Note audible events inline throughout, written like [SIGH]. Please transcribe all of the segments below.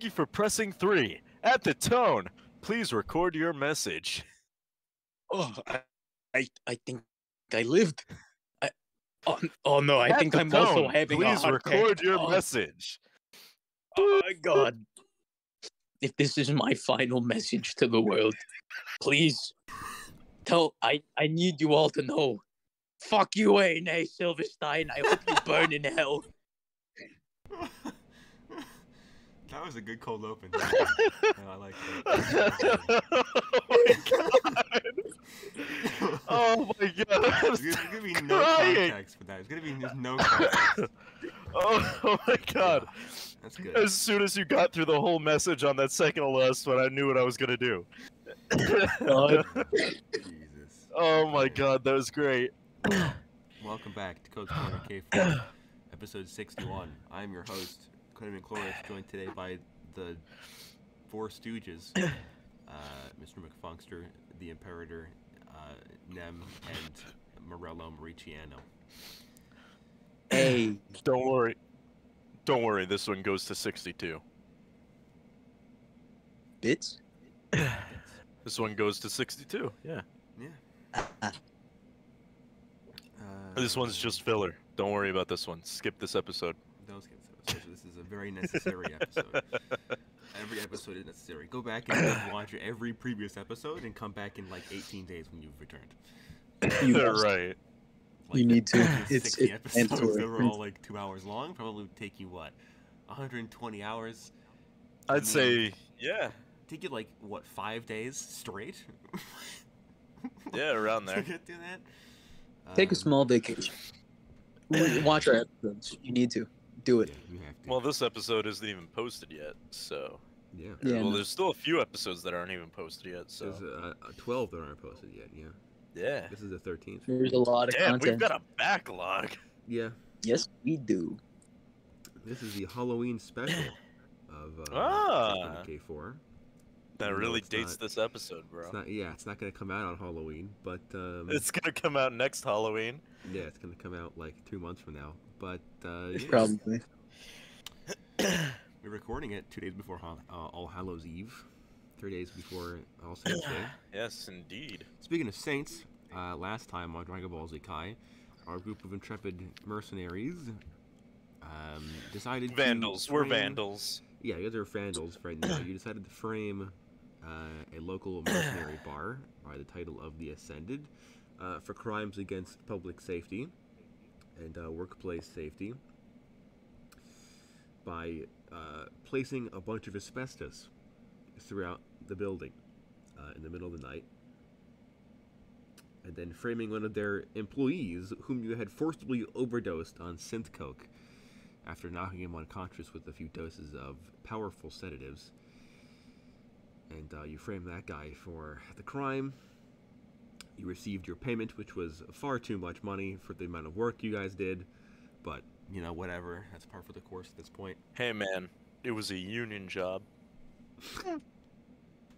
Thank you for pressing three. At the tone, please record your message. Oh, I, I, I think I lived. I, oh, oh no, I At think I'm also tone, having a Please heart attack. record your oh, message. Oh my god. If this is my final message to the world, please tell I I need you all to know. Fuck you, A. Silverstein. I hope you burn in hell. [LAUGHS] that was a good cold open. Yeah, I like that. [LAUGHS] oh my god! Oh there's [LAUGHS] gonna, there's gonna be no crying. context for that. There's gonna be just no context. Oh, [LAUGHS] oh my god! That's good. As soon as you got through the whole message on that second to last one, I knew what I was gonna do. God. Jesus. oh my god, that was great. Welcome back to Kode's Korner K4, [CLEARS THROAT] episode 61. I'm your host, Conan McCloris, joined today by the Four Stooges, [COUGHS] uh, Mr. McFunkster, the Imperator, uh, Nem, and Morello Mariciano. Hey, [COUGHS] Don't worry. Don't worry, this one goes to 62. bits. [COUGHS] This one goes to 62, yeah. Yeah. Ah. Uh, This one's just filler. Don't worry about this one. Skip this episode. Don't skip this episode. This is a very necessary episode. [LAUGHS] Every episode is necessary. Go back and [COUGHS] watch every previous episode and come back in like 18 days when you've returned. [COUGHS] You must. right. Like, You need to. the It's- 60 it's episodes mandatory. that were all like two hours long. Probably would take you what, 120 hours? I I'd mean, say, yeah. Take you like what five days straight? [LAUGHS] Yeah, around to there. get through that. Take a Um, small vacation. [COUGHS] Watch our episodes. You need to do it. Yeah, you have to. Well, this episode isn't even posted yet, so. yeah. Yeah, well, no. there's still a few episodes that aren't even posted yet, so. There's uh, uh, 12 that aren't posted yet. Yeah. Yeah. This is the 13th. There's a lot of Damn, we've got a backlog. Yeah. Yes, we do. This is the Halloween special [LAUGHS] of uh, Ah. K4. That Even though really it's dates not- this episode, bro. It's not. Yeah, it's not gonna come out on Halloween, but um, It's gonna come out next Halloween. yeah, it's gonna come out like two months from now. But uh, [LAUGHS] yeah, Probably. we're recording it two days before Hall- uh, All Hallows Eve, three days before All Saints [CLEARS THROAT] Day. yes, indeed. Speaking of saints, uh, last time on Dragon Ball Z Kai, our group of intrepid mercenaries um, decided Vandals. to We're vandals. Yeah, you guys are vandals right now. You decided to frame uh, a local [CLEARS THROAT] mercenary bar by the title of the Ascended uh, for crimes against public safety and uh, workplace safety by uh, placing a bunch of asbestos throughout the building uh, in the middle of the night. And then framing one of their employees, whom you had forcibly overdosed on synth coke, after knocking him unconscious with a few doses of powerful sedatives. And uh, you frame that guy for the crime. You received your payment, which was far too much money for the amount of work you guys did. But, you know, whatever. That's par for the course at this point. Hey, man. It was a union job. [LAUGHS]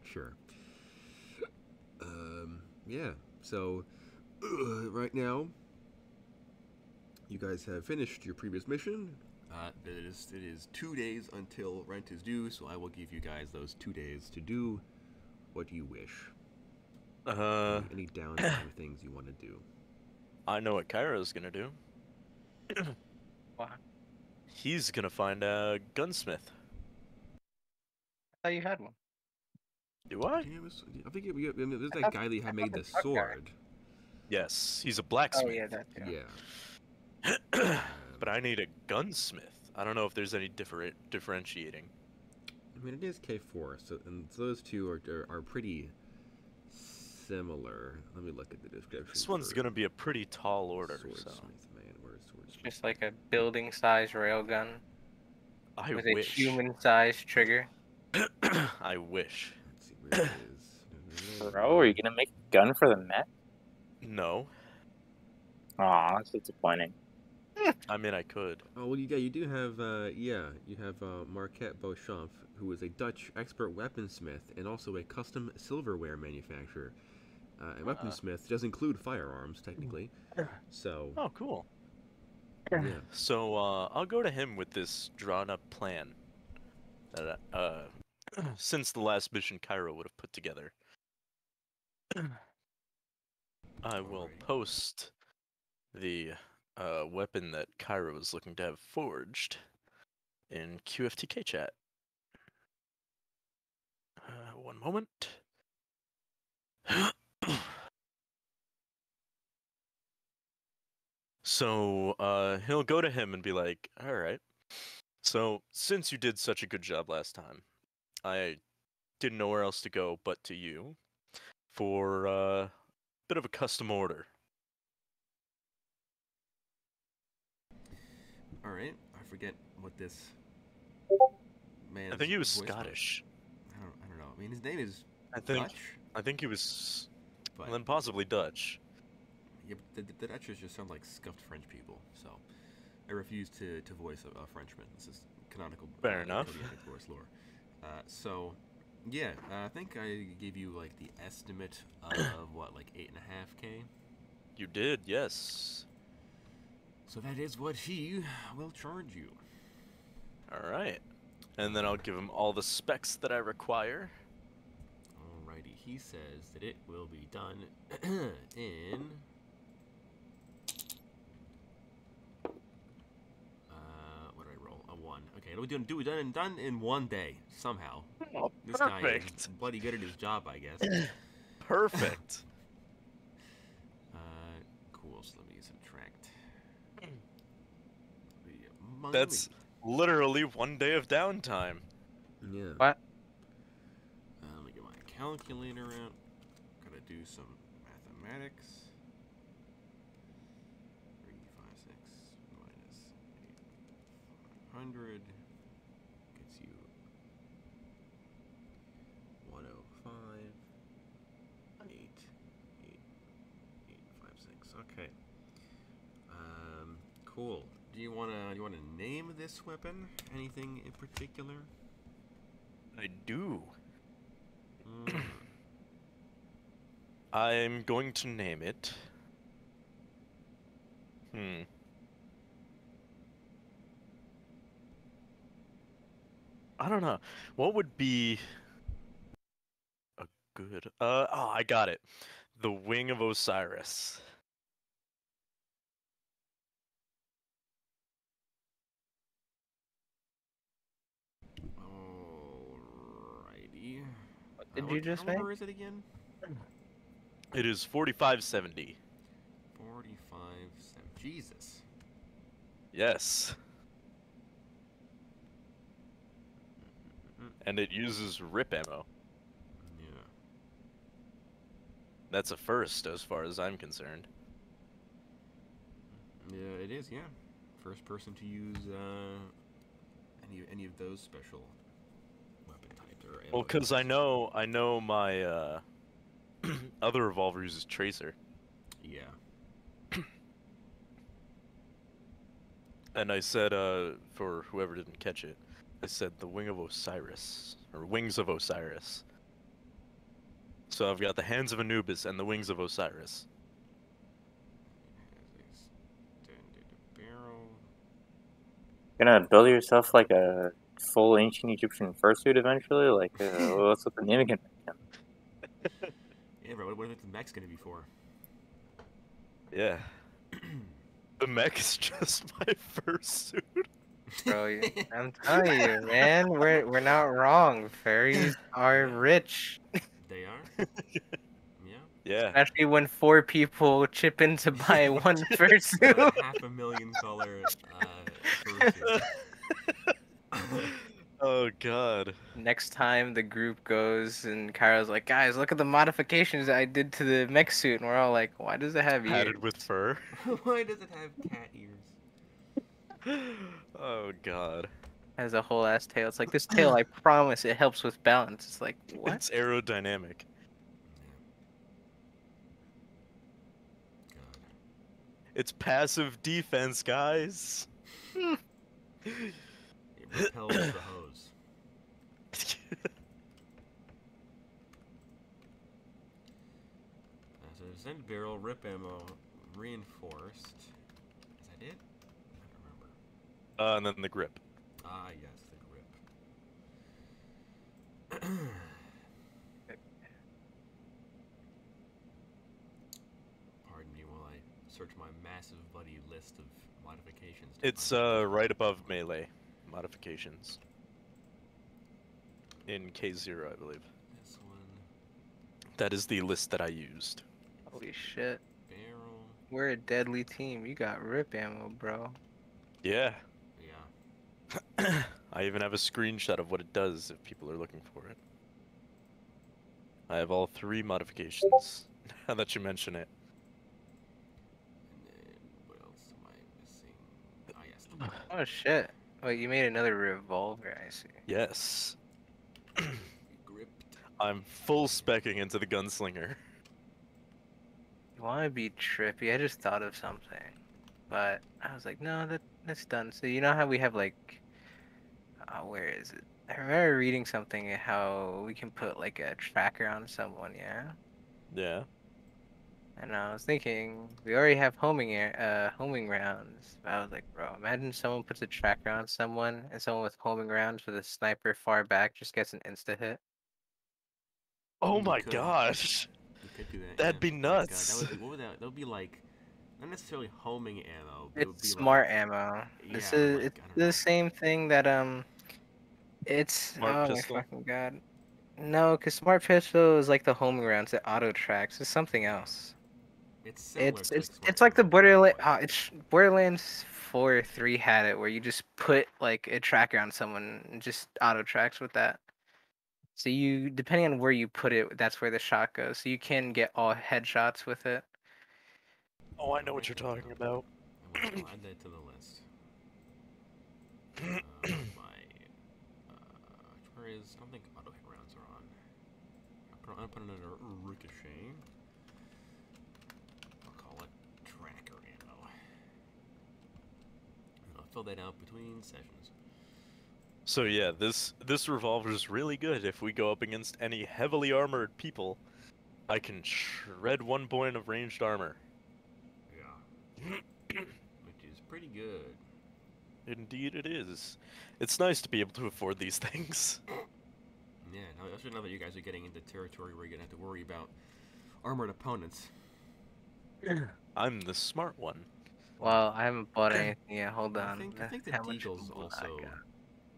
Sure. Um, yeah. So, uh, right now, you guys have finished your previous mission. Uh, it is it is two days until rent is due, so I will give you guys those two days to do what you wish. Uh, any, any downtime things you want to do. I know what Cairo's gonna do. What? He's gonna find a gunsmith. I thought you had one. Do I? Yeah, it was, I think it, it, there's I that guy that had made the the truck guy. sword. Yes, he's a blacksmith. Oh blacksmith. yeah, that. Yeah. Yeah. but I need a gunsmith. I don't know if there's any different differentiating. I mean, it is K4, so and those two are, are are pretty similar. Let me look at the description. This one's for gonna be a pretty tall order, so man. Where's Swordsmith? Just like a building-sized railgun I with wish. a human-sized trigger. [CLEARS THROAT] I wish. Let's see where it is. Bro, are you gonna make a gun for the Met? No, Aw, that's disappointing. [LAUGHS] I mean I could. Oh well, you, yeah, you do have, uh, yeah, you have uh, Marquette Beauchamp, who is a Dutch expert weaponsmith and also a custom silverware manufacturer. Uh, a Ah. weaponsmith does include firearms, technically. So, Oh, cool. yeah. So uh, I'll go to him with this drawn-up plan. that uh, [CLEARS THROAT] since the last mission Cairo would have put together. [CLEARS THROAT] I will post the uh, weapon that Cairo is looking to have forged in QFTK chat. Uh, one moment. So uh, he'll go to him and be like, "All right, so since you did such a good job last time, I didn't know where else to go but to you for uh, a bit of a custom order." All right. I forget what this man. I think he was Scottish. I don't. I don't know. I mean, his name is I think Dutch, I think he was, but and then possibly Dutch. yeah, but the, the Dutchers just sound like scuffed French people. So I refuse to, to voice a, a Frenchman. This is canonical. Fair uh, enough. [LAUGHS] Lore lore. Uh, so yeah, uh, I think I gave you like the estimate of what, like eight and a half k. You did, yes. So that is what he will charge you. All right, and then I'll give him all the specs that I require. Alrighty, he says that it will be done [CLEARS THROAT] in. Uh, what did I roll? A one. Okay, it'll be done. Do it done in done in one day somehow. Oh, This guy is bloody good at his job, I guess. [CLEARS THROAT] Perfect. [LAUGHS] uh, cool. So let me subtract. The That's literally one day of downtime. yeah. What? Uh, let me get my calculator out. Gotta do some mathematics. Three, five, six minus eight, five hundred gets you one oh five, eight, eight, eight, five, six. Okay. Um, cool. Do you wanna do you wanna name this weapon? Anything in particular? I do. [CLEARS THROAT] I'm going to name it. Hmm. I don't know. What would be a good uh oh, I got it. The Wing of Osiris. Alrighty. What did Uh, you just make? caliber is it again? It is 4570. 4570. Jesus. Yes. Mm, And it uses rip ammo. Yeah. That's a first as far as I'm concerned. Yeah, it is, yeah. First person to use uh, any any of those special weapon types or ammo Well, cuz I know I know my uh [CLEARS THROAT] other revolver uses tracer. Yeah. [CLEARS THROAT] And I said, uh, for whoever didn't catch it, I said the Wing of Osiris, or Wings of Osiris. So I've got the Hands of Anubis and the Wings of Osiris. It has. Gonna build yourself like a full ancient Egyptian fursuit eventually? Like, uh, [LAUGHS] what's with the name again? Yeah, bro. What, what is the mech's gonna be for? Yeah. [CLEARS THROAT] The mech is just my first suit. Bro, I'm telling you, man, we're we're not wrong. Fairies are rich, They are. [LAUGHS] yeah. Yeah. especially when four people chip in to buy [LAUGHS] one About fursuit. a half a million dollar uh, fursuit. [LAUGHS] oh god. Next time the group goes and Kyra's like, guys, look at the modifications I did to the mech suit, and we're all like, why does it have ears? Padded with fur. [LAUGHS] Why does it have cat ears? [LAUGHS] oh god. Has a whole ass tail. It's like this tail. I promise it helps with balance. It's like what? It's aerodynamic. It's passive defense, guys hell the hose? [LAUGHS] so send barrel, rip ammo, reinforced. Is that it? I don't remember. Uh, and then the grip. Ah, yes, the grip. [CLEARS THROAT] Pardon me while I search my massive bloody list of modifications. it's uh, right above melee modifications. In K0, I believe. This one, That is the list that I used. Holy shit. barrel. We're a deadly team. You got rip ammo, bro. Yeah. Yeah. [CLEARS THROAT] I even have a screenshot of what it does if people are looking for it. I have all three modifications. [LAUGHS] Now that you mention it. And then what else am I missing? Ah, yes. the. Oh shit. Wait, you made another revolver, I see. Yes. I'm full specking into the gunslinger. You wanna be trippy? I just thought of something. But I was like, no, that that's done. So you know how we have like uh, where is it? I remember reading something how we can put like a tracker on someone, yeah? Yeah. And I was thinking, we already have homing air, uh, homing rounds. I was like, bro, imagine someone puts a tracker on someone, and someone with homing rounds with a sniper far back just gets an insta hit. Oh You my could. gosh. Could do that. That'd yeah. be Oh God, nuts. that would, what would that? That would be like, not necessarily homing ammo. But it would It's be smart like, ammo. This yeah, is like, it's the know. same thing that um, it's Smart oh pistol? my fucking god. No, cause smart pistol is like the homing rounds. It auto tracks. It's something else. It's similar It's to, it's Smart it's like the Ammo, Borderlands. like- Uh, it's Borderlands four three had it where you just put like a tracker on someone and just auto tracks with that. So you depending on where you put it, that's where the shot goes. So you can get all headshots with it. Oh, I know what you're talking about. I will add that to the list. Uh, my, uh, where is? I don't think auto hit rounds are on. I'll put, I'll put another ricochet. I'll call it tracker ammo. And I'll fill that out between sessions. So yeah, this this revolver is really good if we go up against any heavily armored people. I can shred one point of ranged armor. Yeah. [COUGHS] Which is pretty good. Indeed it is. It's nice to be able to afford these [LAUGHS] things. Yeah, now, especially now that you guys are getting into territory where you're gonna have to worry about armored opponents. [CLEARS THROAT] I'm the smart one. Well, I haven't bought [CLEARS THROAT] anything yet. Hold I on. think, I think the [LAUGHS] how much Deagles gold I also. got?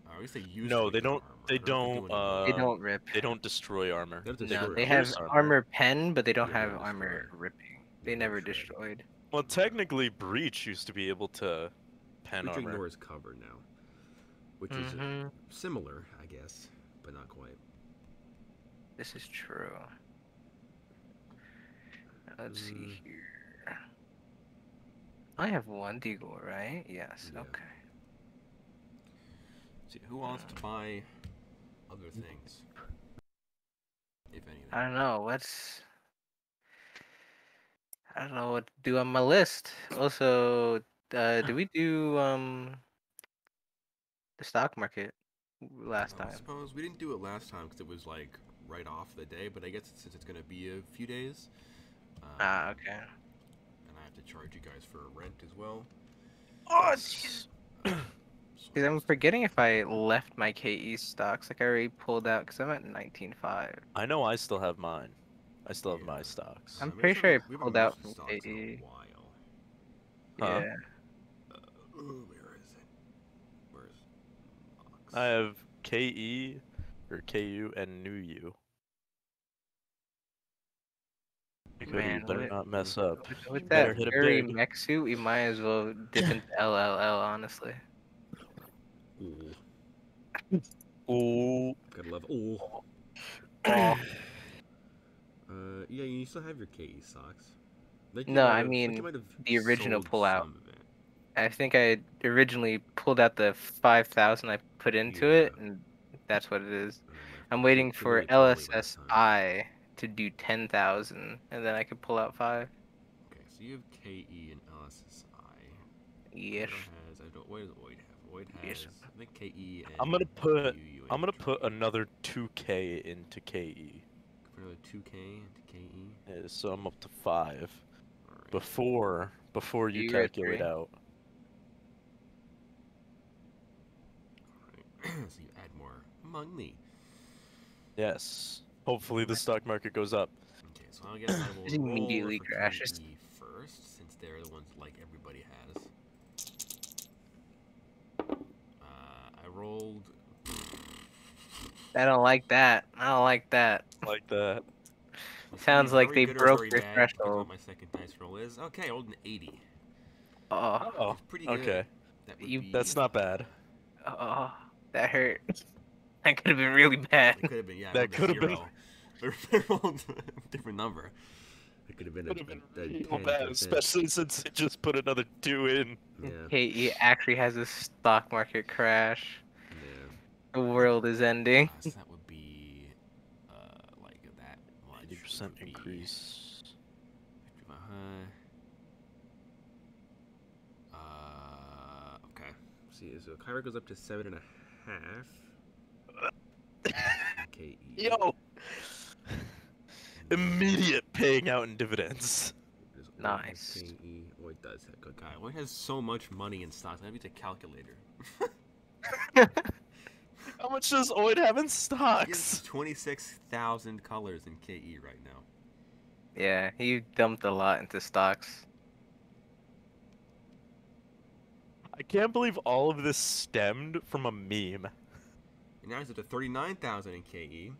Or at least they use. No, they don't- they don't, uh, They don't rip. They don't destroy armor. They destroy No, they have armor pen, but they don't Yeah, have they don't armor ripping. They They never destroyed. Well, technically, breach used to be able to pen Breach armor. ignores cover now, which is uh, Mhm. similar, I guess, but not quite. This is true. Let's see Mm. here. I have one deagle, right? Yes. Yeah. Okay. See, who wants to buy other things? If anything. I don't know. What's I don't know what to do on my list. Also, uh, did we [LAUGHS] do um the stock market last time? I suppose we didn't do it last time because it was like right off the day, but I guess since it's gonna be a few days. Um, Ah, okay. And I have to charge you guys for rent as well. Oh, Yes. [COUGHS] Because I'm forgetting if I left my KE stocks. Like I already pulled out because I'm at 19.5. I know I still have mine. I still have Yeah. my stocks. I'm we pretty haven't- sure I pulled out used from stocks in a KE. while. Huh? Yeah. Uh, oh, where is it? Where's Mox? I have KE or KU and New U. Dakota, Man, you better what- not mess up. With, with that hit very mech suit, we might as well dip into [LAUGHS] LLL, honestly. Ooh, Oh, gotta love. Ooh. Oh. [CLEARS THROAT] Uh, yeah, you still have your KE socks. Like, you No, might I have- like, mean, you might have the original sold pullout. some of it. I think I originally pulled out the 5,000 I put into it, and that's what it is. and then, like, I'm waiting for it totally. LSSI to do 10,000, and then I could pull out 5. Okay, so you have KE and LSSI. Yes. Oido has, I don't, what does Oid have? Oid has, Yes. I think KE and I'm gonna put- UU I'm gonna put another 2K into KE. Put another 2K into KE. Uh, So I'm up to five. Alright. Before before you You're calculate out. Alright. [CLEARS THROAT] so you add more money. Yes. Hopefully the stock market goes up. Okay, so I guess I will Just immediately for crashes. First. first, since they're the ones like everybody has. Uh, I rolled. I don't like that. I don't like that. Like that. Sounds like they broke very their bad, depends on threshold. My second dice roll is okay. I rolled an eighty. Oh, Oh, pretty good. okay. That You- be, That's not bad. oh, that hurt. [LAUGHS] That could have been really bad. It could have been yeah. That could have been- [LAUGHS] zero. A [LAUGHS] different number. It could have been, Would a, have been a, a real bad, percent. especially since it just put another two in. Yeah, KE actually has a stock market crash. yeah. The world is ending. Uh, so that would be uh, like that much. Eighty percent increase. 55 high. Uh, okay. See, so Kyra goes up to seven and a half. KE. Yo, [LAUGHS] immediate paying out in dividends. Nice. KE. Oid oh, does have good guy. Oid has so much money in stocks. I need a calculator. [LAUGHS] How much does Oid have in He has stocks? 26,000 colors in KE right now. Yeah, he dumped a lot into stocks. I can't believe all of this stemmed from a meme. And now he's up to 39,000 in KE.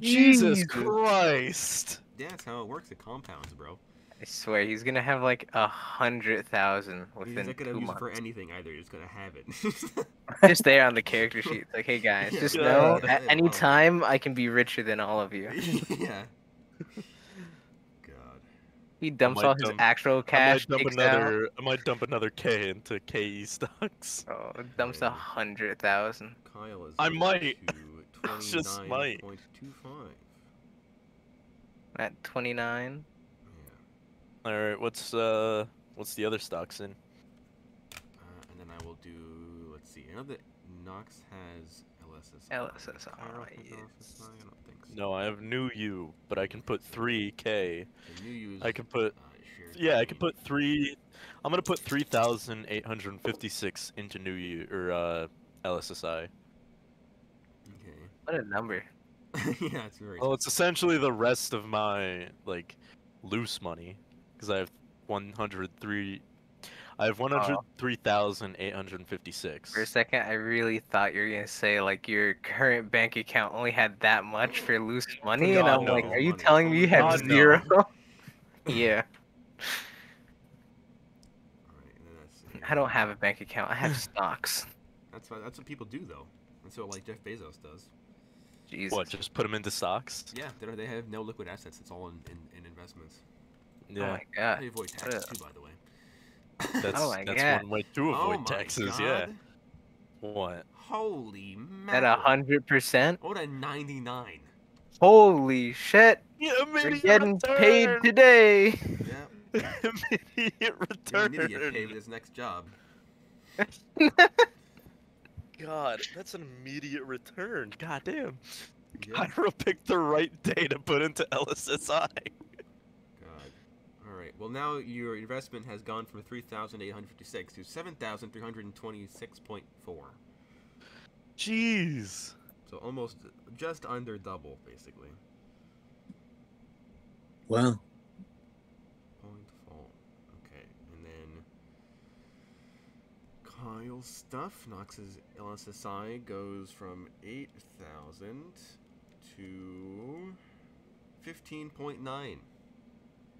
Jesus Jesus. Christ! Yeah, that's how it works. It compounds, bro. I swear he's gonna have like a hundred thousand within He's within not gonna two use it for anything either. He's gonna have it. [LAUGHS] Just there on the [LAUGHS] character sheet. It's like, hey guys, Yeah, just yeah, know oh, yeah, at any time I can be richer than all of you. [LAUGHS] yeah. God. He dumps might all his dump- actual I might cash. dump takes out- another. I might dump another K into KE stocks. Oh, dumps a hundred thousand. Kyle is. I might. To [LAUGHS] Just might. 29.25. At twenty nine. Yeah. All right, what's uh, what's the other stocks in? Uh, and then I will do. Let's see. I know that Knox has LSSI. LSSI, yes. I don't think so. No, I have new U, but I can put three K. The new use. I can put. Uh, Yeah, I can put three. I'm gonna put three thousand eight hundred fifty-six into new U or uh, LSSI. Okay. What a number. [LAUGHS] yeah, it's very. Well, it's essentially the rest of my like loose money because I have one hundred three. I have one hundred oh. three thousand eight hundred fifty-six. For a second, I really thought you were gonna say like your current bank account only had that much for loose money, and I'm like, no. are you Money. telling me you have God, no. zero? [LAUGHS] yeah, Alright, and then that's, I don't have a bank account. I have [LAUGHS] stocks. That's what that's what people do though. That's what like Jeff Bezos does. Jesus. What? Just put them into stocks? Yeah, they they have no liquid assets. It's all in, in, in investments. Oh Yeah, my god. They avoid taxes too, by the way. that's [LAUGHS] Oh my that's God. one way to oh avoid my taxes. Yeah. What? Holy man. At a hundred percent. What a 99. Holy shit! Yeah, You're immediate getting paid today. Yeah. [LAUGHS] immediate You're gonna need to get paid with this next job. [LAUGHS] God, that's an immediate return. God damn. Yeah. [LAUGHS] Kyra picked the right day to put into LSSI. God. Alright, well now your investment has gone from 3,856 to 7,326.4. Jeez. So almost just under double, basically. Well, Point fall. Okay, and then Kyle's stuff. Knox's LSSI goes from 8,000 to 15.9.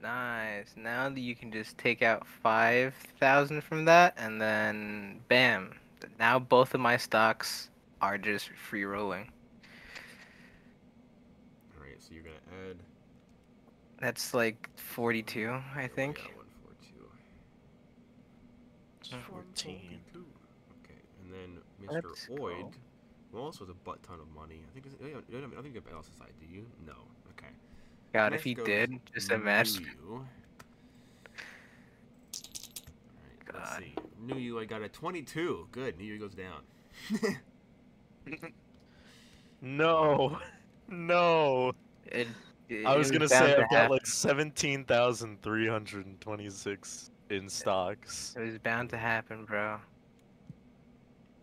Nice. Now that you can just take out five thousand from that, and then bam. Now both of my stocks are just free rolling. Alright, so you're gonna add. That's like forty-two, I think. Yeah, 142. 14. Okay, and then Mr. Let's Oid, go. who also has a butt ton of money. I think it's, don't, I don't think you have LSSI, do you? No. Okay. God, Next if he did, just imagine. New. Alright, let's see. New you, I got a 22. Good. New you goes down. [LAUGHS] No. [LAUGHS] No. It, it- I was gonna say I've got happen. like seventeen thousand three hundred and twenty-six in stocks. It was bound to happen, bro. I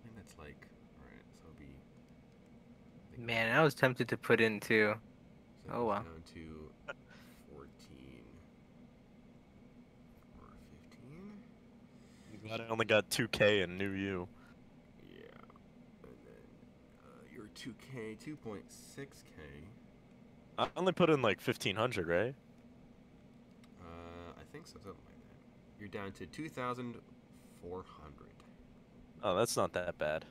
think that's like. Alright, so it'll be. I think Man, I was tempted to put in too. so oh it's well. Down to 14. Glad I only got 2K and New You. Yeah. And then uh, your 2K, 2.6K. I only put in like 1500, right? Uh, I think so, something like that. You're down to 2,400. Oh, that's not that bad.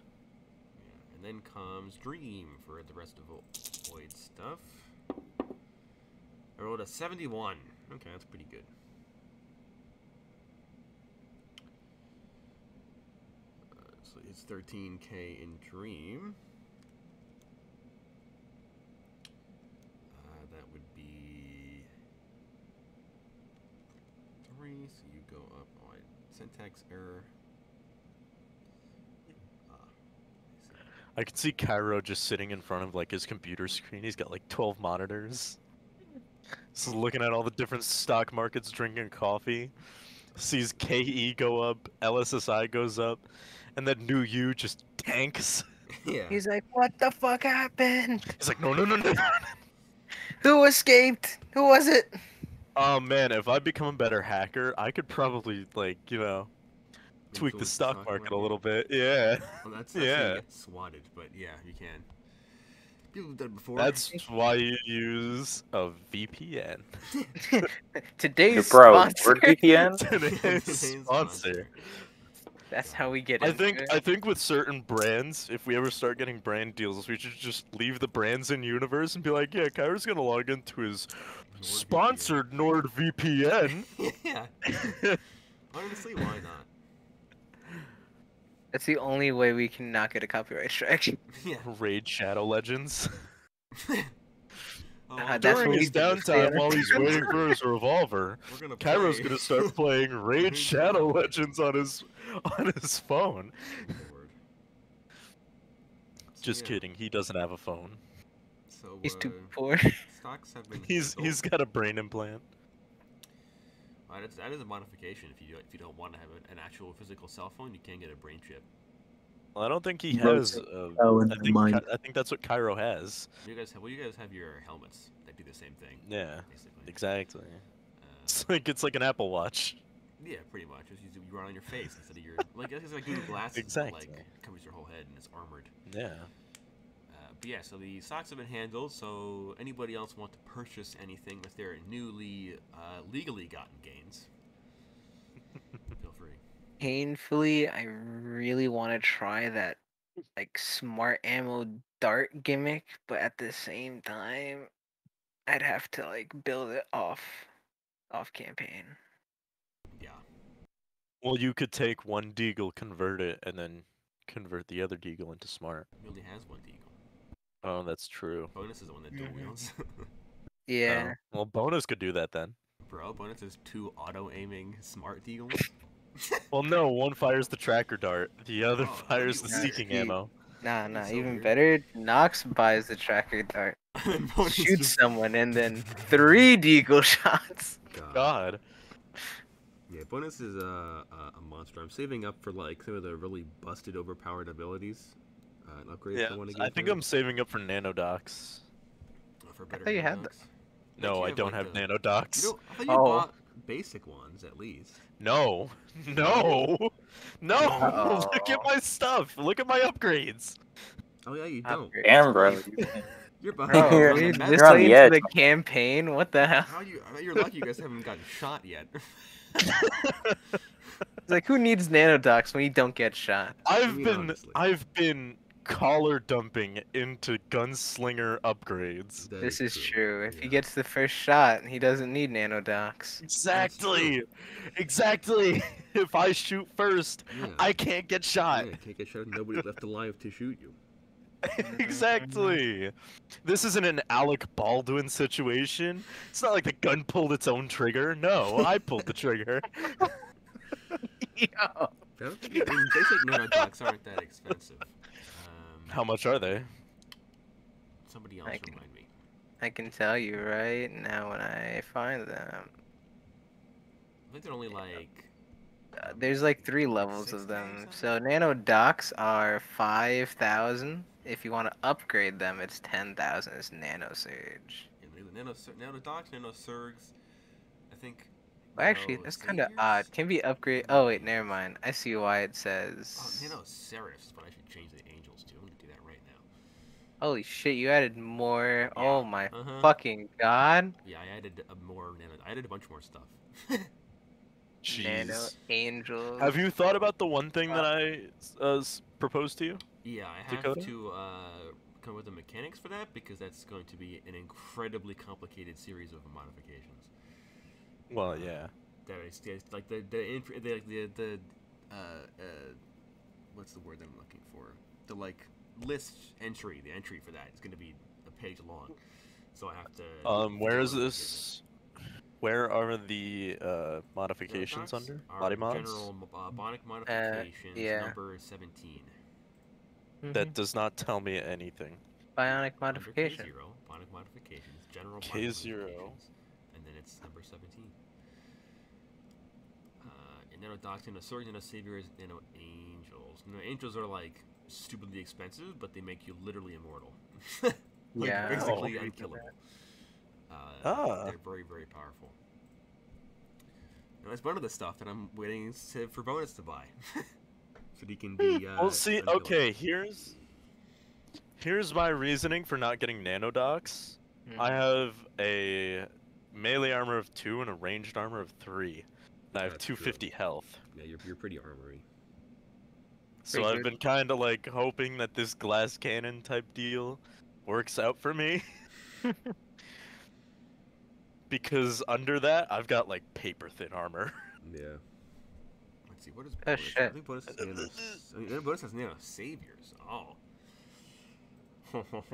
Then comes Dream for the rest of Vo- Void stuff. I rolled a 71. Okay, that's pretty good. Uh, so it's 13k in Dream. Uh, that would be three. So you go up. Oh, syntax error. Ah, I can see Cairo just sitting in front of like his computer screen. He's got like 12 monitors. Just looking at all the different stock markets, drinking coffee. Sees KE go up, LSSI goes up, and then New U just tanks. [LAUGHS] yeah. He's like, what the fuck happened? He's like, no, no, no, no. no." [LAUGHS] Who escaped? Who was it? Oh man, if I become a better hacker, I could probably like, you know, tweak the Influence stock market a little bit. Yeah. Well, that's, [LAUGHS] that's yeah. Yeah. You get swatted, but yeah, you can. People have done it before. That's why you use a VPN. [LAUGHS] Today's Bro, sponsor. NordVPN? [LAUGHS] Today's Today's sponsor. That's how we get I into think it. I think with certain brands, if we ever start getting brand deals, we should just leave the brands in universe and be like, yeah, Kyra's gonna log into his NordVPN. sponsored NordVPN. yeah. Honestly, why not? That's the only way we can not get a copyright strike. [LAUGHS] Yeah. Raid Shadow Legends. Oh, [LAUGHS] Uh, During what his we do with downtime while he's waiting for his [LAUGHS] revolver, we're gonna Kyro's gonna start playing Raid Shadow Legends on his on his phone. Just yeah, kidding, he doesn't have a phone. So, He's too uh, poor. Stocks have been. He's handled. he's got a brain implant. That's, that is a modification. If you do, if you don't want to have an, an actual physical cell phone, you can get a brain chip. Well, I don't think he has. Uh, oh, I think mind. Ky- I think that's what Cairo has. You guys have well, you guys have your helmets that do the same thing. Yeah, Basically. exactly. Uh, It's like it's like an Apple Watch. yeah, pretty much. Just use, you run on your face instead of your like it's like Google Glasses. Exactly. But, like covers your whole head and it's armored. Yeah. But yeah, so the stocks have been handled. So anybody else want to purchase anything with their newly uh, legally gotten gains? [LAUGHS] Feel free. Painfully, I really want to try that like smart ammo dart gimmick, but at the same time, I'd have to like build it off off campaign. Yeah. Well, you could take one deagle, convert it, and then convert the other deagle into smart. He only has one deagle. Oh, that's true. Bonus is the one that dual Mhm. wields. [LAUGHS] Yeah. Oh, Well, bonus could do that then. Bro, bonus is two auto aiming smart deagles. [LAUGHS] Well, no, one fires the tracker dart, the other Oh, fires the seeking he- ammo. Nah, nah. so even weird. better, Nox buys the tracker dart, [LAUGHS] And shoots just- someone, and then three deagle shots. God. God. Yeah, bonus is a, a, a monster. I'm saving up for like some of the really busted, overpowered abilities uh, and upgrades Yeah, I want to I think for- I'm saving up for nanodocs. uh, for better thought you had nanodocs. No, I have, don't like, have the- nanodocs. You know, I thought you Oh. bought basic ones at least. No, [LAUGHS] no, no! [LAUGHS] Look at Oh. my stuff. Look at my upgrades. Oh yeah, you don't. Upgrade. Damn, bro. you- [LAUGHS] You're behind. Bro, You're- on the dude, this you're on late the edge. the campaign. What the hell? How you? I bet you're lucky you guys haven't gotten shot yet. It's like who needs nanodocs when you don't get shot? I've mean, been honestly. I've been collar dumping into gunslinger upgrades. That this is true. true. If Yeah. he gets the first shot, he doesn't need nanodocs. Exactly. Exactly. [LAUGHS] If I shoot first, Yeah. I can't get shot. Yeah, can't get shot. Nobody left alive to shoot you. [LAUGHS] exactly. This isn't an Alec Baldwin situation. It's not like the gun pulled its own trigger. No, I pulled the trigger. [LAUGHS] Yo. I don't think it- and basic nanodocs aren't that expensive. How much are they? Somebody else I can- remind me. I can tell you right now when I find them. I think they're only like. Uh, there's like three levels of them. So nano docs are five thousand. If you want to upgrade them, it's ten thousand. It's nano surge. Yeah, the nano nanodocs, nanosurgs. I think Well, actually, that's kind of odd. Can be upgrade. Oh wait, never mind. I see why it says. Oh, says. Nano Ceres is what I should change the angels to. I'm gonna do that right now. Holy shit! You added more. Yeah, Oh my uh-huh. fucking god. Yeah, I added a more nano. I added a bunch more stuff. [LAUGHS] Nano Jeez. angels. Have you thought about the one thing that I uh, proposed to you? yeah, I have Dakota? to uh, come up with the mechanics for that because that's going to be an incredibly complicated series of modifications. Well, yeah. That is, it's like the the the the, the uh, uh, what's the word that I'm looking for? The like list entry. The entry for that is going to be a page long. So I have to. Um, where is this? Where are the uh, modifications Docs under? Body mods? General uh, bonic modifications, yeah. number 17. That Mhm. does not tell me anything. bionic modification. K0, bonic modifications, general bonic K0. modifications, and then it's number 17. Uh, and nano docs, nano swords, nano saviors, nano angels. Nano angels are like stupidly expensive, but they make you literally immortal. [LAUGHS] like, Yeah. basically Oh. unkillable. Uh, Ah. They're very, very powerful. And that's one of the stuff that I'm waiting to, for bonus to buy. [LAUGHS] so he can be. Uh, well, see, unkillable. okay, here's here's my reasoning for not getting nanodocs. I Mhm. have a melee armor of two and a ranged armor of three. And I have That's true. 250 health. Yeah, you're, you're pretty armory. So Pretty I've good. been kind of like hoping that this glass cannon type deal works out for me. [LAUGHS] because under that, I've got like paper thin armor. [LAUGHS] Yeah. Let's see, what is Oh, bonus? I shit. think bonus has nano. I mean, bonus has nano saviors. Oh.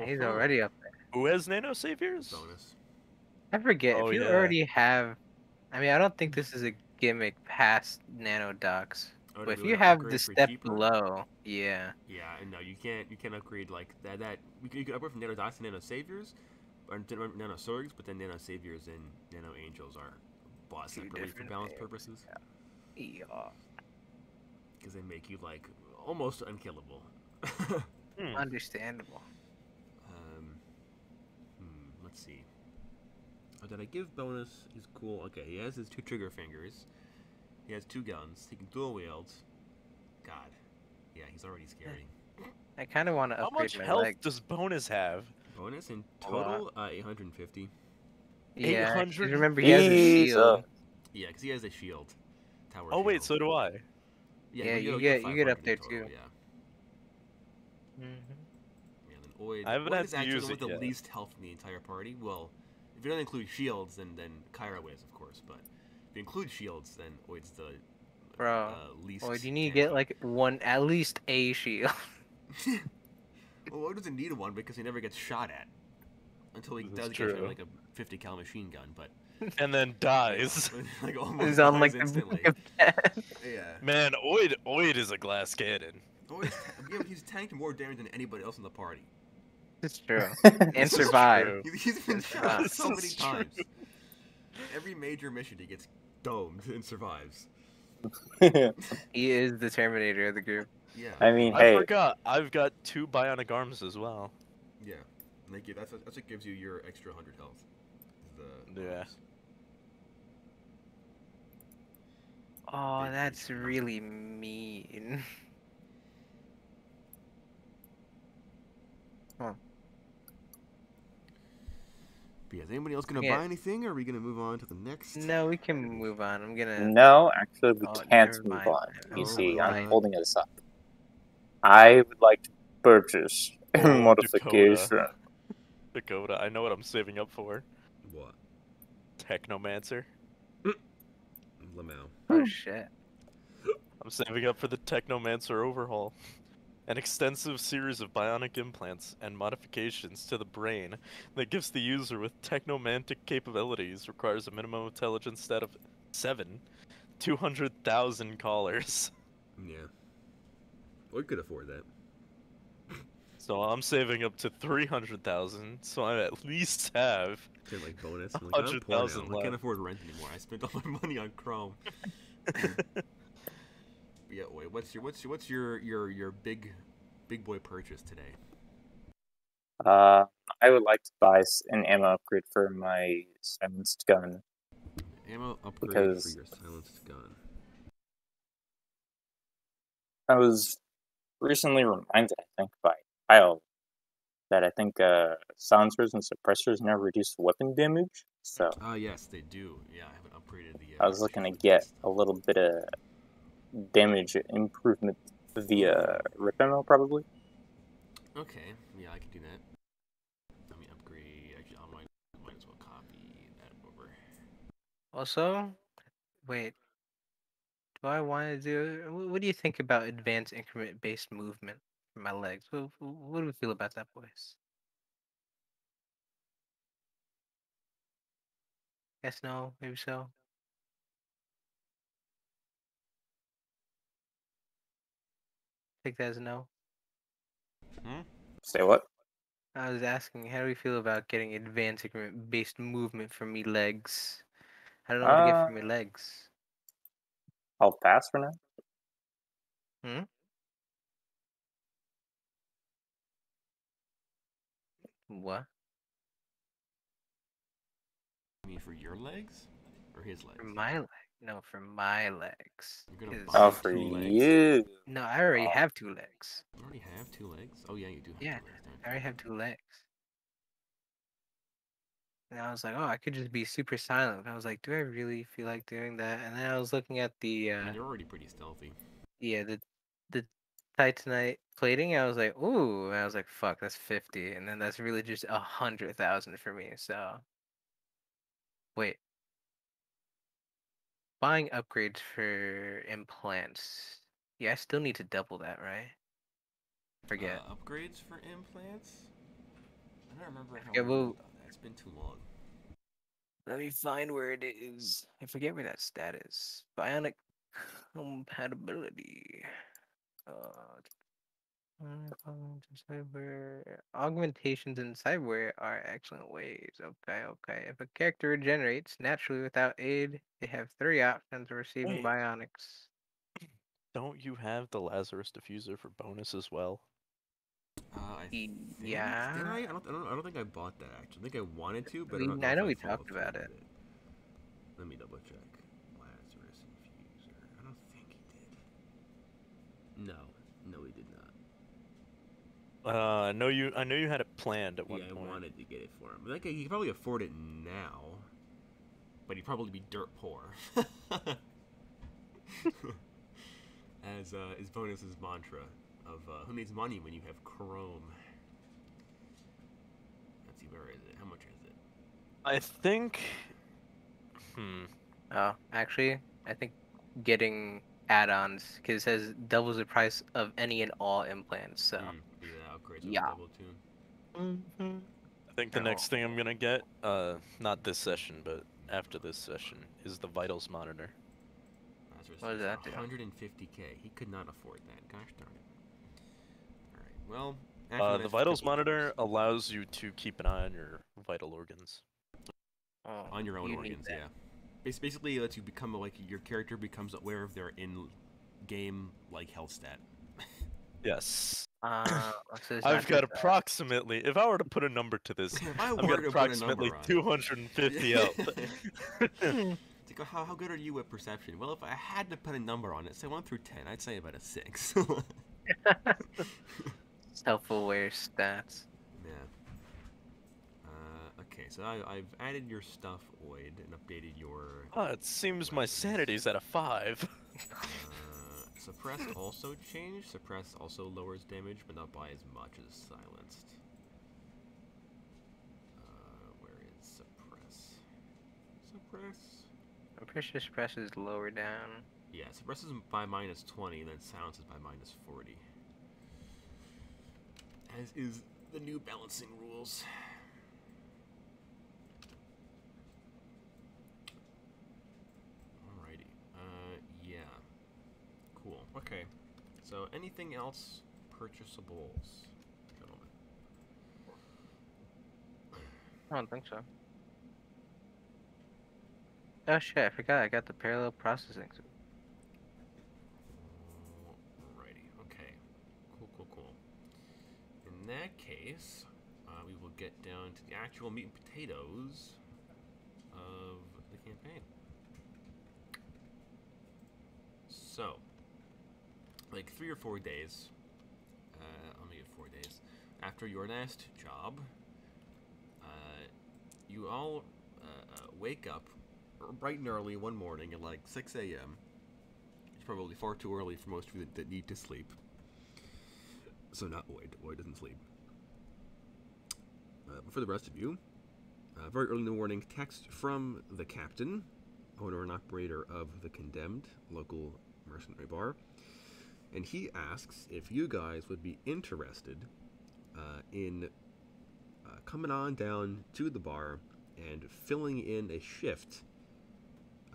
He's [LAUGHS] already up there. Who has nano saviors? bonus. I forget Oh, if you yeah. already have. I mean, I don't think this is a gimmick past nano docs. But if you have the step cheaper? below, yeah. Yeah, and no, you can't. You can't upgrade like that. That we can, you can upgrade from nano dots to nano saviors, or nano swords, but then nano saviors and nano angels are bought Two separately for balance purposes Yeah. because they make you like almost unkillable. [LAUGHS] Hmm. Understandable. Um, hmm, let's see. Oh, did I give bonus? He's cool. Okay, he has his two trigger fingers. He has two guns. He can dual wield. God, yeah, he's already scary. [LAUGHS] I kind of want to How upgrade much my health leg. does bonus have? Bonus in total, uh, 850. Yeah, 'cause 800? remember he has a shield. Yeah, because he has a shield. Tower. Oh wait, shield. so do I. Yeah, you you'll get- you get up there, total, too. Yeah. Yeah, then Oid. I haven't Oid had is to actually use the one it with the yet. least health in the entire party. Well, if you don't include shields, then then Kyra is, of course. But if you include shields, then Oid's the Bro, uh, least. Or do you need to get like one, at least a shield? [LAUGHS] [LAUGHS] well, Oid doesn't need one because he never gets shot at until he This does is get true. like a 50 cal machine gun, but [LAUGHS] And then dies. like almost He's on dies like instantly. brink of death. Yeah. Man, Oid Oid is a glass cannon. Oid's ta- yeah, he's tanked more damage than anybody else in the party. It's true. And is survive. He- He's been shot so many true. times. Every major mission he gets domed and survives. [LAUGHS] He is the Terminator of the group. Yeah. I mean, I hey, forgot. I've got two bionic arms as well. Yeah. And they give, that's, what- that's what gives you your extra 100 health. The Yeah. arms. Oh, Big that's piece. really mean. [LAUGHS] But yeah, is anybody else gonna Yeah. buy anything, or are we gonna move on to the next? No, we can move on. I'm gonna. no, actually, we Oh, can't move mind. on. Never You see, I'm holding this up. I would like to purchase [LAUGHS] a Oh, modification. Dakota, I know what I'm saving up for. What? Technomancer. Lamau. Oh shit. I'm saving up for the Technomancer overhaul. An extensive series of bionic implants and modifications to the brain that gives the user with technomantic capabilities requires a minimum intelligence stat of 7, 200,000 callers. Yeah. We could afford that. So I'm saving up to 300,000, so I at least have. Like bonus. I'm like, I'm 100,000. I can't afford rent anymore. I spent all my [LAUGHS] money on Chrome. [LAUGHS] Yeah, wait. What's your what's your what's your your your big big boy purchase today? Uh, I would like to buy an ammo upgrade for my silenced gun. Ammo upgrade Because- for your silenced gun. I was recently reminded, I think, by Kyle that I think uh, silencers and suppressors now reduce weapon damage. So Ah, yes, they do. Yeah, I haven't upgraded the. Uh, I was looking to get list. a little bit of damage improvement via rip ammo, probably. Okay, yeah, I can do that. Let me upgrade. Actually, I might, might as well copy that over. Also, wait. Do I want to do? What do you think about advanced increment-based movement for my legs? What, what do we feel about that, boys? Yes, no, maybe so. Take that as a no. Say what? I was asking, how do we feel about getting advanced increment-based movement for me legs? I don't know what to get for me Uh, legs. I'll pass for now. Hmm? What? I mean, for your legs or his legs? For my leg? No, for my legs. You're gonna 'cause- buy Oh, for two legs. you. No, I already Oh. have two legs. You already have two legs. Oh yeah, you do have Yeah, two legs. I already have two legs. And I was like, oh, I could just be super silent. I was like, do I really feel like doing that? And then I was looking at the, you? I uh, mean, you're already pretty stealthy. yeah, the the Titanite plating. I was like, ooh. And I was like, fuck, that's fifty. And then that's really just a hundred thousand for me. So, wait, buying upgrades for implants. Yeah, I still need to double that, right? Forget. Uh, upgrades for implants. I don't remember how. forget we what- went about that. It's been too long. Let me find where it is. I forget where that stat is. Bionic compatibility. Uh, cyber augmentations in cyberware are excellent ways. Okay, okay. If a character regenerates naturally without aid, they have three options of receiving Wait. bionics. Don't you have the Lazarus diffuser for bonus as well? Uh, I think, Did yeah. I? I don't, I don't. I don't think I bought that actually. I think I wanted to, but We- I, don't know I know we followed talked about with it. Let me double check. Lazarus infuser. I don't think he did. No, no, he did not. Uh, I know you. I know you had it planned at one yeah, I wanted to get it for him. Like he could probably afford it now, but he'd probably be dirt poor. [LAUGHS] As uh, his bonus's mantra of uh, who needs money when you have Chrome. Let's see, where is it? How much is it? I think. Hmm. Oh, actually, I think getting add-ons because it says doubles the price of any and all implants. So. Hmm, yeah, upgrades Yeah. double tune. I think the next thing I'm gonna get, uh, not this session, but after this session, is the vitals monitor. Lazarus What does that 150k. He could not afford that. Gosh darn it. All right. Well. Uh, the vitals take- monitor allows you to keep an eye on your vital organs. Oh, on your own you organs. Yeah. Basically, it lets you become like your character becomes aware of their in-game like health stat. [LAUGHS] Yes. Uh, so I've got just, approximately. If I were to put a number to this, [LAUGHS] I I've got to put a approximately number on it. 250 [LAUGHS] up. [LAUGHS] It's like, how, how good are you at perception? Well, if I had to put a number on it, say 1 through 10, I'd say about a 6. yeah. self-aware stats. Uh, okay, so I, I've added your stuff, Oid, and updated your Ah, it seems my sanity's at a five. uh, suppress also changed. Suppress also lowers damage, but not by as much as silenced. Uh, where is suppress? Suppress. I'm pretty sure suppress is lower down. Yeah, suppresses by minus 20, and then silences by minus 40. As is the new balancing rules. Alrighty. Uh, yeah. Cool. Okay. So, anything else purchasables, gentlemen? I don't think so. Oh shit! I forgot. I got the parallel processing. Alrighty. Okay. Cool, cool, cool. In that case, uh, we will get down to the actual meat and potatoes of the campaign. So, like three or four days, uh, let me get four days after your last job, uh, you all uh, uh, wake up bright and early one morning at like 6 a.m. It's probably far too early for most of you that, that need to sleep. So not Oid. Oid doesn't sleep. Uh, but for the rest of you, uh, very early in the morning, text from the captain, owner and operator of the Condemned local mercenary bar, and he asks if you guys would be interested uh, in uh, coming on down to the bar and filling in a shift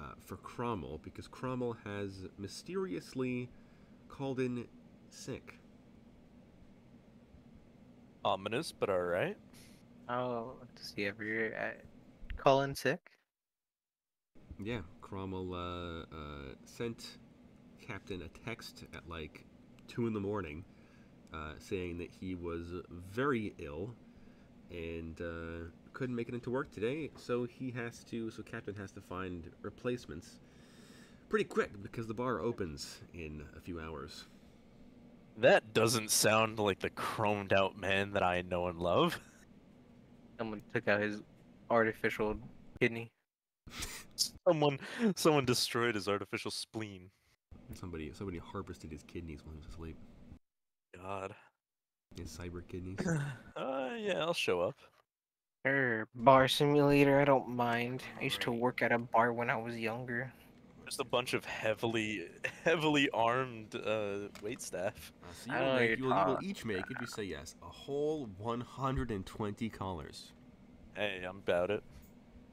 uh, for Kromyl because Kromyl has mysteriously called in sick. Ominous, but alright. Oh, does he ever uh, call in sick? Yeah, Kromyl uh, uh, sent Captain a text at like two in the morning, uh, saying that he was very ill and uh, couldn't make it into work today. So he has to. So Captain has to find replacements pretty quick because the bar opens in a few hours. That doesn't sound like the chromed out man that I know and love. Someone took out his artificial kidney. [LAUGHS] Someone someone destroyed his artificial spleen. Somebody somebody harvested his kidneys while he was asleep. God. His cyber kidneys. [CLEARS THROAT] Uh yeah, I'll show up. Er, bar simulator, I don't mind. I used to work at a bar when I was younger. Just a bunch of heavily [LAUGHS] heavily armed uh wait staff. Uh, so I you will, don't make, you, will, you will each make, if you say yes, a whole 120 collars. Hey, I'm about it.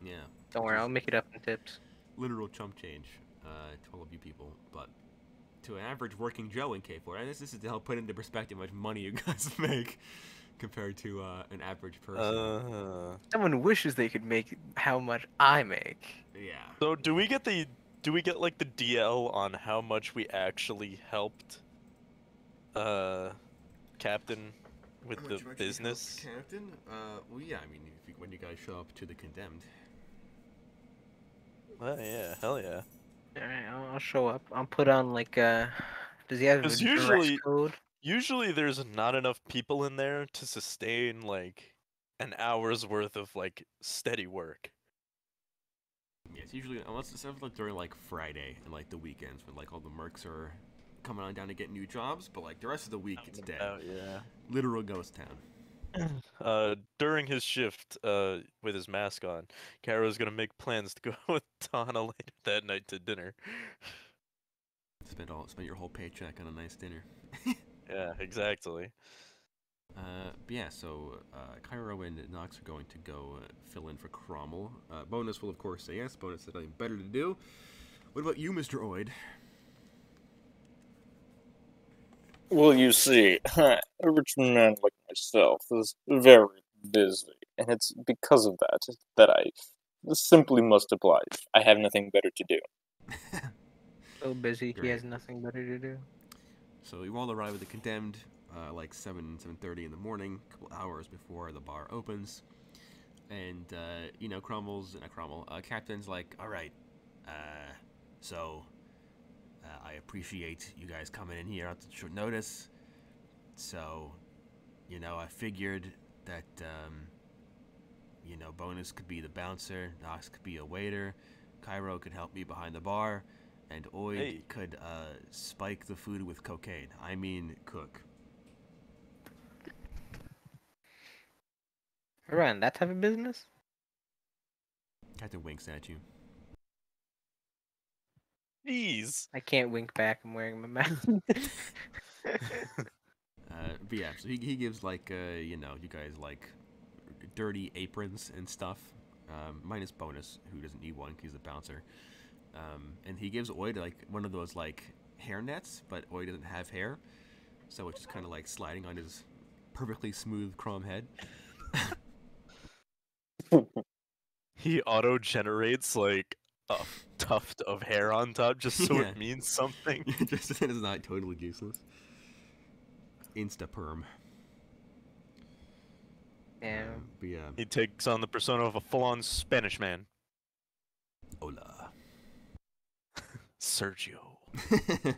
Yeah. Don't worry, I'll make it up in tips. literal chump change uh, to all of you people, but to an average working Joe in K4, and this, this is to help put into perspective how much money you [LAUGHS] guys make compared to uh, an average person. Uh, Someone wishes they could make how much I make. yeah. so do we get the do we get like the DL on how much we actually helped uh Captain with How the much business? Captain? Uh, well, yeah, I mean, if you, when you guys show up to the condemned. Oh yeah, hell yeah. Alright, I'll, I'll show up. I'll put on like uh does he have a dress usually- code? Usually there's not enough people in there to sustain like an hour's worth of like steady work. Yeah, it's usually, unless it's ever like during like Friday and like the weekends when like all the mercs are coming on down to get new jobs, but like the rest of the week it's dead. Oh yeah. Literal ghost town. [CLEARS THROAT] Uh, during his shift, uh, with his mask on, Cairo's gonna make plans to go [LAUGHS] with Tana later that night to dinner. Spend all, spend your whole paycheck on a nice dinner. [LAUGHS] Yeah, exactly. Uh, but yeah, so uh, Cairo and Knox are going to go uh, fill in for Kromyl. Uh, Bonus will, of course, say yes. Bonus has nothing better to do. What about you, Mr. Oid? Well, you see, a rich man like myself is very busy, and it's because of that that I simply must oblige. I have nothing better to do. [LAUGHS] So busy, he has nothing better to do. So you all arrive at the Condemned, uh, like 7, 7.30 in the morning, a couple hours before the bar opens. And, uh, you know, Kromyl's, not Kromyl, uh, Captain's like, alright, uh, so, uh, I appreciate you guys coming in here at short notice. So, you know, I figured that, um, you know, Bonus could be the bouncer, Knox could be a waiter, Cairo could help me behind the bar, and Oid Hey. could uh, spike the food with cocaine. I mean, cook. Run that type of business? Captain winks at you. Jeez. I can't wink back. I'm wearing my mask. [LAUGHS] [LAUGHS] [LAUGHS] Uh, but yeah, so he, he gives like uh, you know you guys like dirty aprons and stuff. Um, minus bonus, who doesn't need one 'cause he's a bouncer. Um, and he gives Oid like one of those like hair nets, but Oid doesn't have hair, so it's just kind of like sliding on his perfectly smooth chrome head. He auto generates like a tuft of hair on top just so Yeah. it means something. [LAUGHS] just that it's not totally useless. Insta perm. Damn. Um, but yeah, He takes on the persona of a full-on Spanish man. hola. [LAUGHS] Sergio. [LAUGHS]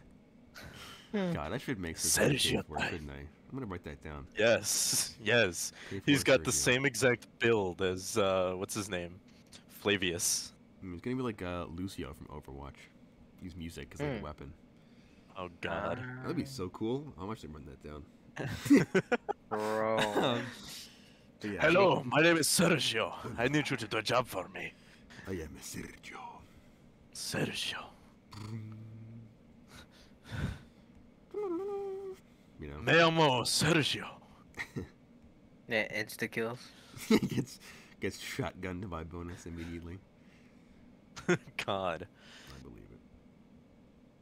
Hmm. God, I should make some Sergio for it, Pai. shouldn't I? I'm gonna write that down. Yes, yes. K4 He's got the same exact build as uh, what's his name, Flavius. I mean, it's gonna be like uh, Lucio from Overwatch. Use music as like a Hmm. weapon. Oh God. That'd be so cool. How much to run that down? Bro. [LAUGHS] Yeah, Hello, my name is Sergio. I need you to do a job for me. I am Sergio. Sergio. [LAUGHS] You know, Me amo Sergio. [LAUGHS] Yeah, insta kills. gets gets shotgunned by bonus immediately. [LAUGHS] God. I believe it.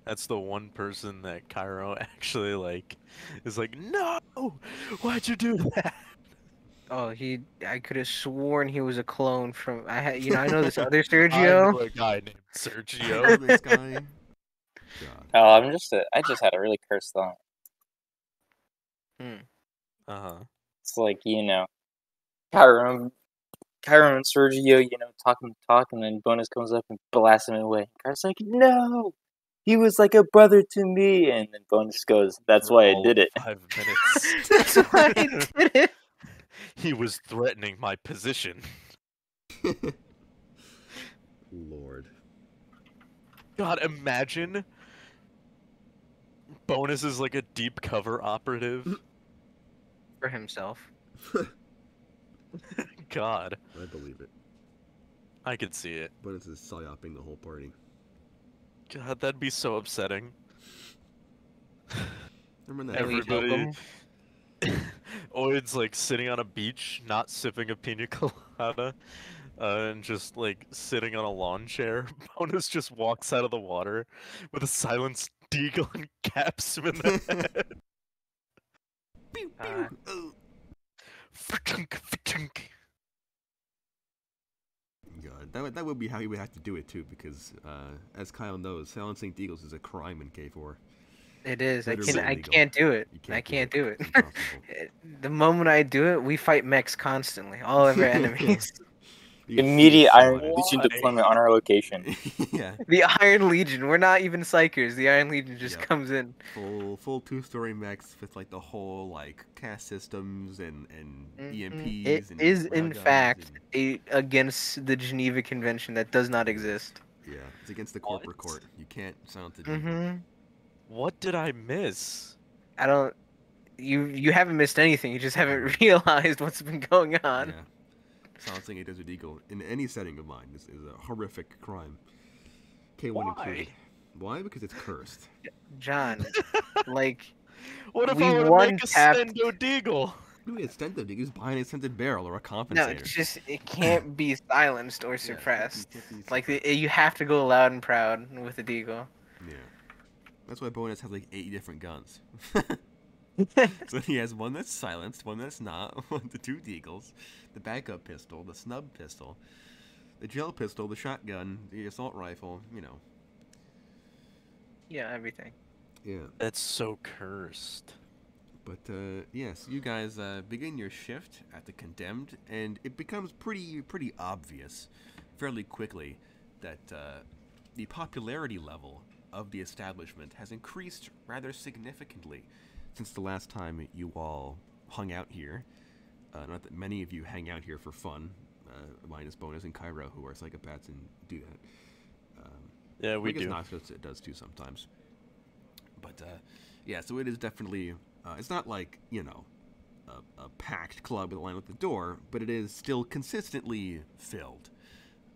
That's the one person that Cairo [LAUGHS] actually like is like, no, why'd you do [LAUGHS] that? Oh, he. I could have sworn he was a clone from. I had. You know, I know this other I Sergio. knew a guy named Oh, Sergio. this guy. God. Oh, I'm just. A, I just had a really cursed thought. uh huh. It's like you know, Cairo, Cairo and Sergio, you know, talking, talking, and then Bonus comes up and blasts him away. Cairo's like, "No, he was like a brother to me," and then Bonus goes, "That's why I did it." Five minutes. [LAUGHS] That's why I [LAUGHS] did it. he was threatening my position. [LAUGHS] Lord. God, imagine. Bonus is like a deep cover operative. For himself. God, I believe it. I could see it. But it's is psyoping the whole party. God, that'd be so upsetting. Remember that? Every- Everybody. Oid's [LAUGHS] like sitting on a beach, not sipping a pina colada, uh, and just like sitting on a lawn chair. [LAUGHS] Bonus just walks out of the water with a silenced deagle and [LAUGHS] caps him in the head. Pew, Uh, pew. Oh. God, that would, that would be how he would have to do it too, because uh, as Kyle knows, silencing Deagles is a crime in K4. It is. I can. I can't do it. You I can't do it. It's impossible. [LAUGHS] the moment I do it, we fight mechs constantly. All of our [LAUGHS] enemies. You Immediate Iron. Legion deployment on our location. [LAUGHS] yeah, the Iron Legion. We're not even psychers. The Iron Legion just Yep. comes in. full full two story mechs with like the whole like cast systems and and Mhm. EMPs. It and is in fact and- a, against the Geneva Convention that does not exist. yeah, it's against the corporate What? court. You can't sound a Deagle. Mm-hmm. What did I miss? I don't. You you haven't missed anything. You just haven't [LAUGHS] realized what's been going on. Yeah. Silencing a Desert Eagle in any setting of mine is, is a horrific crime. K1 Why? included. Why? Because it's cursed. [LAUGHS] John, [LAUGHS] like What if We I would one make a tapped- Stendo Deagle? Do an extended Deagle, just buy an extended barrel or a compensator. no, compensator. it's just it can't be silenced or Yeah, it can't suppressed. Like suppressed. the, you have to go loud and proud with the deagle. Yeah. That's why Bonus has like eight different guns. [LAUGHS] [LAUGHS] so he has one that's silenced, one that's not, [LAUGHS] one the two deagles, the backup pistol, the snub pistol, the gel pistol, the shotgun, the assault rifle, you know. yeah, everything. Yeah. That's so cursed. But uh, yes, you guys uh, begin your shift at the condemned, and it becomes pretty pretty obvious, fairly quickly, that uh, the popularity level of the establishment has increased rather significantly since the last time you all hung out here. Uh, not that many of you hang out here for fun, uh, minus Bonus and Cairo, who are psychopaths and do that. Um, Yeah, we I guess do. Noxus it does too sometimes. But uh, yeah, so it is definitely. Uh, it's not like you know a, a packed club with a line at the door, but it is still consistently filled.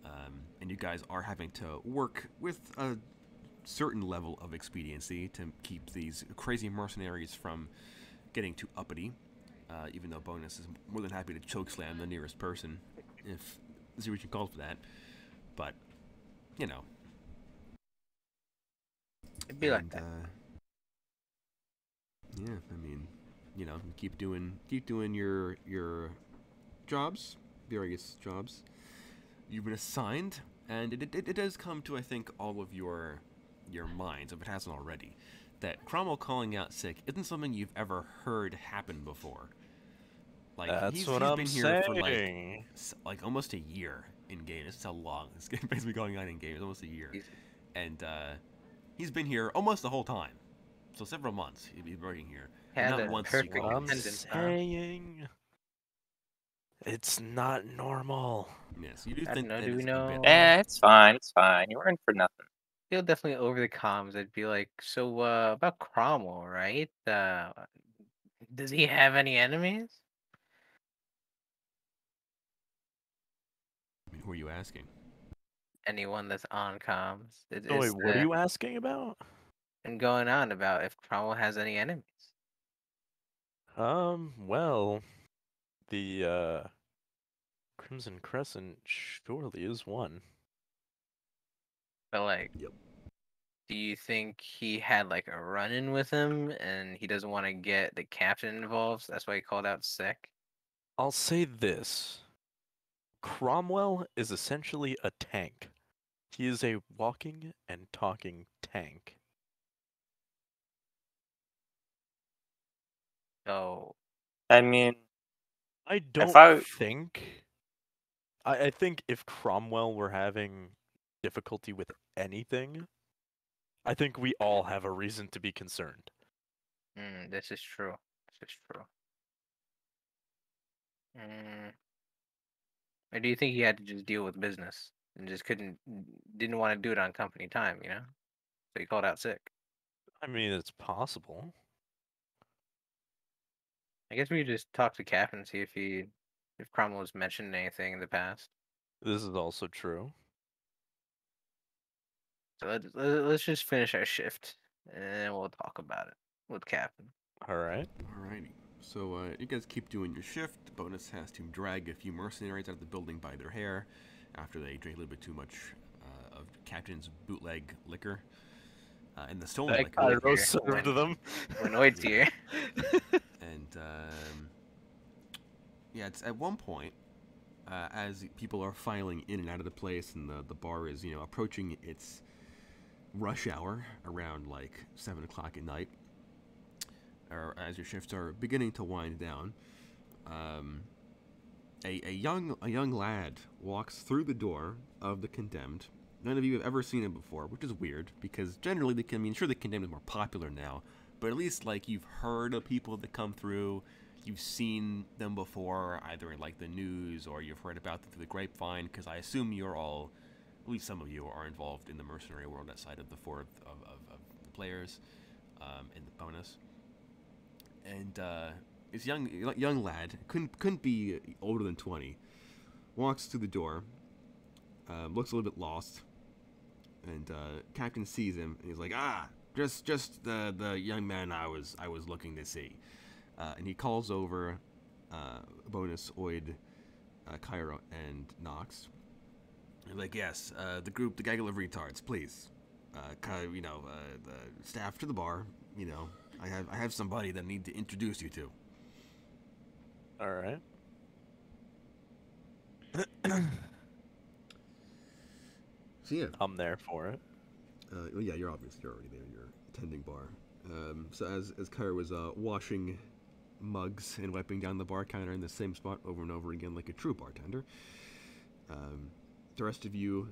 Um, and you guys are having to work with a certain level of expediency to keep these crazy mercenaries from getting too uppity. Uh, even though Bonus is more than happy to chokeslam the nearest person, if the situation calls for that. But you know, It'd be like that. Uh, yeah, I mean, you know, keep doing keep doing your your jobs, various jobs you've been assigned, and it, it, it does come to I think all of your your minds, if it hasn't already, that Kromyl calling out sick isn't something you've ever heard happen before. Like That's he's, what he's I'm been here for like like almost a year in game. This is how long this game has been going on in game. It's almost a year, and uh, He's been here almost the whole time, so several months he's been working here. Had Not once perfect you I'm saying, it's not normal. Yes, you do I think know, that do we it's a know- bit- Eh, it's fine. It's fine. You were in for nothing. He'll definitely over the comms. I'd be like, so uh, about Kromyl, right? Uh, does he have any enemies? I mean, who are you asking? Anyone that's on comms? It, Oh, wait, what are you asking about? and going on about if Kromyl has any enemies. Um, well, the uh, Crimson Crescent surely is one. But like, Yep. do you think he had like a run-in with him, and he doesn't want to get the captain involved? So that's why he called out sick. I'll say this Kromyl is essentially a tank. He is a walking and talking tank. So I mean, I don't I- think. I, I think if Kromyl were having difficulty with anything, I think we all have a reason to be concerned. mm, this is true. This is true. Mm. Or do you think he had to just deal with business and just couldn't, didn't want to do it on company time? You know, so he called out sick. I mean, it's possible. I guess we could just talk to Cap and see if he, if Kromyl's mentioned anything in the past. This is also true. So let's let- let's just finish our shift and we'll talk about it with Captain. All right. All righty. So uh, you guys keep doing your shift. The Bonus has to drag a few mercenaries out of the building by their hair after they drink a little bit too much uh, of Captain's bootleg liquor. Uh, and the stolen Like liquor. Connor I here. served them. [LAUGHS] Renoid's [LAUGHS] here. And um, yeah, it's at one point uh, as people are filing in and out of the place, and the the bar is you know approaching its rush hour around like seven o'clock at night, or as your shifts are beginning to wind down. Um, a, a young a young lad walks through the door of the condemned. None of you have ever seen him before, which is weird because generally the I mean sure the condemned is more popular now, but at least like you've heard of people that come through, you've seen them before either in like the news or you've heard about them through the grapevine because I assume you're all at least some of you are involved in the mercenary world outside of the four of, of, of, of the players um, in the bonus. And uh, this young young lad couldn't couldn't be older than twenty. Walks to the door, um, looks a little bit lost, and uh, Captain sees him and he's like, "Ah, just just the the young man I was I was looking to see." Uh, and he calls over uh, Bonus, Oid, uh, Cairo, and Knox. Like, "Yes, uh, the group, the gaggle of retards, please, uh, you know, uh, the staff to the bar. You know, I have I have somebody that I need to introduce you to." All right. [CLEARS THROAT] So yeah, I'm there for it. Uh, well, yeah, you're obviously you're already there. You're attending bar. Um, so as as Cairo was uh, washing mugs and wiping down the bar counter in the same spot over and over again, like a true bartender, um, the rest of you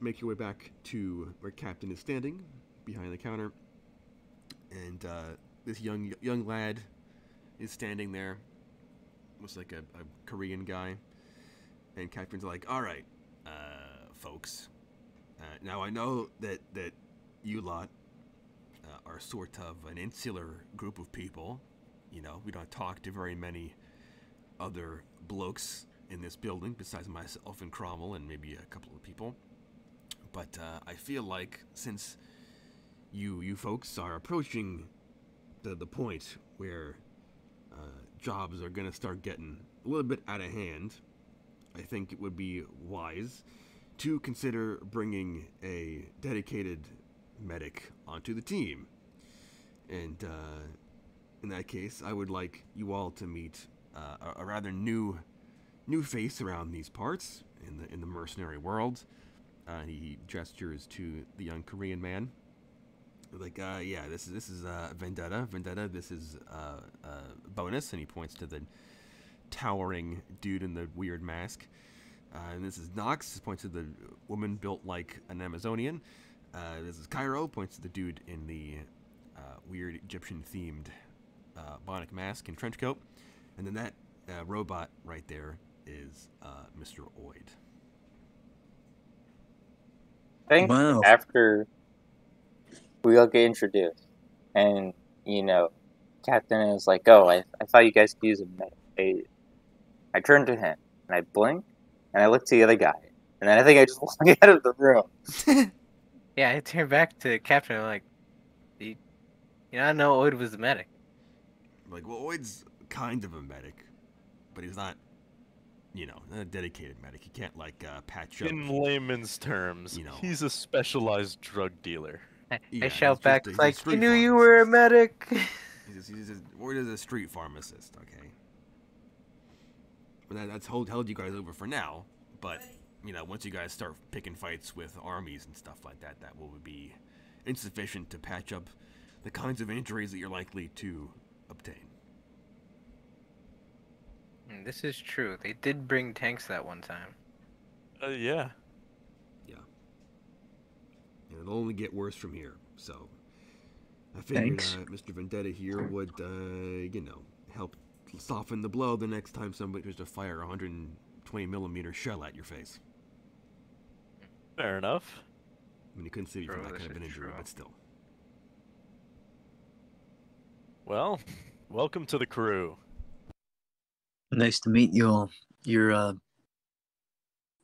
make your way back to where Captain is standing behind the counter, and uh, this young young lad is standing there. Looks like a, a Korean guy, and Captain's like, "All right, uh, folks." Uh, now I know that that you lot uh, are sort of an insular group of people. You know, we don't talk to very many other blokes in this building besides myself and Kromyl and maybe a couple of people. But uh, I feel like since you you folks are approaching the the point where uh, jobs are gonna start getting a little bit out of hand, I think it would be wise to consider bringing a dedicated medic onto the team. And uh, in that case, I would like you all to meet uh, a, a rather new, new face around these parts in the in the mercenary world. Uh, he gestures to the young Korean man, like, uh, "Yeah, this is this is uh, Vendetta. Vendetta. This is uh, uh, bonus." And he points to the towering dude in the weird mask. Uh, and this is Knox. Points to the woman built like an Amazonian. This is Cairo. Points to the dude in the weird Egyptian-themed uh, mask and trench coat, and then that robot right there is uh, Mr. Oid. I think Wow. after we all get introduced, and you know, Captain is like, "Oh, I, I thought you guys could use a med aid." I turn to him and I blink, and I look to the other guy, and then I think I just [LAUGHS] walk out of the room. [LAUGHS] Yeah, I turned back to Captain. I'm like, you, you know, I know Oid was a medic. like, well, Oid's kind of a medic, but he's not, you know, a dedicated medic. He can't like uh, patch up. In layman's terms, You know. he's a specialized drug dealer. I, Yeah, I shout back, just a- it's he's a like, you street knew you were a medic. [LAUGHS] [LAUGHS] He's, he's a, Oid is a street pharmacist. Okay. But that, that's hold held you guys over for now. But you know, once you guys start picking fights with armies and stuff like that, that will be insufficient to patch up the kinds of injuries that you're likely to obtain. Mm, this is true. They did bring tanks that one time. Uh, yeah. Yeah. And it'll only get worse from here. So I figured uh, Mr. Vendetta here would, uh, you know, help soften the blow the next time somebody tries to fire a 120 millimeter shell at your face. Fair enough. I mean, you couldn't save you from that kind of an injury, true. but still. Well, welcome to the crew. Nice to meet you all. You're uh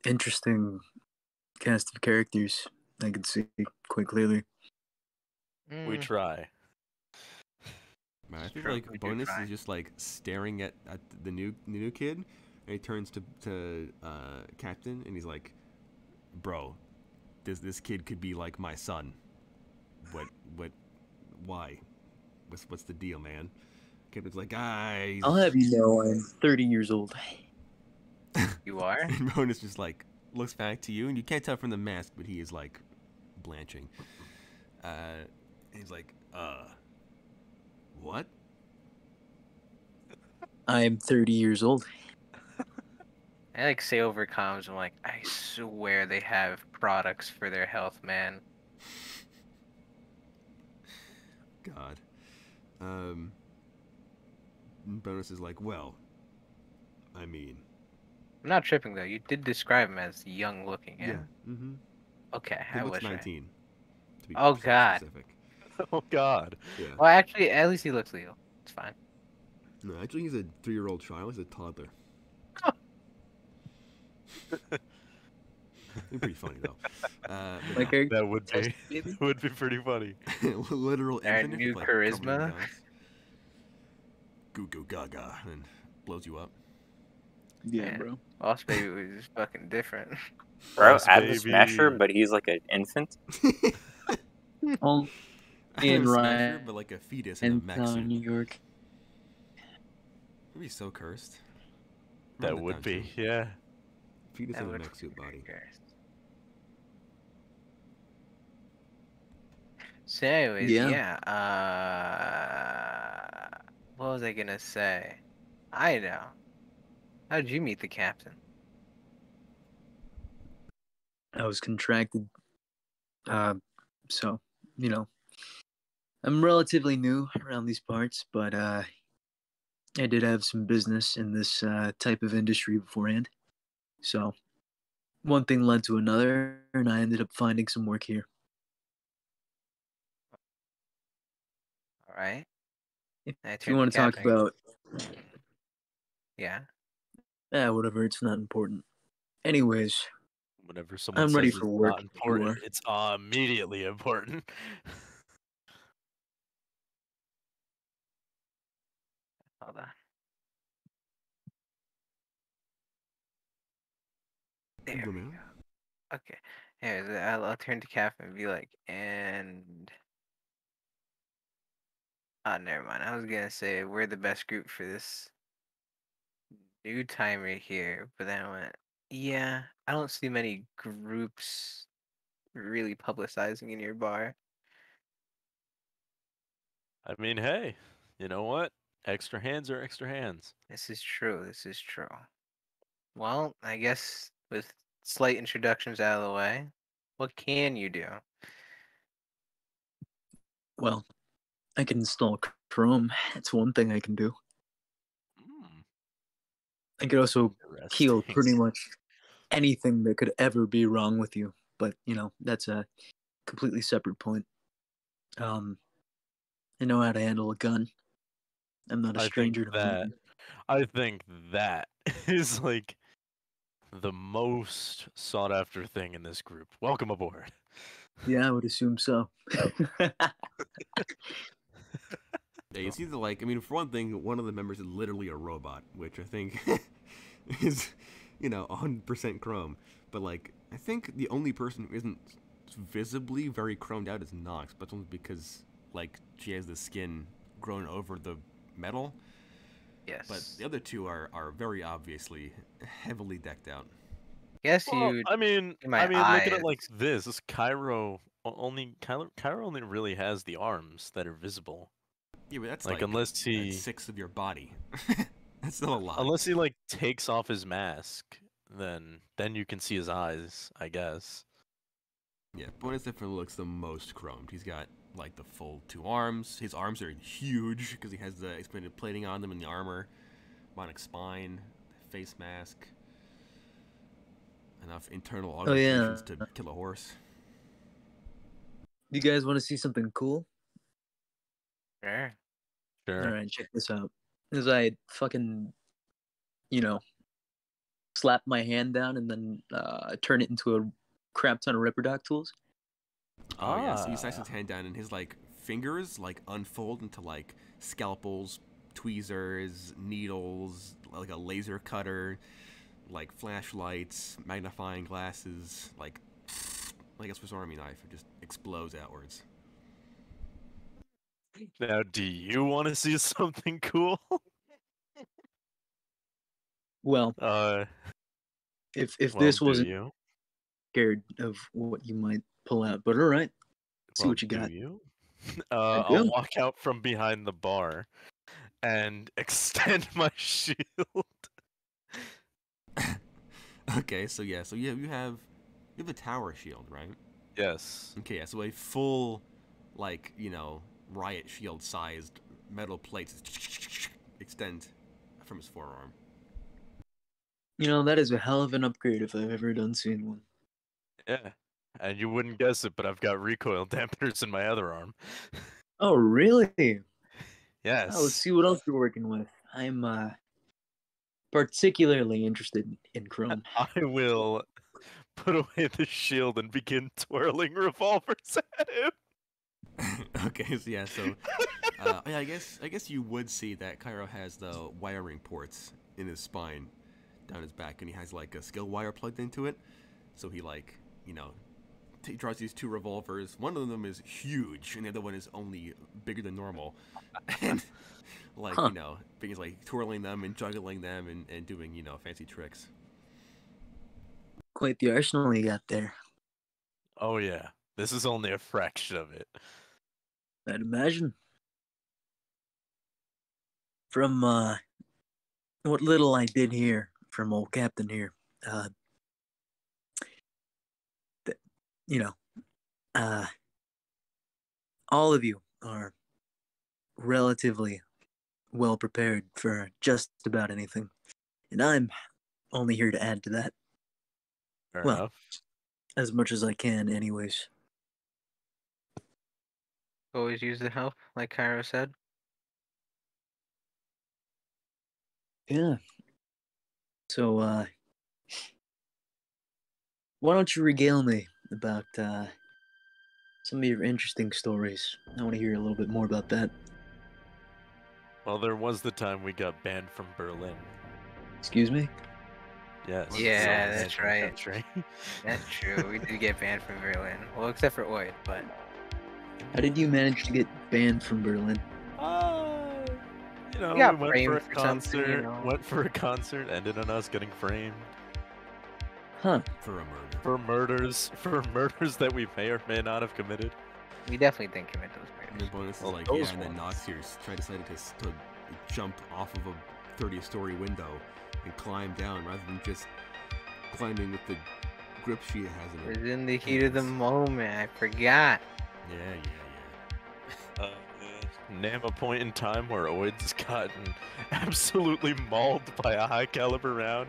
interesting cast of characters. I can see quite clearly. We Mm, try. Man, I feel True, like Bonus is just like staring at, at the new the new kid, and he turns to to uh, Captain, and he's like, "Bro, this this kid could be like my son. What what? Why? What's what's the deal, man?" Captain's like, "Guys." I'll have you know I'm 30 years old. [LAUGHS] you are? And Bonus just like looks back to you, and you can't tell from the mask, but he is like blanching. Uh, he's like, "Uh, what?" I'm 30 years old. [LAUGHS] I like say over comms, I'm like, I swear they have products for their health, man. God. Um. Bonus is like, well, I mean, I'm not tripping though. You did describe him as young looking, yeah? Mm-hmm. Okay, He I looks wish I. 19. To be Oh, God. Specific. [LAUGHS] Oh God. Yeah. Well, actually, at least he looks legal. It's fine. No, actually, he's a three-year-old child. He's a toddler. [LAUGHS] He's pretty funny though. [LAUGHS] Uh, but My no. character That would be would be pretty funny. literal Our infinite, new like, charisma? Guns. Goo goo gaga and blows you up. Yeah, Yeah. bro. Boss Baby was fucking different. [LAUGHS] Bro, Boss add the Smasher, but he's like an infant. [LAUGHS] All I have In Smasher, Ryan but like a fetus in a in mech suit. New York. That'd be so cursed. That would down, be, too. yeah. Fetus That in a would mech suit body. cursed. So, anyways, Yeah. yeah. Uh, what was I gonna say? I know. How did you meet the captain? I was contracted. Uh, so, you know, I'm relatively new around these parts, but uh, I did have some business in this uh, type of industry beforehand. So, one thing led to another, and I ended up finding some work here. All right. If, I if you want to talk about, Yeah. eh, whatever, it's not important. Anyways, Whenever someone I'm ready for it's work not important, are. it's uh, immediately important. [LAUGHS] Hold on. There we go. Okay. Anyways, I'll, I'll turn to Captain and be like, and. Oh, never mind. I was gonna say we're the best group for this new timer here, but then I went, yeah, I don't see many groups really publicizing in your bar. I mean, hey, you know what? Extra hands are extra hands. This is true. This is true. Well, I guess with slight introductions out of the way, what can you do? Well, I can install Chrome. That's one thing I can do. Hmm, I could also heal pretty much anything that could ever be wrong with you. But you know, that's a completely separate point. Um, I know how to handle a gun. I'm not a I stranger to that-. I think that [LAUGHS] is like the most sought after thing in this group. Welcome aboard. Yeah, I would assume so. [LAUGHS] [LAUGHS] [LAUGHS] Yeah, you see the like. I mean, for one thing, one of the members is literally a robot, which I think [LAUGHS] is, you know, hundred percent chrome. But like, I think the only person who isn't visibly very chromed out is Knox, but only because like she has the skin grown over the metal. Yes. But the other two are are very obviously heavily decked out. Guess Well, you. I mean, I mean, look at it like this. This Cairo o- only Cairo, Cairo only really has the arms that are visible. Yeah, but that's Like, like, unless that's he six of your body. [LAUGHS] that's still a lot. unless he like takes off his mask, then then you can see his eyes, I guess. Yeah, Bonus definitely looks the most chromed. He's got like the full two arms. His arms are huge because he has the expanded plating on them and the armor, bionic spine, face mask, enough internal Oh, yeah. to kill a horse. You guys want to see something cool? Sure. Sure. All right, check this out. As I fucking, you know, slap my hand down and then uh, turn it into a crap ton of Ripperdoc tools. Oh yeah, so he slices Ah. his hand down and his like fingers like unfold into like scalpels, tweezers, needles, like a laser cutter, like flashlights, magnifying glasses, like like a Swiss Army knife. It just explodes outwards. Now, do you want to see [LAUGHS] something cool? Well, Uh, if if well, this wasn't you? scared of what you might pull out, but all right, see Well, what you got. You? [LAUGHS] Uh. I'll walk out from behind the bar and [LAUGHS] extend my shield. okay, so yeah, so yeah, you have you have a tower shield, right? Yes. Okay, yeah, so a full, like you know, riot shield sized metal plates extend from his forearm. You know that is a hell of an upgrade if I've ever done seen one. Yeah. And you wouldn't guess it, but I've got recoil [LAUGHS] dampeners in my other arm. Oh really? Yes. Oh, let's see what else you're working with. I'm uh particularly interested in Chrome. [LAUGHS] I will put away the shield and begin [LAUGHS] twirling revolvers at him. [LAUGHS] okay, so yeah, so uh, yeah, I guess I guess you would see that Cairo has the wiring ports in his spine, down his back, and he has like a skill wire plugged into it. So he like you know t- draws these two revolvers. One of them is huge, and the other one is only bigger than normal. [LAUGHS] And like Huh. you know, he's like twirling them and juggling them and, and doing you know fancy tricks. Quite the arsenal you got there. Oh, yeah. This is only a fraction of it. I'd imagine. From uh what little I did hear from old Captain here, uh th- you know, uh all of you are relatively well prepared for just about anything. And I'm only here to add to that Fair Well, enough. as much as I can anyways. Always use the help, like Cairo said. Yeah. So, uh, why don't you regale me about uh, some of your interesting stories? I want to hear a little bit more about that. Well, there was the time we got banned from Berlin. Excuse me? Yes. Yeah, so that's banned from right. [LAUGHS] That's [LAUGHS] true. we did get banned from Berlin. Well, except for Oid, but How did you manage to get banned from Berlin? Uh, you know, got we went for a framed for something, you concert. know. Went for a concert. Ended on us getting framed Huh. For a murder. for murders. [LAUGHS] For murders that we may or may not have committed. we definitely didn't commit those And the murders. bonus is Well, like, those yeah, and then ones. Noxiers tried decided to, s- to jump off of a 30 story window and climb down rather than just climbing with the grip she has in It her. was in the heat of the moment. I forgot. Yeah, yeah, yeah. name a point in time where Oid's gotten [LAUGHS] absolutely mauled by a high caliber round?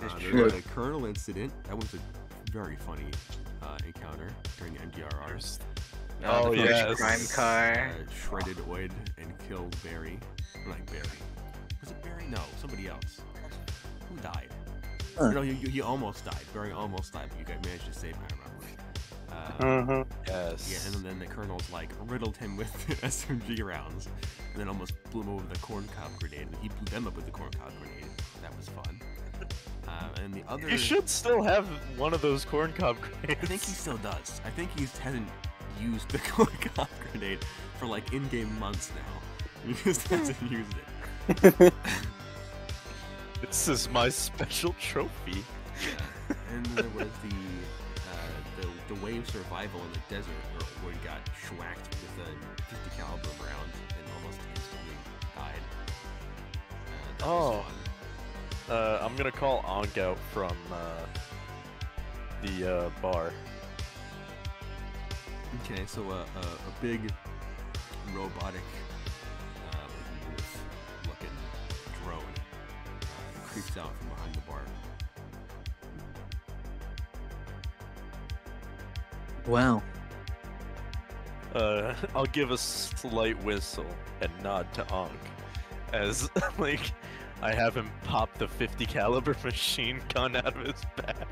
Uh, It's there was a Colonel incident. That was a very funny uh, encounter during MDRR. Uh, Oh, the first yes. crime car. Uh, shredded Oid and killed Barry. Like Barry. Was it Barry? No, somebody else. Who died? Huh. No, he, he almost died. Barry almost died, but you guys managed to save him. I remember. Uh, Mm-hmm. Yes. Yeah, and then the colonel's like riddled him with [LAUGHS] SMG rounds, and then almost blew him over with a corn cob grenade. And he blew them up with the corn cob grenade. That was fun. Uh, and the other, You should still have one of those corn cob grenades. I think he still does. I think he hasn't used the [LAUGHS] corn cob grenade for like in-game months now. [LAUGHS] He just hasn't used it. [LAUGHS] This is my special trophy. Yeah. And there was the, uh, the the wave survival in the desert where Ward got schwacked with a 50 caliber round and almost instantly died. Uh, Oh. Uh, I'm gonna call Onk out from uh, the uh, bar. Okay, so uh, a big robotic creeps out from behind the bar. Wow. Uh, [LAUGHS] I'll give a slight whistle and nod to Onk as [LAUGHS] like I have him pop the 50 caliber [LAUGHS] machine gun out of his back.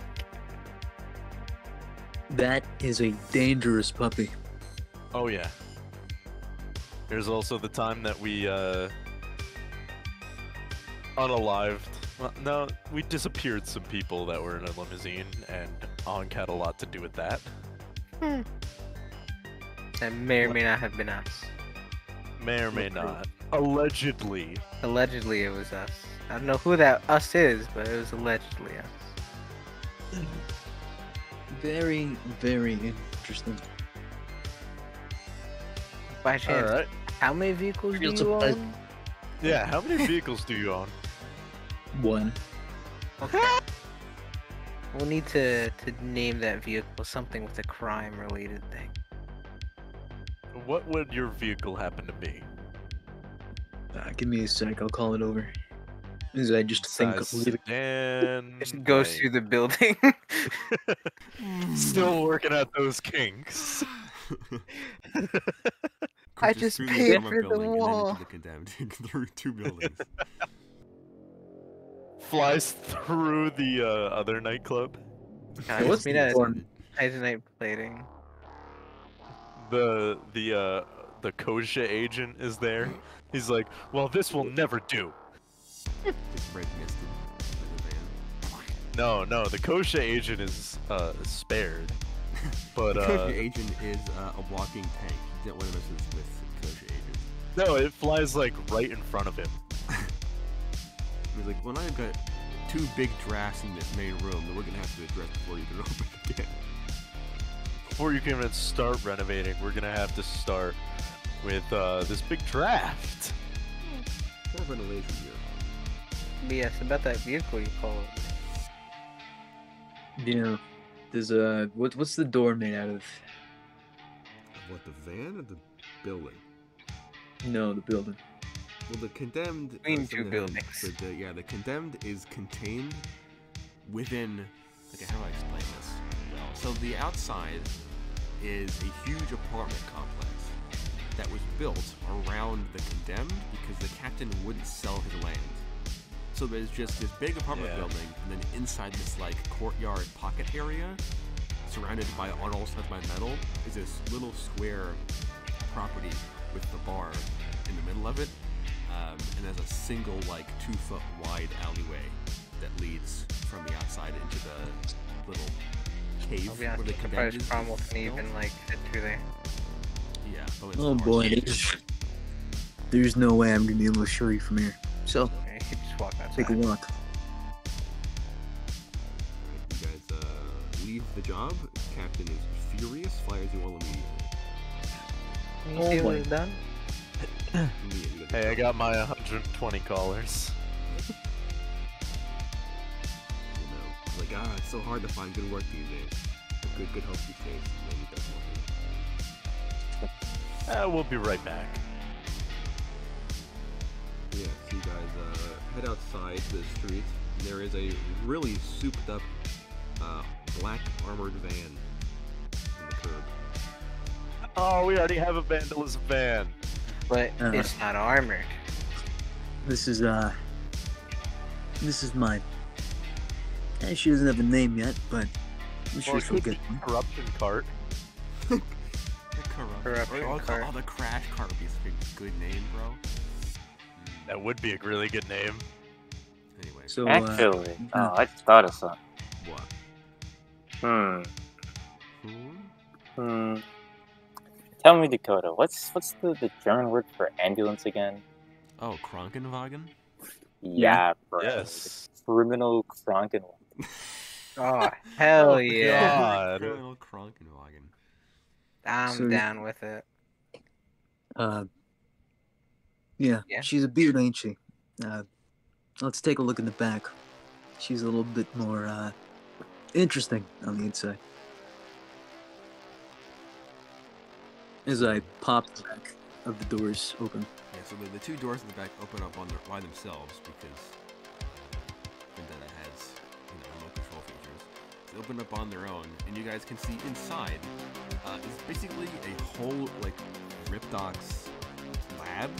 That is a dangerous puppy. Oh yeah. There's also the time that we uh unalived. Well, no, we disappeared some people that were in a limousine, and Onk had a lot to do with that. Hmm. That may or may not have been us. May or may not. Allegedly. Allegedly, it was us. I don't know who that us is, but it was allegedly us. Very, very interesting. By chance, All right. how many vehicles do you own? Yeah. How many vehicles do you own? One. Okay. we'll need to to name that vehicle something with a crime-related thing. What would your vehicle happen to be? Uh, give me a sec. I'll call it over. As I just think of Size leaving. sedan. It goes like- through the building. [LAUGHS] Still working out those kinks. [LAUGHS] I just through paid apartment for the building and then into wall. the condemned [LAUGHS] through two buildings. Flies through the uh, other nightclub. Guys, What's me the that one? night plating. The the uh the Koja agent is there. He's like, well, this will never do. It's red misted in the van. No, no, the Koja agent is uh spared. [LAUGHS] But uh Kosher agent is uh, a walking tank. He's not want to us is with Kosher agent. no, it flies like right in front of him. [LAUGHS] He's like, well, now I've got two big drafts in this main room that we're gonna have to address before you can [LAUGHS] open again. Before you can even start renovating, we're gonna have to start with uh this big draft. More ventilation here. But yes, about that vehicle you call it. Yeah. There's a what? What's the door made out of? What the van or the building? No, the building. Well, the condemned. Between two buildings. The, the, yeah, the condemned is contained within. Okay, how do I explain this? Well, so the outside is a huge apartment complex that was built around the condemned because the captain wouldn't sell his land. So there's just this big apartment Yeah. building, and then inside this like courtyard pocket area, surrounded by on all sides by metal, is this little square property with the bar in the middle of it, um, and there's a single like two foot wide alleyway that leads from the outside into the little cave I'll be where honest, the I'm condemned surprised is Kromyl built. even like fit through there. Yeah, but it's Oh hard boy, there's, there's no way I'm gonna be able to show you from here. So Yeah, you could just walk outside. take a walk. Alright, you guys uh, leave the job. Captain is furious, fires you all immediately. You Oh see boy. what it's done? [CLEARS THROAT] Immediately you Hey, I got my 120 callers. You know, like ah, it's so hard to find good work these days. Good, good hope these days. Maybe that's more. Uh, we'll be right back. Yeah, so you guys uh, head outside to the street. There is a really souped up uh, black armored van on the curb. Oh, we already have a vandalism van. But Uh-huh. it's not armored. This is uh this is mine. Eh, she doesn't have a name yet, but I'm sure Or she'll get be one. corruption cart. The corrupt. Corruption oh, cart. oh, the crash cart would be such a good name, bro. That would be a really good name. Anyway, So uh, Actually, mhm. oh, I thought of something. what? Hmm. Hmm? Hmm. Tell me, Dakota, what's what's the, the German word for ambulance again? Oh, Krankenwagen? Yeah, bro. Yes. [LAUGHS] Criminal Krankenwagen. Oh hell Oh, yeah! God. Criminal Krankenwagen. I'm So- down with it. uh yeah, Yeah. she's a beard, ain't she? Uh let's take a look in the back. She's a little bit more uh interesting on the inside. As I pop the back of the doors open. Yeah, so the, the two doors in the back open up on their, by themselves because Vendetta has, you know, remote control features. They open up on their own, and you guys can see inside. Uh, it's basically a whole, like, Ripdocs lab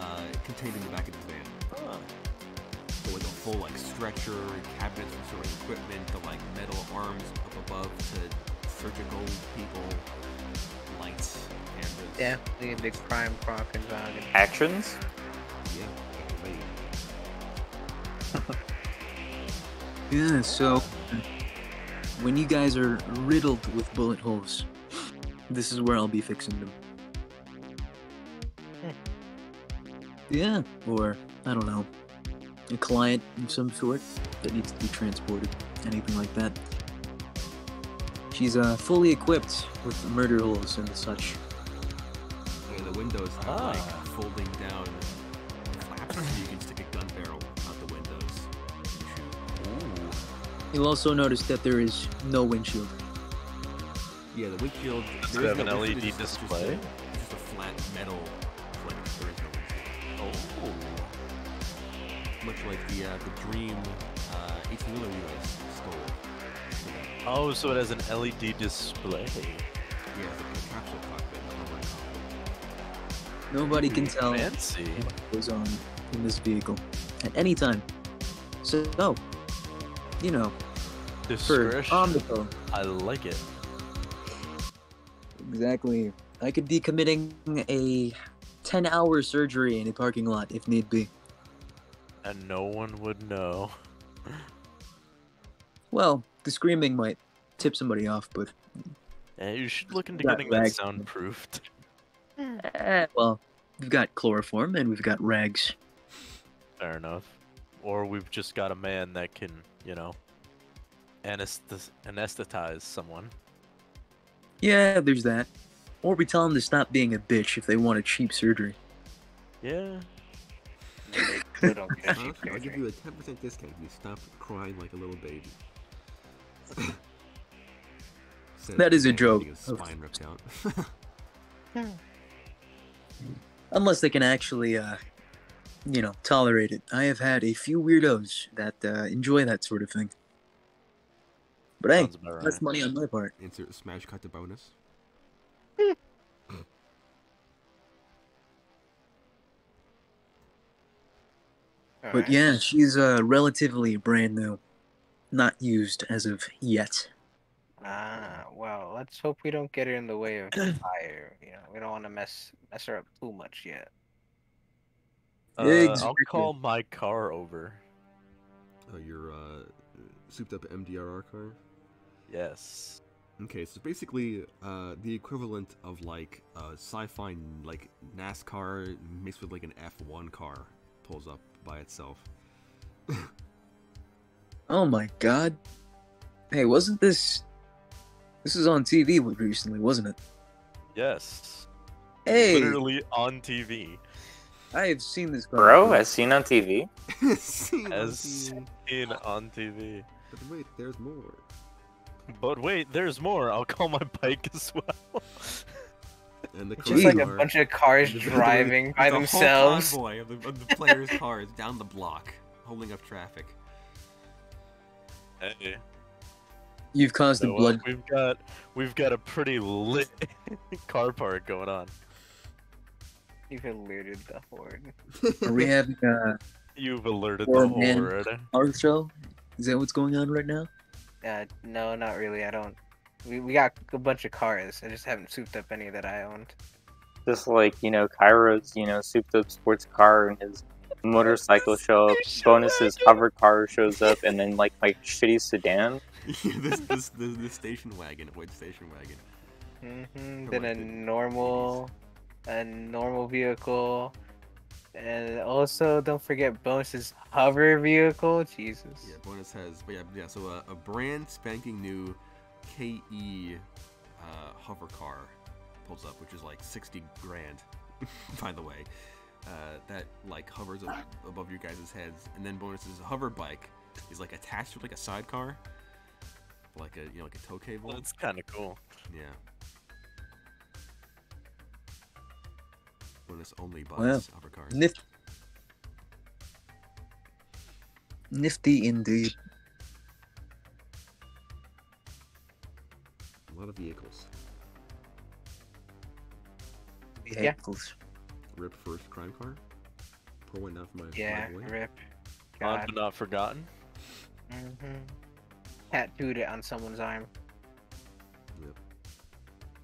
uh, contained in the back of the van. So with a full, like, stretcher, cabinets for storing equipment, the, like, metal arms up above to surgical people. Definitely a big prime Krankenwagen. Actions? Yeah, [LAUGHS] wait. Yeah, so when you guys are riddled with bullet holes, this is where I'll be fixing them. Yeah, or I don't know, a client of some sort that needs to be transported, anything like that. She's uh, fully equipped with murder holes and such. Yeah, the windows have Ah. like folding down flaps so you can stick a gun barrel out the windows. and shoot. You'll also notice that there is no windshield. Yeah, the windshield. Does there it is have no an LED it's just- display? It's just, a, it's just a flat metal plate. There is no windshield. Oh. Much like the uh, the Dream uh, 18 wheeler you guys stole. Oh, so it has an LED display. Yeah, it's like a capsule cockpit. Nobody can tell Fancy. what goes on in this vehicle at any time. So, oh, you know, Discretion. on the. I like it. Exactly. I could be committing a 10 hour surgery in a parking lot if need be. And no one would know. [LAUGHS] Well, the screaming might tip somebody off, but Yeah, you should look into getting that soundproofed. Eh, well, we've got chloroform and we've got rags. Fair enough. Or we've just got a man that can, you know, anesthes- anesthetize someone. Yeah, there's that. Or we tell them to stop being a bitch if they want a cheap surgery. Yeah. They still don't get a cheap Honestly, I'll give you a 10% discount if you stop crying like a little baby. That is a joke. Spine ripped out. Unless they can actually, uh, you know, tolerate it. I have had a few weirdos that uh, enjoy that sort of thing. But hey, Sounds right. that's money on my part. Insert smash cut to bonus. But Alright. yeah, she's uh, relatively brand new. Not used as of yet. Ah, well, let's hope we don't get her in the way of [CLEARS THROAT] fire. You know, we don't want to mess mess her up too much yet. Uh, I'll call my car over. Oh, your uh, souped up MDRR car? Yes. Okay, so basically, uh, the equivalent of like a sci-fi like NASCAR mixed with like an F1 car pulls up by itself. [LAUGHS] Oh my god. Hey, wasn't this. This is on TV recently, wasn't it? Yes. Hey, Literally on TV. I have seen this car. Bro, before. as seen on TV? [LAUGHS] Seen on TV. seen on TV. But wait, there's more. But wait, there's more. I'll call my bike as well. and the It's just like a bunch of cars the- [LAUGHS] the- driving by the whole themselves. convoy of the, of the players' cars down the block, holding up traffic. Hey, You've caused a so, uh, blood. we've got we've got a pretty lit [LAUGHS] car park going on. You've eluded the horde. Are we [LAUGHS] having a You've alerted the man. horde. art show? Is that what's going on right now? Uh, no, not really. I don't. We, we got a bunch of cars. I just haven't souped up any that I owned. Just like, you know, Cairo's, you know, souped up sports car and his motorcycle show up. Bonus's hover car shows up, and then like my shitty sedan. [LAUGHS] this, this, this, this station wagon, avoid station wagon. hmm Then a normal, a normal vehicle, and also don't forget Bonus's hover vehicle. Jesus. Yeah, bonus has, but yeah, yeah. So uh, a brand spanking new KE uh, hover car pulls up, which is like sixty grand, [LAUGHS] by the way. Uh, that like hovers ab- above your guys' heads, and then bonus's hover bike is like attached to like a sidecar, like a you know like a tow cable. That's kind of cool. Yeah. When it's only buys Wow. hover cars. Nifty. Nifty indeed. A lot of vehicles. Yeah. Vehicles. Rip first crime car. Pour one out for my Yeah. my. Rip. On God. but not forgotten. hmm Tattooed it on someone's arm. Yep.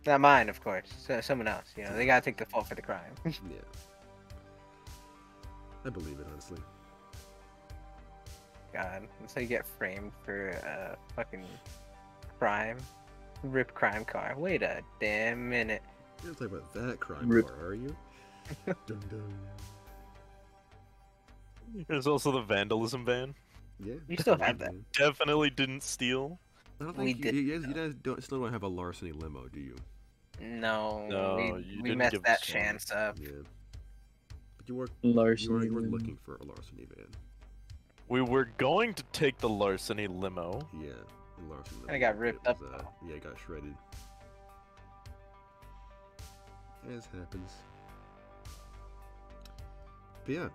Not mine, of course. So, someone else. You know, they gotta take the fault for the crime. [LAUGHS] Yeah. I believe it honestly. God, that's how you get framed for a fucking crime. Rip crime car. Wait a damn minute. You're not talking about that crime Rip. car, are you? [LAUGHS] dun dun. There's also the vandalism ban. Yeah. You still have that. Definitely didn't steal. I don't We think you, did you guys, you guys don't still don't have a larceny limo, do you? No, No, we, you we messed that chance up. Yeah. But you were Larceny. you were, you were looking for a larceny van. We were going to take the larceny limo. Yeah. the larceny I limo, got ripped it up, was, uh, yeah, it got shredded. As happens. But yeah,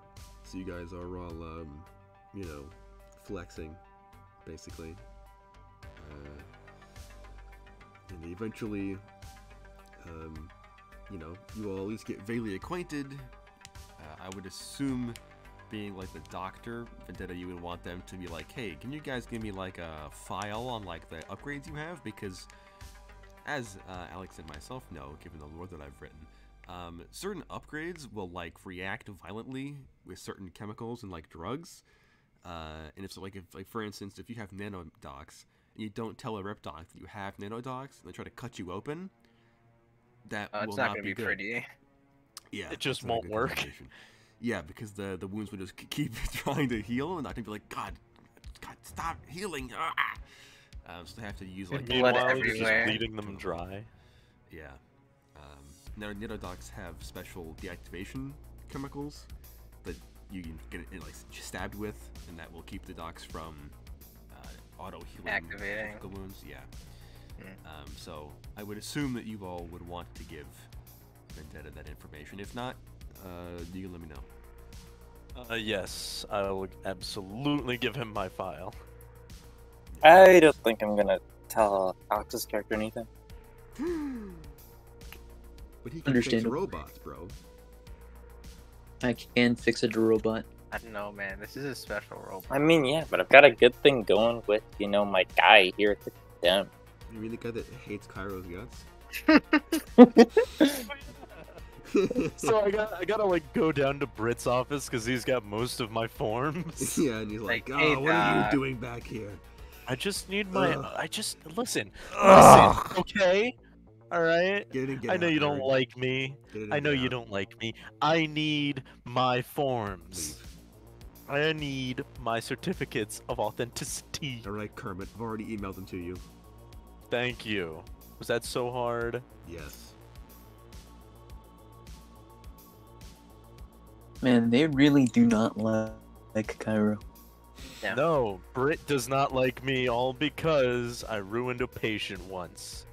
so you guys are all, um, you know, flexing, basically. Uh, and eventually, um, you know, you all at least get vaguely acquainted. Uh, I would assume, being like the doctor, Vendetta, you would want them to be like, hey, can you guys give me like a file on like the upgrades you have? Because, as uh, Alex and myself know, given the lore that I've written, um, certain upgrades will like react violently with certain chemicals and like drugs. Uh, and if so, like if like for instance, if you have nanodocs and you don't tell a rep doc that you have nanodocs and they try to cut you open, that Uh, will it's not not gonna be, be good. pretty. [LAUGHS] Yeah, It just that's not a won't work. Yeah, because the the wounds would just keep [LAUGHS] trying to heal, and I can be like, God, God, stop healing! Ah! Um, so they have to use like [LAUGHS] Blood Meanwhile, everywhere. just bleeding them dry. yeah. Um, now Nanodocs have special deactivation chemicals that you can get it like stabbed with, and that will keep the docs from uh, auto healing Activating. critical wounds. Yeah. Hmm. Um, so I would assume that you all would want to give Vendetta that information. If not, uh, you can let me know. Uh, yes, I will absolutely give him my file. I don't think I'm gonna tell Alex's character anything. [GASPS] But he can fix Understandable. robots, bro. I can fix a robot. I don't know, man. This is a special robot. I mean, yeah, but I've got a good thing going with, you know, my guy here at the dem. You mean the guy that hates Cairo's guts? [LAUGHS] [LAUGHS] so I got I gotta like go down to Brit's office because he's got most of my forms. [LAUGHS] yeah, and he's like, Like, "Oh, hey, what are you doing back here?" I just need my. Ugh. I just listen. Ugh. Listen, okay. All right. Get it get I know you don't Aaron. like me. Get it and I know you out. don't like me. I need my forms. Leave. I need my certificates of authenticity. All right, Kermit. I've already emailed them to you. Thank you. Was that so hard? Yes. Man, they really do not li- like Cairo. Yeah. No, Brit does not like me all because I ruined a patient once.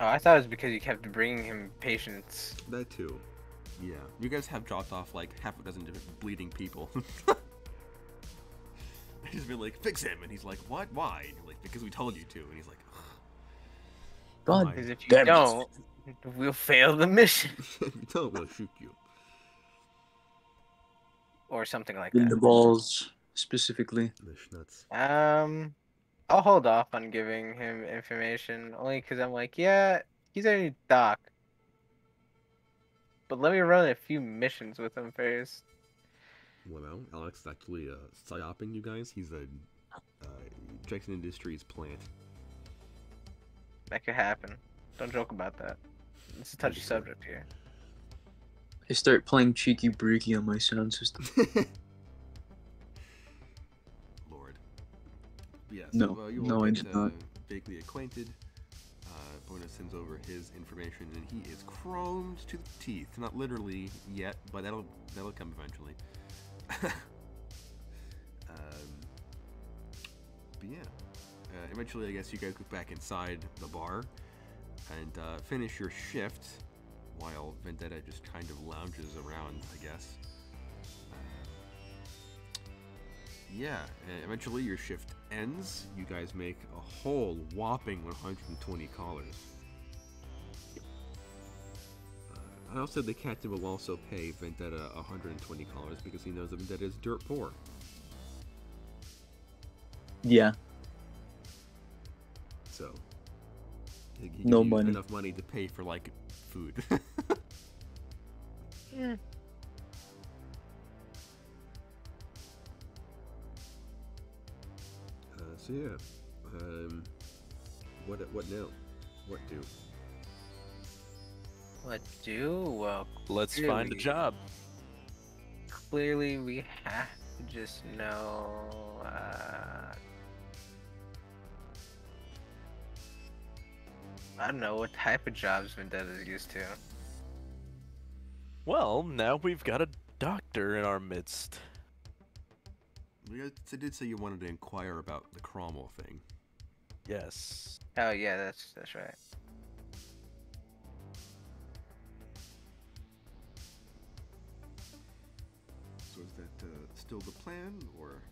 Oh, I thought it was because you kept bringing him patients. That too. Yeah. You guys have dropped off like half a dozen different bleeding people. [LAUGHS] I just been like, fix him, and he's like, what? Why? And you're like, because we told you to, and he's like, God Why? Because if you Damn don't, we'll fail the mission. [LAUGHS] if you don't, we'll shoot you. Or something like in the balls specifically. The schnutz. Um, I'll hold off on giving him information only because I'm like, yeah, he's already doc. But let me run a few missions with him first. Well, Alex is actually uh, psyoping you guys. He's a uh, Jackson Industries plant. That could happen. Don't joke about that. It's a touchy subject here. I start playing cheeky breaky on my sound system. [LAUGHS] Yeah, so No, uh, you no, I get, did uh, not. vaguely acquainted. Uh, Bona sends over his information, and he is chromed to the teeth. Not literally yet, but that'll that'll come eventually. [LAUGHS] um, but yeah, uh, eventually, I guess you guys go back inside the bar and uh, finish your shift, while Vendetta just kind of lounges around. I guess. Uh, yeah, uh, eventually your shift ends. You guys make a whole whopping 120 collars. Uh, I also the captain will also pay Vendetta 120 collars because he knows that Vendetta is dirt poor. Yeah, So he, he No money. enough money to pay for like food. Uh, [LAUGHS] so yeah, um, what what now? What do? What do? Well, Let's find a job. clearly we have to just know. Uh, I don't know what type of jobs Vendetta is used to. Well, now we've got a doctor in our midst. You did say you wanted to inquire about the Kromyl thing. Yes. Oh yeah, that's that's right. So is that uh, still the plan, or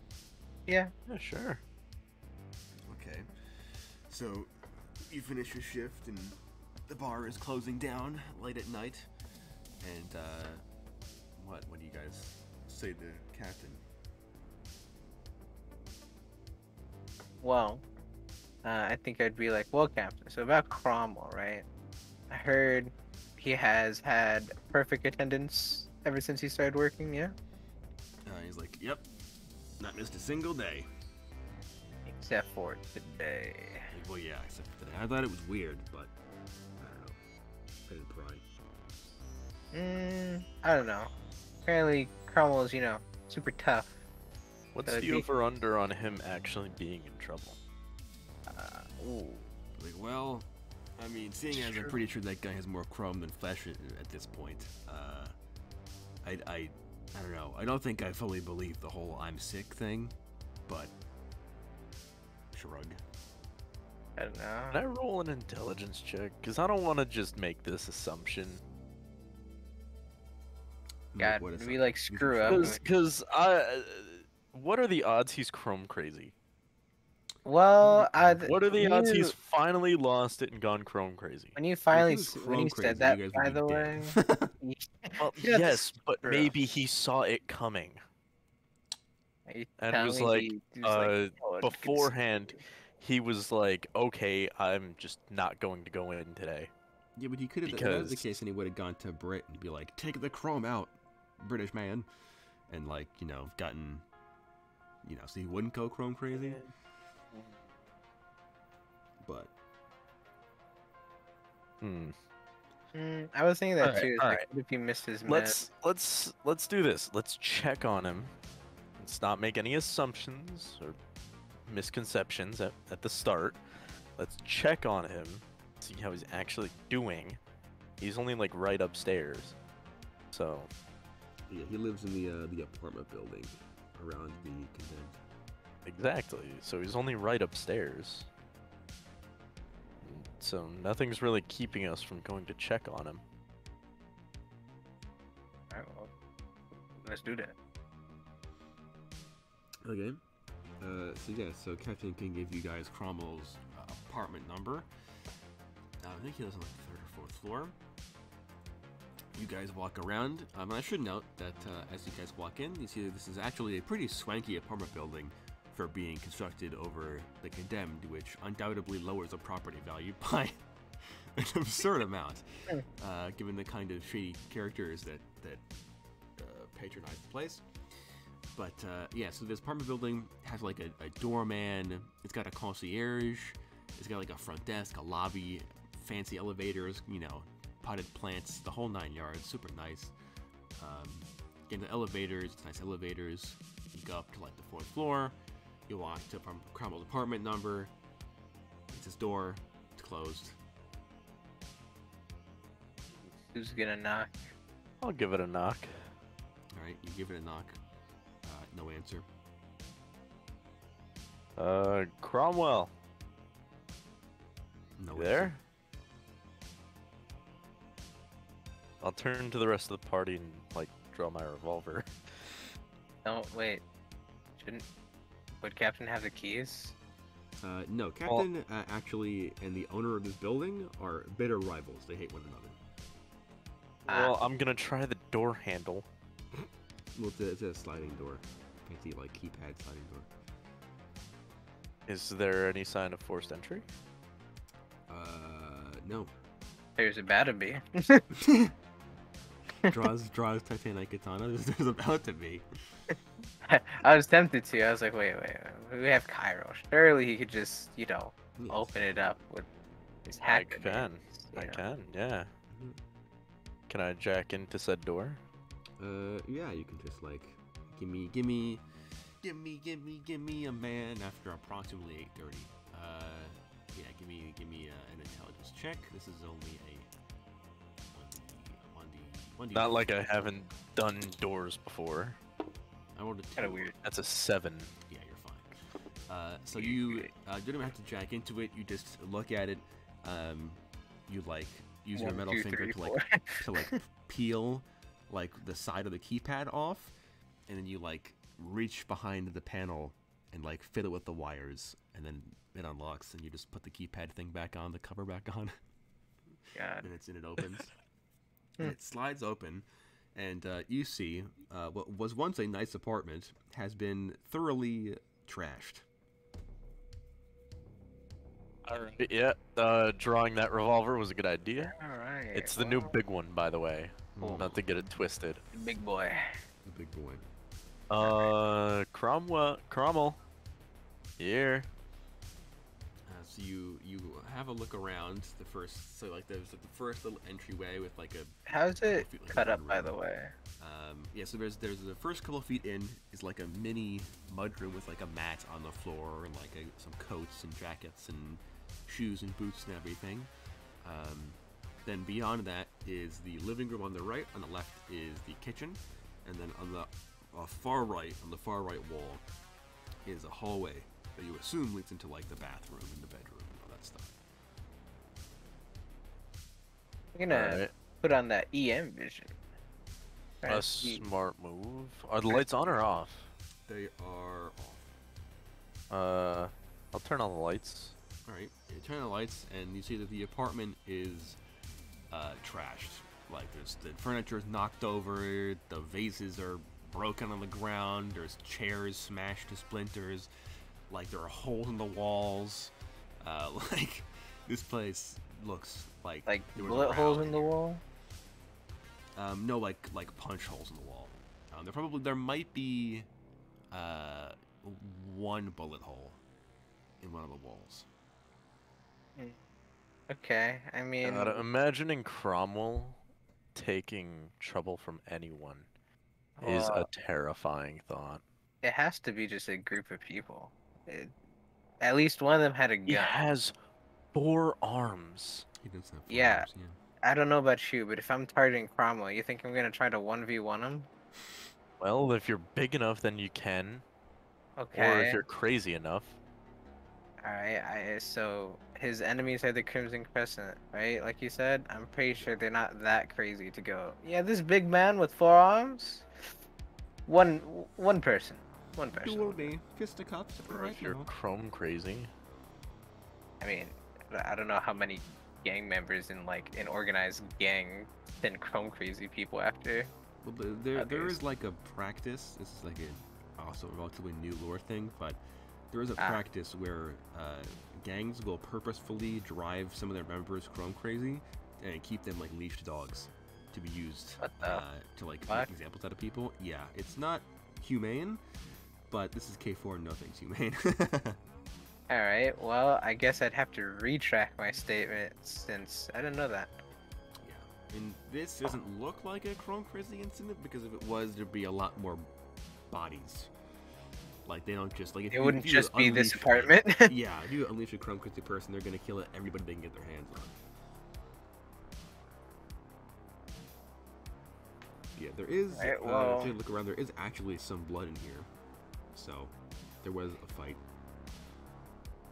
Yeah. Yeah, sure. okay? So you finish your shift, and the bar is closing down late at night. And uh, what? What do you guys say to Captain? Well, uh, I think I'd be like, well, Captain. So about Kromyl, right? I heard he has had perfect attendance ever since he started working. Yeah. Uh, he's like, "Yep, not missed a single day." Except for today. Like, well, yeah, except for today. I thought it was weird, but I don't know. I didn't pry. Mm, I don't know. Apparently, Kromyl's, you know, super tough. What's That'd the be- over under on him actually being in trouble? Uh, ooh. Like, well, I mean, seeing as I'm pretty sure that guy has more chrome than flesh at, at this point, uh, I, I, I don't know. I don't think I fully believe the whole "I'm sick" thing, but shrug. I don't know. Can I roll an intelligence check? Because I don't want to just make this assumption. God, What is we like screw up. [LAUGHS] Because, because I, what are the odds he's chrome crazy? Well, I, What are the when odds you- he's finally lost it and gone chrome crazy? When you finally, when you said that, you by the be way. [LAUGHS] [LAUGHS] Well, You yes, but screw up. maybe he saw it coming. And telling was like, he was uh, "Oh, I could s- beforehand, he was like, "Okay, I'm just not going to go in today." yeah, but he could have. If that was the case, and he would have gone to Brit and be like, "Take the chrome out, British man," and like, you know, gotten, you know, so he wouldn't go chrome crazy. But Hmm. Mm, I was thinking that Alright, too. It's like, alright. what if he missed his? Let's let's let's do this. Let's check on him. Let's not make any assumptions or misconceptions at, at the start. Let's check on him, see how he's actually doing. He's only like right upstairs. So yeah, he lives in the uh, the apartment building around the condemned. exactly. So he's only right upstairs. so nothing's really keeping us from going to check on him. Alright, well, let's do that. Okay. Uh, so yeah, so Captain King gave you guys Kromyl's uh, apartment number. Uh, I think he lives on like the third or fourth floor. You guys walk around. Um, and I should note that uh, as you guys walk in, you see that this is actually a pretty swanky apartment building for being constructed over the condemned, which undoubtedly lowers the property value [LAUGHS] by an absurd amount, uh, given the kind of shady characters that that uh, patronize the place. But uh, yeah, so this apartment building has like a, a doorman. It's got a concierge. It's got like a front desk, a lobby, fancy elevators. You know, potted plants, the whole nine yards. Super nice. Um, get into elevators. It's nice elevators. You go up to like the fourth floor. You walk to Crom- Kromyl's apartment number. It's his door. It's closed. Who's gonna knock? I'll give it a knock. All right, you give it a knock. Uh, no answer. Uh, Kromyl, No you answer. I'll turn to the rest of the party and like draw my revolver. No, wait. Shouldn't. Would Captain have the keys? Uh, no, Captain uh, actually and the owner of this building are bitter rivals. They hate one another. Ah. Well, I'm gonna try the door handle. [LAUGHS] Well, it's a, it's a sliding door. Fancy like keypad sliding door. Is there any sign of forced entry? Uh, no. There's about to be. [LAUGHS] [LAUGHS] draws draws Titanic katana. [LAUGHS] There's, there's about to be. I was tempted to. I was like, wait, wait, wait. We have Cairo. Surely he could just, you know, Yes. open it up with his I hack. can. abilities, I know? can. Yeah. Mhm. Can I jack into said door? Uh, yeah, you can just like, give me, give me, give me, give me, give me a man after approximately 8:30. Uh, yeah, give me, give me uh, an intelligence check. This is only a Not like I haven't done doors before. I rolled a two. Kind of weird. That's a seven. Yeah, you're fine. Uh, so you uh, don't even have to jack into it. You just look at it. Um, you like use your metal two, finger three, to like [LAUGHS] to like peel like the side of the keypad off, and then you like reach behind the panel and like fit it with the wires, and then it unlocks, and you just put the keypad thing back on, the cover back on, God. [LAUGHS] and it's and it opens, and it slides open, and uh, you see uh, what was once a nice apartment has been thoroughly trashed. Alright. Yeah. Uh, drawing that revolver was a good idea. All right. It's the new big one, by the way. Cool. Not to get it twisted. big boy. The big boy. Uh, Kromyl. Kromyl. Here. So you you have a look around the first so like there's the first little entryway with like a How's it feel like cut up, by the way? um, yeah so there's there's the first couple feet in is like a mini mud room with like a mat on the floor and like a, some coats and jackets and shoes and boots and everything. Um, then beyond that is the living room on the right. On the left is the kitchen, and then on the uh, far right, on the far right wall, is a hallway that you assume leads into like the bathroom and the bedroom and all that stuff. I'm gonna Alright. put on that EM vision. Trying A to see- smart move. Are the lights on or off? They are off. Uh, I'll turn on the lights. All right, you turn on the lights, and you see that the apartment is uh, trashed. Like there's the furniture is knocked over, the vases are broken on the ground. There's chairs smashed to splinters. Like there are holes in the walls. Uh, [LAUGHS] like this place looks like like there was a bullet holes in the wall. Um, no, like like punch holes in the wall. Um, there probably there might be uh, one bullet hole in one of the walls. Okay, I mean, God, imagining Kromyl taking trouble from anyone is a terrifying thought. it has to be just a group of people. It, at least one of them had a gun. He has four arms. He does have Yeah. firearms, yeah. I don't know about you, but if I'm targeting Kromyl, you think I'm gonna try to one v one him? Well, if you're big enough, then you can. Okay. Or if you're crazy enough. All right. I so his enemies are the Crimson Crescent, right? Like you said, I'm pretty sure they're not that crazy to go. Yeah, this big man with four arms. One one person. One You will be fisticuffs Or right you're now. chrome crazy. I mean, I don't know how many gang members in like an organized gang send chrome crazy people after. Well, there, there others. is like a practice. This is like a also a relatively new lore thing, but there is a Ah. practice where uh, gangs will purposefully drive some of their members chrome crazy and keep them like leashed dogs to be used uh, to like fuck? make examples out of people. Yeah, it's not humane, but this is K4. No thanks, humane. [LAUGHS] All right. Well, I guess I'd have to retract my statement since I didn't know that. Yeah, and this doesn't look like a Chrome Crazy incident because if it was, there'd be a lot more bodies. Like they don't just like It wouldn't you just be this apartment. [LAUGHS] yeah, [LAUGHS] if you unleash a Chrome Crazy person, they're gonna kill everybody they can get their hands on. Yeah, there is. Right, uh, well- if you look around, there is actually some blood in here. So there was a fight.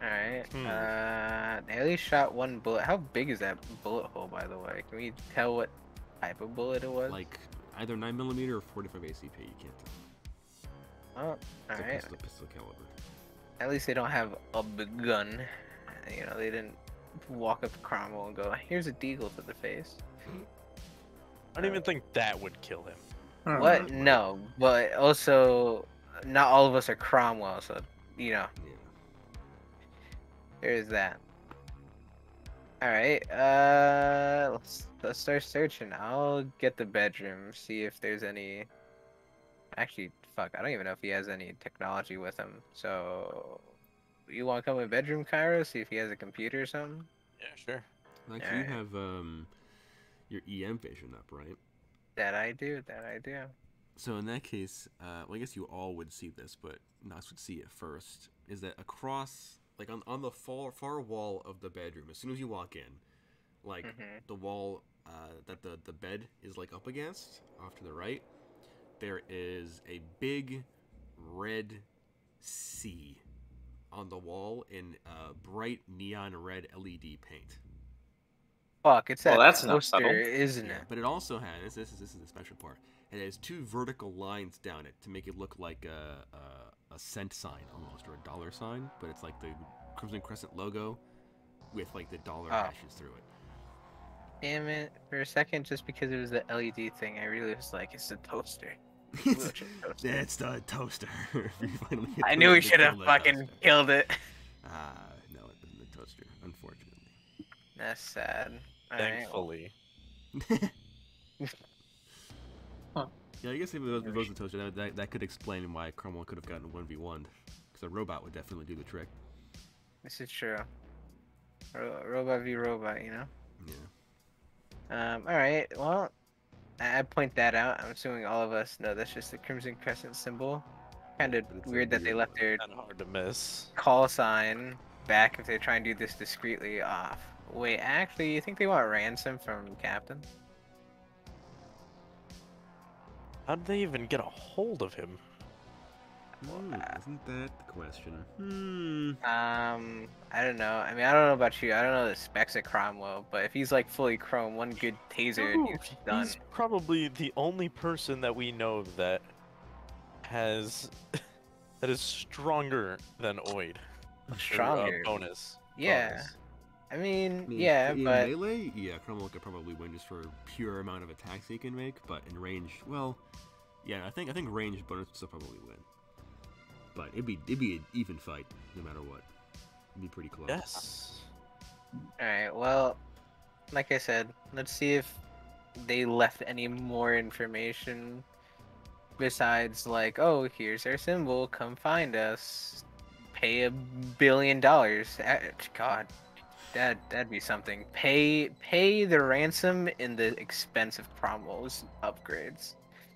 All right. Hmm. Uh, they at least shot one bullet. How big is that bullet hole, by the way? Can we tell what type of bullet it was? Like either 9 millimeter or 45 ACP. You can't tell. oh, all It's a pistol, pistol caliber. At least they don't have a big gun. You know, they didn't walk up to Kromyl and go, "Here's a deagle to the face." I don't even think that would kill him. What? No, but also, not all of us are Kromyl, so you know, Yeah. there is that. All right. Uh, let's let's start searching. I'll get the bedroom, see if there's any. Actually, fuck, I don't even know if he has any technology with him. So, you want to come in bedroom, Cairo? See if he has a computer or something. Yeah, sure. Actually, you Alright. have um, your EM vision up, right? That I do. That I do. So in that case, uh, well, I guess you all would see this, but Knox would see it first. Is that across, like on, on the far far wall of the bedroom? As soon as you walk in, like Mhm. the wall uh, that the the bed is like up against, off to the right, there is a big red C on the wall in uh, bright neon red LED paint. Fuck, it's Well, that that's not poster, subtle. isn't Yeah, it? but it also has this is this is the special part. It has two vertical lines down it to make it look like a, a a cent sign almost or a dollar sign, but it's like the Crimson Crescent logo with like the dollar Ah. hashes through it. Damn it! For a second, just because it was the LED thing, I really was like, it's the toaster. [LAUGHS] it's, toaster. That's the toaster. [LAUGHS] We finally get I knew we should have fucking toaster. killed it. [LAUGHS] Ah, no, it isn't the toaster, unfortunately. That's sad. Alright, Thankfully. Yeah, I guess if it was, if it was the toaster, that, that, that could explain why Kromyl could have gotten 1v1. Because a robot would definitely do the trick. This is true. Ro- robot v robot, you know. Yeah. Um. All right. Well, I I point that out. I'm assuming all of us know that's just the Crimson Crescent symbol. Kind of But it's a weird that they left one. their Kind of hard to miss. call sign back if they try and do this discreetly off. Wait, actually, you think they want ransom from Captain? How did they even get a hold of him? Hmm, uh, isn't that the question? Hmm. Um, I don't know. I mean, I don't know about you. I don't know the specs of Kromyl, but if he's like fully chrome, one good taser, and Ooh, he's done. He's probably the only person that we know of that has [LAUGHS] that is stronger than Oid. Or, uh, Stronger. bonus. Yeah. bonus. I mean, I mean, yeah, in but melee, yeah, Kromyl could probably win just for pure amount of attacks he can make. But in range, well, yeah, I think I think range bonus would still probably win. But it'd be it'd be an even fight no matter what. It'd be pretty close. Yes. all right. Well, like I said, let's see if they left any more information besides like, oh, here's our symbol. Come find us. Pay a billion dollars. God, that that'd be something. Pay pay the ransom in the expense of Kromyl's upgrades. [LAUGHS]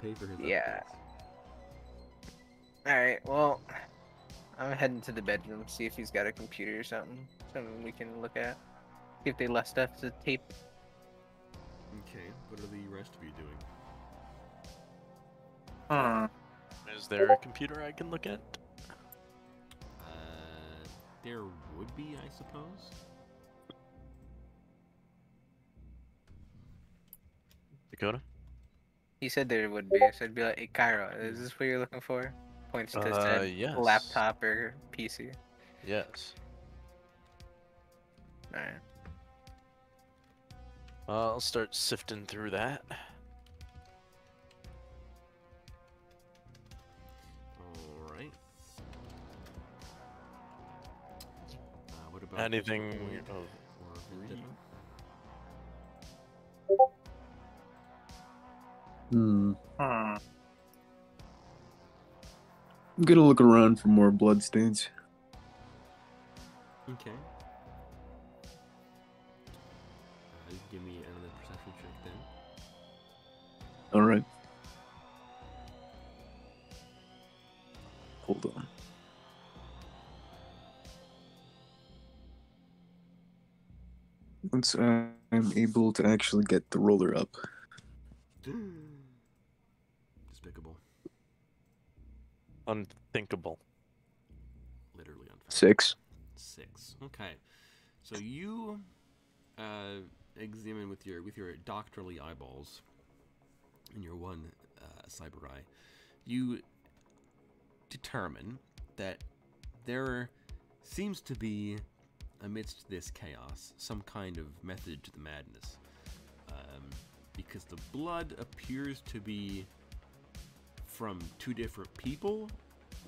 Pay for his. Yeah. upgrades. All right. Well, I'm heading to the bedroom. See if he's got a computer or something. Something we can look at. See if they left stuff to tape. Okay. What are the rest of you doing? Hmm. Is there a computer I can look at? There would be, I suppose. Dakota? He said there would be. So it'd be like, hey, Cairo, is this what you're looking for? Points to Uh, said yes. laptop or PC. Yes. Alright. I'll start sifting through that. Anything Boyd of? Hmm. Hmm. I'm gonna look around for more bloodstains. Okay. Uh, give me another perception check then. All Once I'm able to actually get the roller up. Despicable. Unthinkable. Literally unthinkable. Six. Six. Okay. So you uh, examine with your with your doctorly eyeballs and your one uh, cyber eye. You determine that there seems to be amidst this chaos some kind of method to the madness, um, because the blood appears to be from two different people,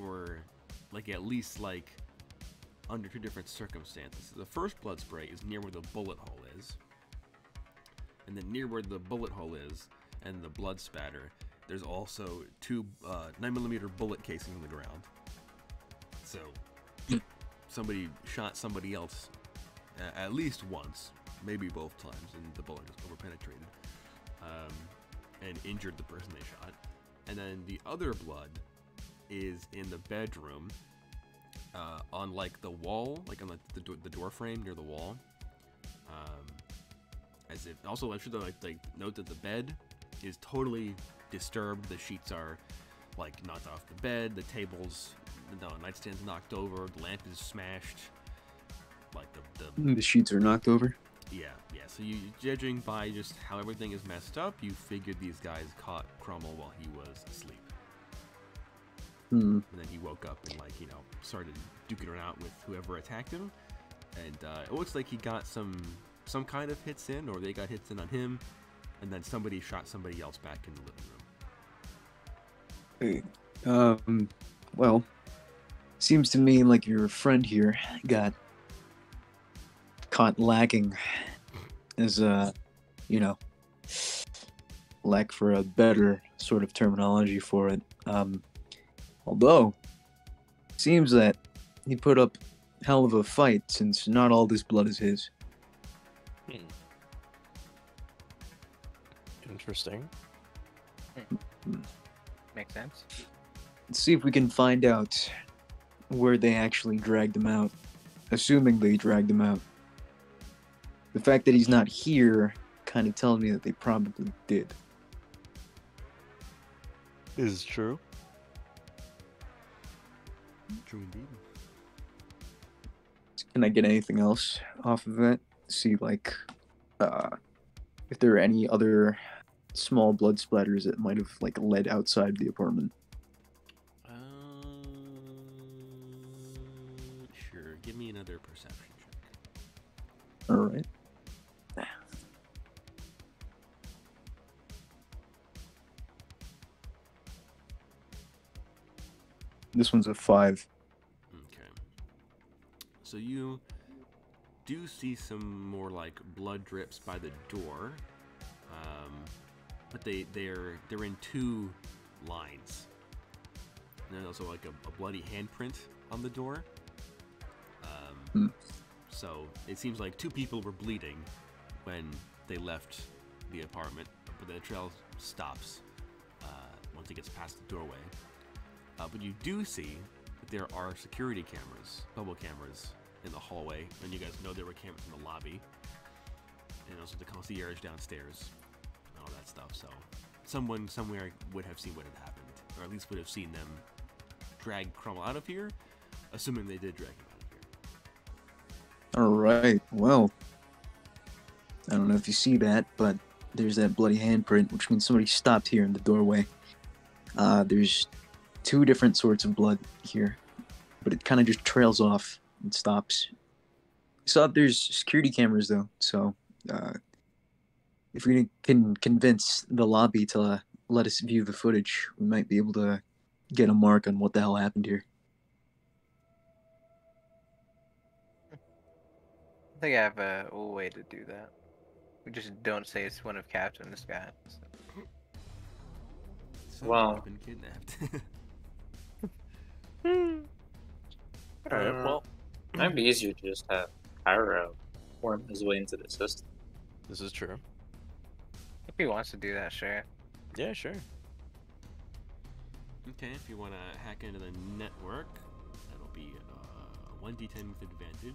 or like at least like under two different circumstances. The first blood spray is near where the bullet hole is. And then near where the bullet hole is and the blood spatter, there's also two uh, 9mm bullet casings on the ground. So, somebody shot somebody else at least once, maybe both times, and the bullet overpenetrated um, and injured the person they shot. And then the other blood is in the bedroom uh, on like the wall, like on the, the, do- the door frame near the wall. Um, as if also I should like, like note that the bed is totally disturbed. The sheets are like knocked off the bed. The tables, the nightstand's knocked over. The lamp is smashed. Like the, the The sheets are knocked over. yeah, yeah. So you judging by just how everything is messed up, you figured these guys caught Kromyl while he was asleep. Hmm. And then he woke up and like you know started duking it out with whoever attacked him. And uh, it looks like he got some some kind of hits in, or they got hits in on him, and then somebody shot somebody else back in the living room. Hey, um, well, seems to me like your friend here got caught lacking, as a, you know, lack for a better sort of terminology for it. Um, although, seems that he put up hell of a fight since not all this blood is his. Interesting. Makes sense. Let's see if we can find out where they actually dragged him out, assuming they dragged him out. The fact that he's not here kind of tells me that they probably did. Is true. True indeed. Can I get anything else off of that? See, like, uh, if there are any other small blood splatters that might have like led outside the apartment. Another perception check. All right. This one's a five. Okay. So you do see some more like blood drips by the door, um, but they they're they're in two lines. And there's also like a, a bloody handprint on the door. Hmm. So it seems like two people were bleeding when they left the apartment, but the trail stops uh, once it gets past the doorway. Uh, but you do see that there are security cameras, bubble cameras, in the hallway, and you guys know there were cameras in the lobby, and also the concierge downstairs, and all that stuff. So someone somewhere would have seen what had happened, or at least would have seen them drag Kromyl out of here, assuming they did drag him. All right. Well, I don't know if you see that, but there's that bloody handprint, which means somebody stopped here in the doorway. Uh, there's two different sorts of blood here, but it kind of just trails off and stops. So there's security cameras though, so uh, if we can convince the lobby to uh, let us view the footage, we might be able to get a mark on what the hell happened here. Think I have a, a way to do that. We just don't say it's one of Captain's guys. So Wow. you've been kidnapped. [LAUGHS] Alright, Uh, well, [CLEARS THROAT] Might be easier to just have Pyro worm his way into the system. this is true. If he wants to do that, sure. Yeah, sure. okay, if you want to hack into the network, that'll be uh, 1d10 with advantage.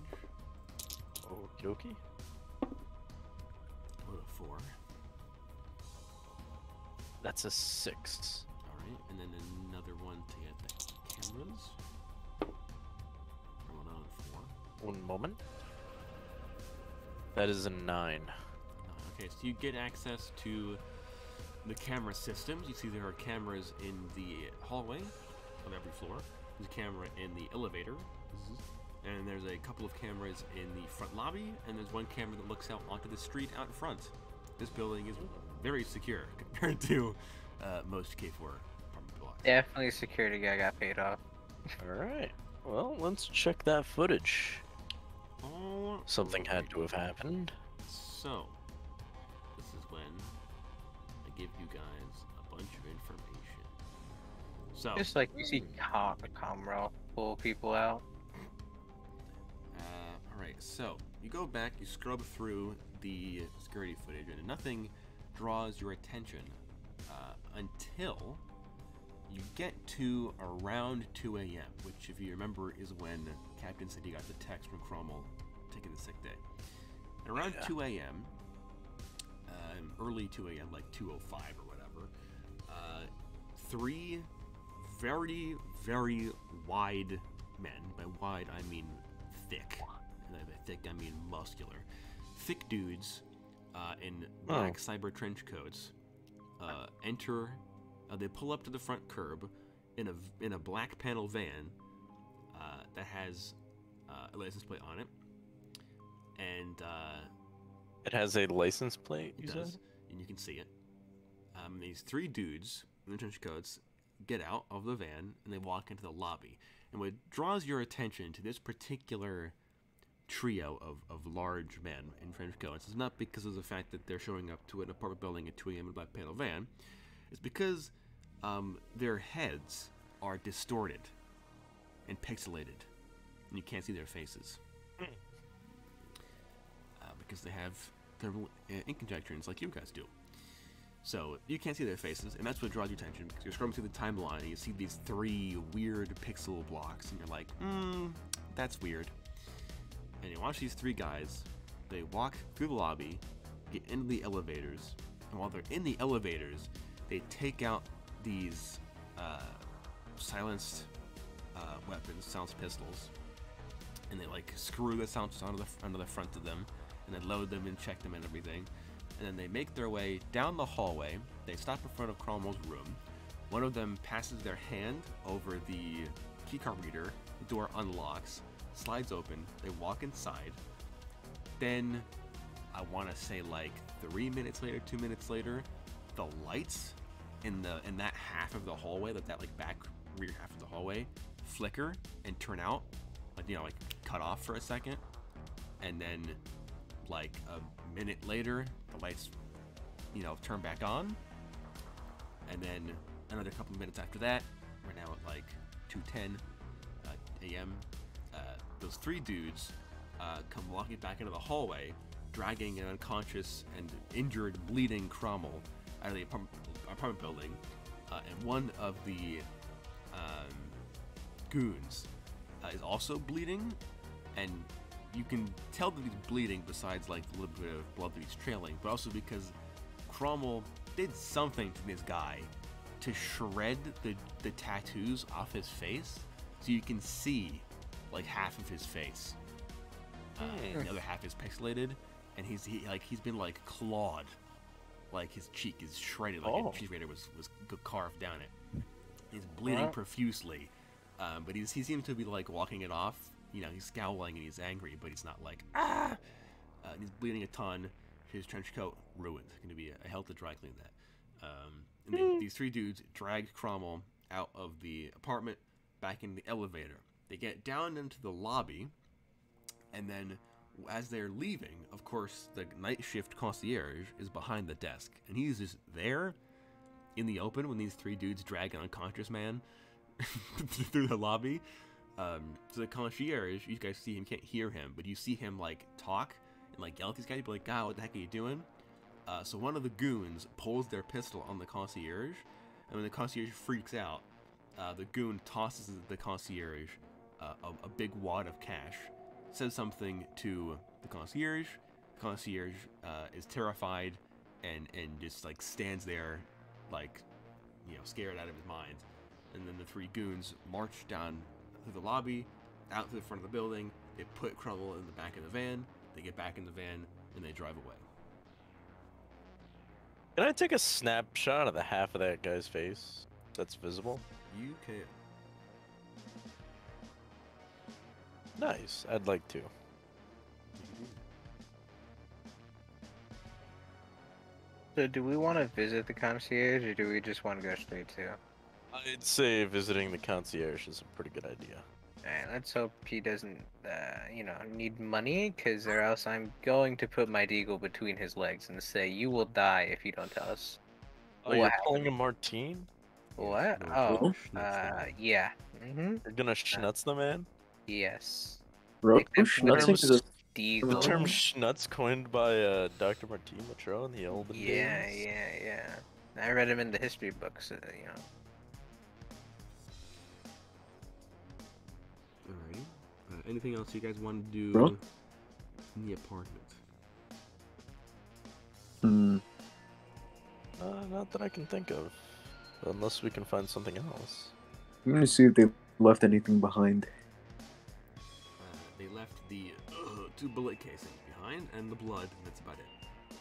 Okie dokie. Go to 4. That's a six. Alright, and then another one to get the cameras. Roll on 4. One moment. That is a nine. Okay, so you get access to the camera systems. You see there are cameras in the hallway of every floor. There's a camera in the elevator. And there's a couple of cameras in the front lobby, and there's one camera that looks out onto the street out in front. This building is very secure [LAUGHS] compared to uh, most K4 apartment blocks. Definitely security guy got paid off. Alright. Well, let's check that footage. All Something had to have happened. So, this is when I give you guys a bunch of information. So, Just like you see Com Comro pull people out. Uh, all right, so you go back, you scrub through the security footage, and nothing draws your attention uh, until you get to around 2 a.m., which, if you remember, is when Captain said he got the text from Kromyl taking the sick day. And around Yeah. 2 a.m., um, early 2 a.m., like 2:05 or whatever, uh, three very, very wide men. By wide, I mean thick. Thick, I mean muscular. Thick dudes uh, in black cyber trench coats uh, enter. Uh, they pull up to the front curb in a in a black panel van uh, that has uh, a license plate on it, and uh, It has a license plate, it you does, said? and you can see it. Um, these three dudes in the trench coats get out of the van and they walk into the lobby. And what draws your attention to this particular trio of, of large men in trench coats It's not because of the fact that they're showing up to an apartment building at 2 a.m. in a black panel van. It's because um, their heads are distorted and pixelated, and you can't see their faces uh, because they have thermal uh, ink injections like you guys do. So you can't see their faces, and that's what draws your attention because you're scrolling through the timeline and you see these three weird pixel blocks, and you're like, hmm, that's weird. And you watch these three guys, they walk through the lobby, get into the elevators, and while they're in the elevators, they take out these uh, silenced uh, weapons, silenced pistols, and they like screw the silencers onto the onto the front of them, and then load them and check them and everything. And then they make their way down the hallway. They stop in front of Kromyl's room. One of them passes their hand over the keycard reader. The door unlocks, slides open. They walk inside. Then, I want to say like three minutes later, two minutes later, the lights in the in that half of the hallway, that that like back rear half of the hallway, flicker and turn out, like you know, like cut off for a second, and then like a minute later, the lights, you know, turn back on, and then another couple minutes after that, we're now at like 2:10 uh, a.m. Those three dudes uh, come walking back into the hallway, dragging an unconscious and injured, bleeding Kromyl out of the apartment, apartment building, uh, and one of the um, goons uh, is also bleeding, and you can tell that he's bleeding besides like the little bit of blood that he's trailing, but also because Kromyl did something to this guy to shred the, the tattoos off his face so you can see like half of his face. uh, and Hmm. the other half is pixelated, and he's he like he's been like clawed, like his cheek is shredded, like Oh. a cheese grater was was carved down it. He's bleeding profusely, um, but he's he seems to be like walking it off. You know, he's scowling and he's angry, but he's not like ah. Uh, he's bleeding a ton. His trench coat ruined. Going to be a, a hell to dry clean that. Um, and then these three dudes drag Kromyl out of the apartment, back in the elevator. They get down into the lobby, and then as they're leaving, of course, the night shift concierge is behind the desk, and he's just there in the open when these three dudes drag an unconscious man [LAUGHS] through the lobby. Um, so the concierge, you guys see him, can't hear him, but you see him like talk and like yell at these guys, You be like, "God, what the heck are you doing?" Uh, so one of the goons pulls their pistol on the concierge, and when the concierge freaks out, uh, the goon tosses the concierge a, a big wad of cash, says something to the concierge. The concierge uh, is terrified and and just like stands there, like you know, scared out of his mind. And then the three goons march down through the lobby, out to the front of the building. They put Kromyl in the back of the van. They get back in the van and they drive away. Can I take a snapshot of the half of that guy's face that's visible? You can. Nice. I'd like to. Take it easy. So do we want to visit the concierge or do we just want to go straight to? I'd say visiting the concierge is a pretty good idea. Alright, let's hope he doesn't, uh, you know, need money, because or else I'm going to put my deagle between his legs and say, "You will die if you don't tell us." Oh, you're What pulling a Martine? What? Oh, uh, yeah. Mm-hmm. You're gonna schnutz the man? Yes. Bro, Except for is. The term schnutz coined by uh, Dr. Martine Latrobe in the olden Yeah, days. yeah, yeah. I read him in the history books. Uh, you know. Alrighty. Uh, anything else you guys want to do Bro? in the apartment? Hmm. Uh, not that I can think of. Unless we can find something else. I'm gonna see if they left anything behind. They left the uh, two bullet casings behind and the blood. and That's about it.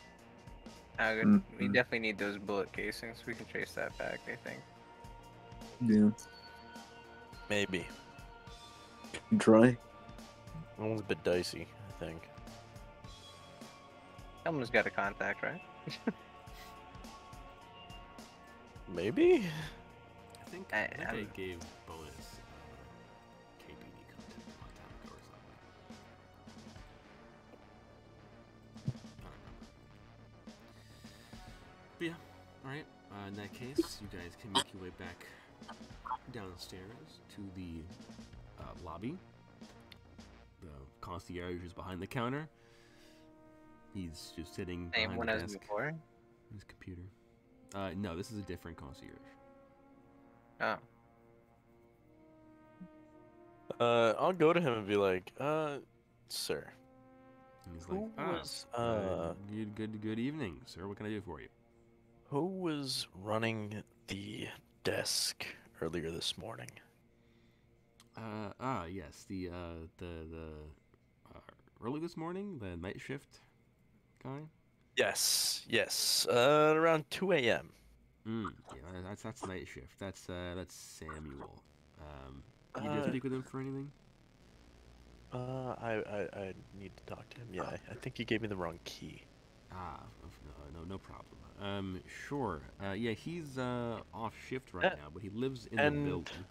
Uh, good. We Mhm. definitely need those bullet casings. We can trace that back. I think. Yeah. Maybe. Dry. That one's a bit dicey, I think. Someone's got a contact, right? Maybe? I think I- I, think I gave bonus alright. Uh, in that case, you guys can make your way back downstairs to the uh, lobby. The concierge is behind the counter. He's just sitting Same behind one the as desk, before. his computer. Uh, no, this is a different concierge. Oh. Uh, I'll go to him and be like, uh, sir. And he's like, Who ah, was, uh, uh, good, good, good evening, sir. What can I do for you? Who was running the desk earlier this morning? Uh, ah, yes, the, uh, the, the, uh, early this morning, the night shift guy? Yes, yes. Uh, around 2 a.m. Mm, yeah, that's, that's night shift. That's, uh, that's Samuel. Um, you Uh, speak with him for anything? Uh, I, I, I need to talk to him. Yeah, I, I think he gave me the wrong key. Ah, no, no, no problem. Um, sure. Uh, yeah, he's, uh, off shift right Uh, now, but he lives in and- the building.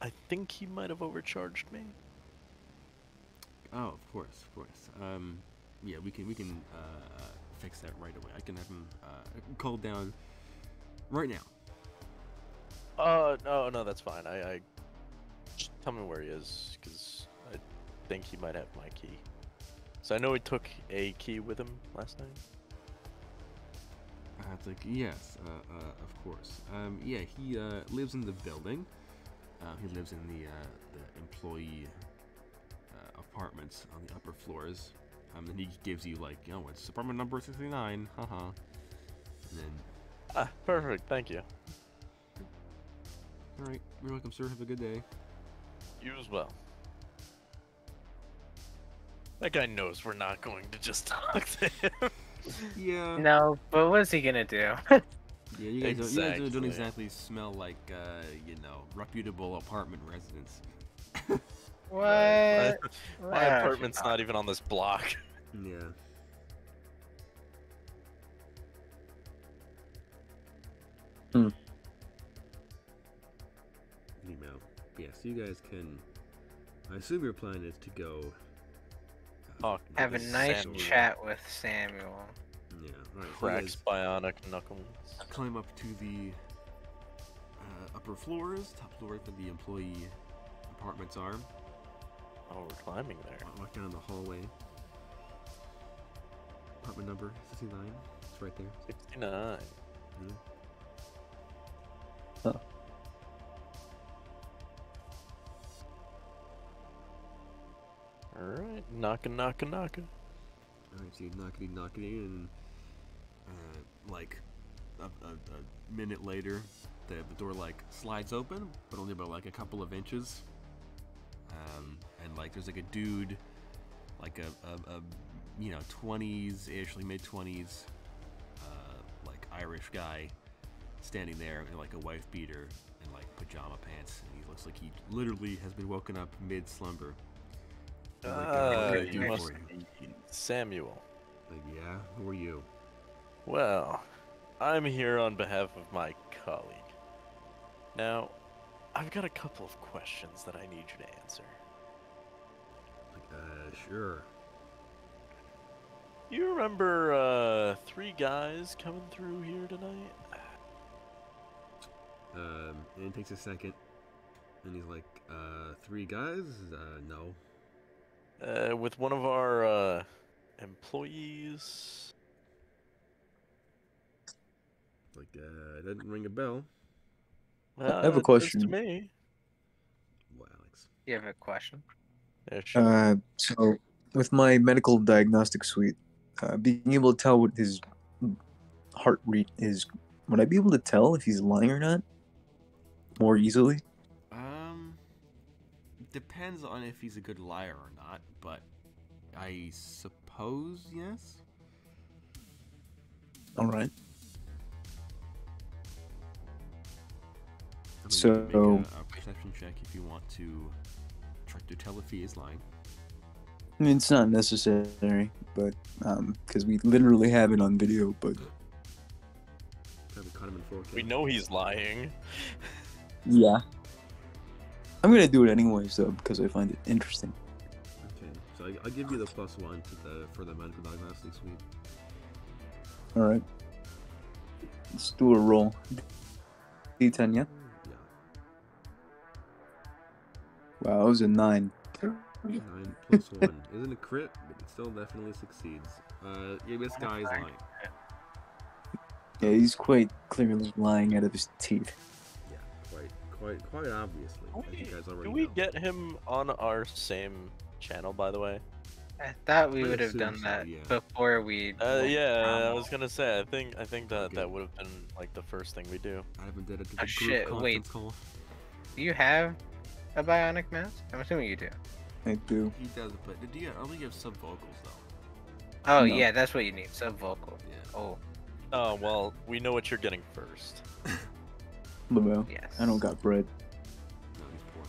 I think he might have overcharged me. Oh, of course, of course. Um, yeah, we can we can uh, fix that right away. I can have him uh, called down right now. Uh, no, no, that's fine. I, I just tell me where he is, because I think he might have my key. So I know he took a key with him last night. Uh, it's like yes, uh, uh, of course. Um, yeah, he uh, lives in the building. Uh, he lives in the uh, the employee uh, apartments on the upper floors. Um, and he gives you like, you know, it's apartment number sixty nine. Haha. And then, Ah, perfect. Thank you. all right, you're welcome, sir. Have a good day. You as well. That guy knows we're not going to just [LAUGHS] talk to him. Yeah. No, but what's he gonna do? Yeah, you guys, don't, you guys don't- don't Exactly. exactly smell like, uh, you know, reputable apartment residents. [LAUGHS] [LAUGHS] what? [LAUGHS] My Ah, apartment's not even on this block. Yeah. Hmm. Email. Yes, you guys can. I assume your plan is to go. Talk Have a nice Samuel. chat with Samuel. Yeah, alright. so you Cracks bionic knuckles. climb up to the uh, upper floors, top floor where the employee apartments are. Oh, we're climbing there. Walk down the hallway. Apartment number 69. It's right there. 69. Mhm. Alright, knocking, knocking, knocking. Alright, so you knockity knockity, and uh, like a, a, a minute later, the, the door like slides open, but only about like a couple of inches. Um, and like there's like a dude, like a, a, a you know 20s ish, like mid 20s, uh, like Irish guy, standing there in like a wife beater and like pajama pants, and he looks like he literally has been woken up mid slumber. Like, uh, what can I you must for you? be Samuel. Yeah, who are you? Well, I'm here on behalf of my colleague. Now, I've got a couple of questions that I need you to answer. Uh, sure. You remember uh, three guys coming through here tonight? Um, and it takes a second, and he's like, uh, three guys? Uh, no. Uh, with one of our uh, employees. Like, uh, it doesn't ring a bell. Well, have a question. To me. Well, Alex. You have a question? Yeah, sure. Uh, so with my medical diagnostic suite, uh, being able to tell what his heart rate is, would I be able to tell if he's lying or not more easily? Um, depends on if he's a good liar or not, but I suppose yes. All right. I mean, So- make a, a perception check if you want to try to tell if he is lying. I mean, it's not necessary, but um, because we literally have it on video. But Probably caught him in 4K. we know he's lying. yeah, I'm gonna do it anyways though because I find it interesting. Okay, so I, I'll give you the plus one to the for the medical diagnostic suite. All right. Let's do a roll. D10, yeah. Yeah, Wow, it was a nine. nine plus [LAUGHS] one isn't a crit, but it still definitely succeeds. Uh, yeah, this guy is lying. Yeah, he's quite clearly lying out of his teeth. Yeah, quite, quite, quite obviously. Do as you we, guys already do we know. get him on our same channel, by the way? I thought we would have assume done so, that yeah. before we. Uh, went yeah, I was gonna say. I think I think that Okay. that would have been like the first thing we do. I haven't did it to the Oh, group shit, wait. call. Do you have a bionic mask? I'm assuming you do. I do. He does, but did you? I don't think you have sub vocals though. Oh No. yeah, that's what you need. Sub vocal. Yeah. Oh Oh well, we know what you're getting first. [LAUGHS] Lamo. yes. I don't got bread. No, he's poor.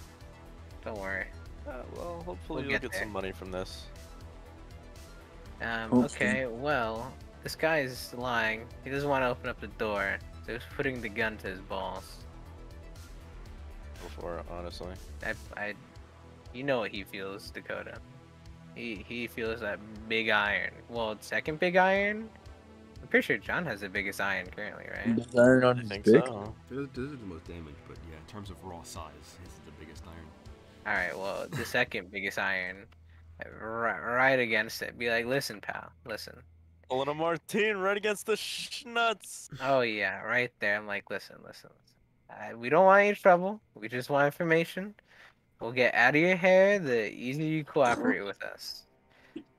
Don't worry. Uh, well, hopefully We'll you'll get get some money from this. Um. Hopefully. Okay. Well, this guy is lying. He doesn't want to open up the door, so he's putting the gun to his balls. Before, honestly. I, I, you know what he feels, Dakota. He he feels that big iron. Well, second big iron. I'm pretty sure John has the biggest iron currently, right? Does iron on I his think dick? so. This, this is the most damage, but yeah, in terms of raw size, this is the biggest iron. All right. Well, the second biggest iron, right, right against it. Be like, listen, pal, listen. Pulling a Martine right against the schnutz. Oh yeah, right there. I'm like, listen, listen, listen. Uh, we don't want any trouble. We just want information. We'll get out of your hair the easier you cooperate with us.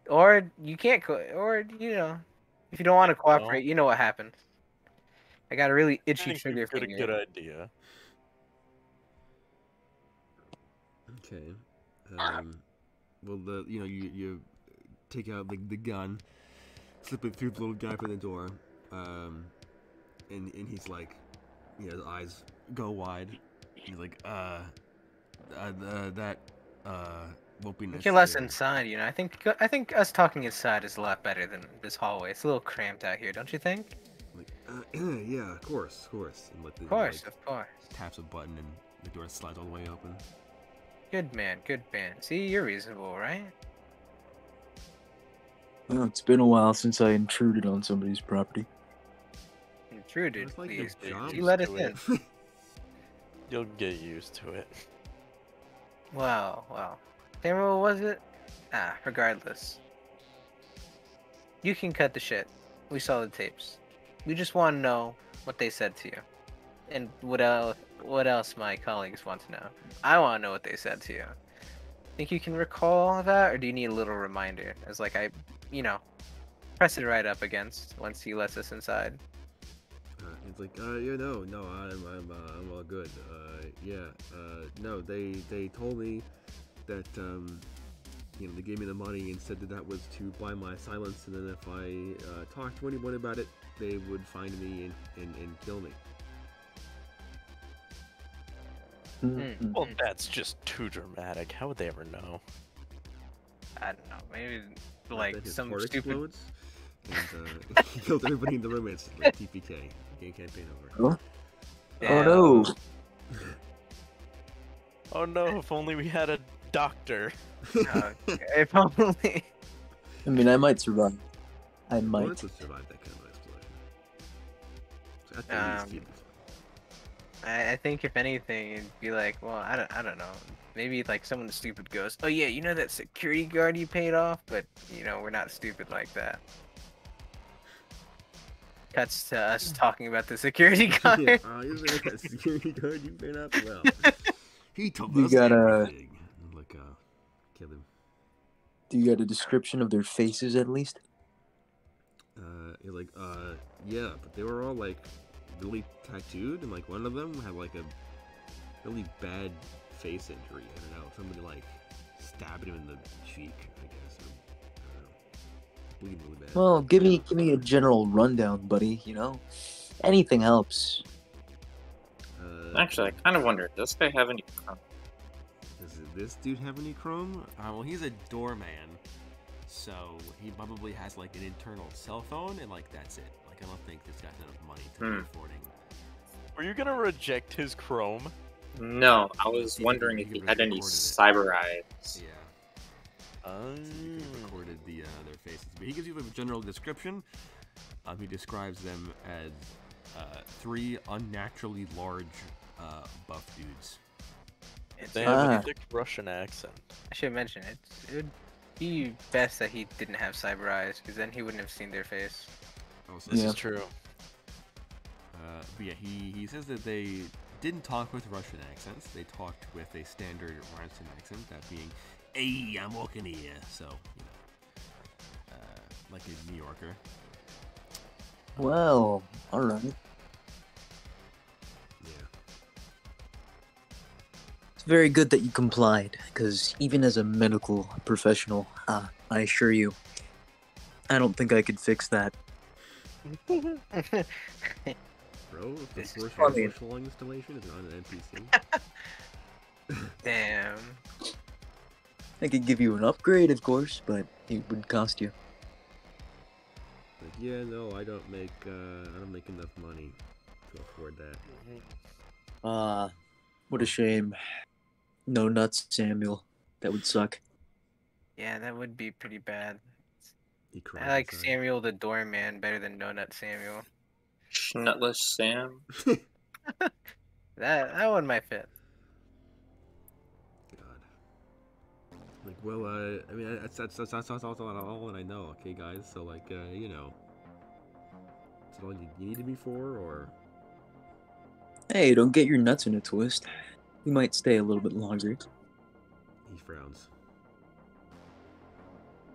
Or you can't co- or you know, if you don't want to cooperate, you know what happens. I got a really I itchy think trigger you've got a finger. good idea. Okay. Um, well, the you know you you take out the, the gun, slip it through the little gap in the door, um, and and he's like, you know, his eyes go wide. He's like, uh, uh, uh that uh won't be We necessary. can let us inside, you know. I think I think us talking inside is a lot better than this hallway. It's a little cramped out here, don't you think? Like, uh, [CLEARS THROAT] yeah, of course, of course. And let the, Of course, like, of course. taps a button and the door slides all the way open. Good man, good man. See, you're reasonable, right? Well, it's been a while since I intruded on somebody's property. Intruded, It's like please. your. You let us in. [LAUGHS] You'll get used to it. Wow, wow. Samuel, was it? Ah, regardless. You can cut the shit. We saw the tapes. We just want to know what they said to you. And what else, what else my colleagues want to know. I want to know what they said to you. Think you can recall that, or do you need a little reminder? As like I, you know, press it right up against once he lets us inside. Uh, it's like, uh, yeah, no, no, I'm, I'm, uh, I'm all good. Uh, yeah, uh, no, they, they told me that, um, you know, they gave me the money and said that that was to buy my silence, and then if I uh, talked to anyone about it, they would find me and, and, and kill me. Mm, Well, that's just too dramatic. How would they ever know? I don't know. Maybe like then his some heart stupid. explodes, and uh, he [LAUGHS] [LAUGHS] killed everybody in the room. It's like TPK, game campaign over. Oh Yeah. no! Oh no! If only we had a doctor. Uh, [LAUGHS] if only. I mean, I might survive. I might. Opponents would survive that kind of explosion. So at the Um, he'd be fine. I, I think if anything, it'd be like, well, I don't, I don't know. Maybe like someone stupid goes, oh yeah, you know that security guard you paid off, but you know we're not stupid like that. Cuts to us talking about the security [LAUGHS] guard. yeah, uh, isn't it security guard you paid up? Well, [LAUGHS] he told You us gotta- everything. Do you got a description of their faces at least? Uh, you're like, uh, yeah, but they were all like really tattooed, and like one of them had like a really bad face injury. I don't know, somebody like stabbed him in the cheek, I guess. Or, I don't know, really bad. Well, give me give me a general rundown, buddy. You know, anything helps. uh, Actually, I kind of wonder, does this guy have any chrome? Does this dude have any chrome? Uh, well, he's a doorman, so he probably has like an internal cell phone, and like that's it. Like I don't think this guy's enough money to be Hmm. affording. Were you gonna reject his chrome? No, I was He wondering even- if he he had any it. cyber eyes. Yeah. Um, So he recorded the uh, their faces, but he gives you a general description. Um, he describes them as uh, three unnaturally large uh, buff dudes. It's- they have a thick Russian accent. I should mention it. It would be best that he didn't have cyber eyes, because then he wouldn't have seen their face. Also, This Yeah. is true. Uh, but yeah, he, he says that they didn't talk with Russian accents. They talked with a standard Russian accent, that being, "Hey, I'm walking here." So, you know, uh, like a New Yorker. Well, all right. Very good that you complied, because even as a medical professional, uh, I assure you, I don't think I could fix that. [LAUGHS] Bro, if the This is first funny. installation is not an NPC. [LAUGHS] Damn. I could give you an upgrade, of course, but it would cost you. like, yeah, no, I don't make uh, I don't make enough money to afford that. Ah, what a shame. No nuts, Samuel. That would suck. Yeah, that would be pretty bad. I like inside. Samuel the doorman better than No Nut Samuel. Schnutless Sam. [LAUGHS] That that one might fit. God. Like, well, uh, I mean, that's that's that's that's, that's all, all that I know. Okay, guys. So, like, uh, you know, is that all you, you need me for, or Hey, don't get your nuts in a twist. We might stay a little bit longer. he frowns.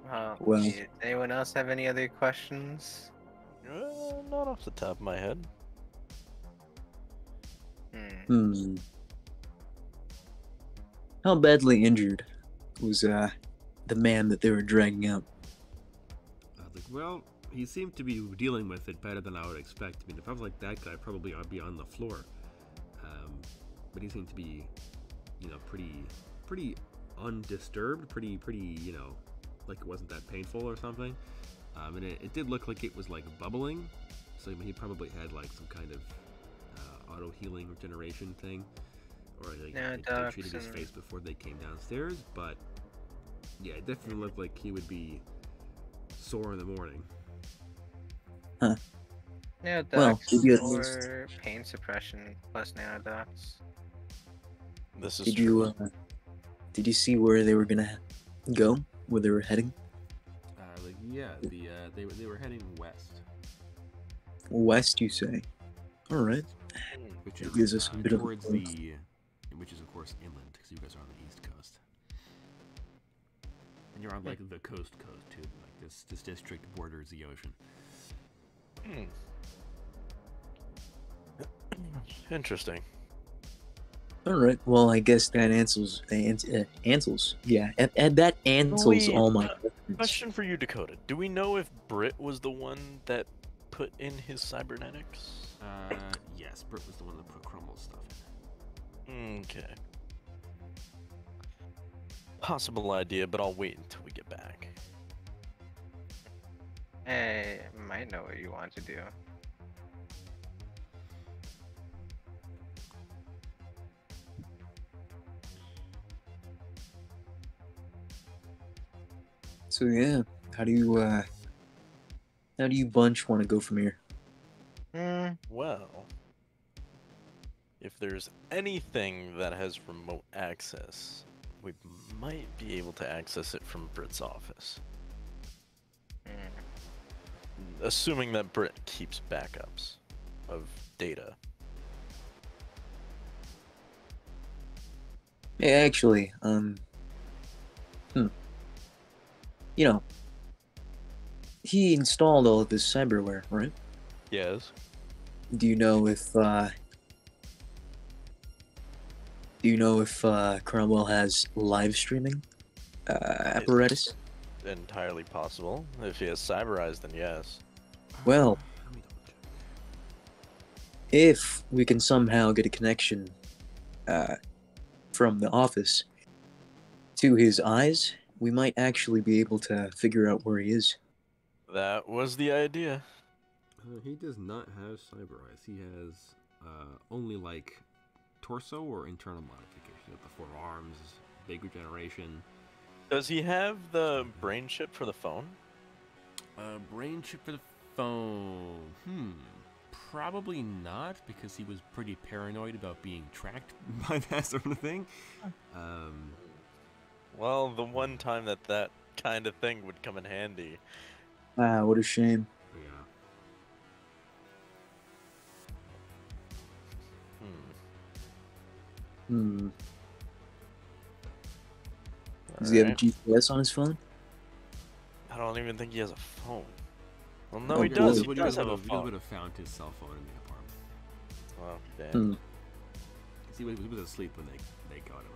Well, Well- does anyone else have any other questions? Uh, not off the top of my head. Hmm. Hmm. How badly injured was uh the man that they were dragging out? well, he seemed to be dealing with it better than I would expect. I mean, if I was like that guy, probably I'd be on the floor. But he seemed to be, you know, pretty, pretty undisturbed, pretty, pretty, you know, like it wasn't that painful or something. Um, and it, it did look like it was like bubbling, so he probably had like some kind of uh, auto healing regeneration thing, or like Yeah, they, they treated his face before they came downstairs. But yeah, it definitely looked like he would be sore in the morning. Yeah, Well, ducks you at least- or pain suppression plus Nanodocs. This is Did true. you uh, did you see where they were gonna go? Where they were heading? Uh, like yeah, the uh, they were they were heading west, West, you say? All right. which It is gives us uh, a bit towards glimpse. the, which is of course inland because you guys are on the east coast, and you're on like the coast coast too. Like this this district borders the ocean. Hmm. [CLEARS THROAT] Interesting. All right. Well, I guess that answers ans- uh, answers. Yeah, and, and that answers Wait, all my uh, questions. Question for you, Dakota. Do we know if Brit was the one that put in his cybernetics? Uh, yes, Britt was the one that put Kromyl stuff in. Okay. Possible idea, but I'll wait until we get back. I might know what you want to do. So yeah, how do you uh, how do you bunch want to go from here? Hmm. Well, if there's anything that has remote access, we might be able to access it from Brit's office. Assuming that Brit keeps backups of data. Yeah, actually, um, hmm. You know, he installed all of this cyberware, right? Yes. Do you know if uh, do you know if uh, Kromyl has live streaming uh, apparatus? Entirely possible. If he has cyberized, then yes. Well, Let me double check. if we can somehow get a connection uh, from the office to his eyes, we might actually be able to figure out where he is. That was the idea. Uh, he does not have cyber eyes. He has uh, only like torso or internal modification of the forearms, big regeneration. Does he have the brain chip for the phone? Uh, brain chip for the phone. Hmm. Probably not, because he was pretty paranoid about being tracked [LAUGHS] by that sort of thing. Um, Well, the one time that that kind of thing would come in handy. Ah, what a shame. yeah. Hmm. Hmm. Does he have a. GPS on his phone? I don't even think he has a phone. Well, no, Oh, he boy. does. He Would- does have would a He would have found his cell phone in the apartment. Well, damn. Hmm. 'Cause He was, he was asleep when they, they got him,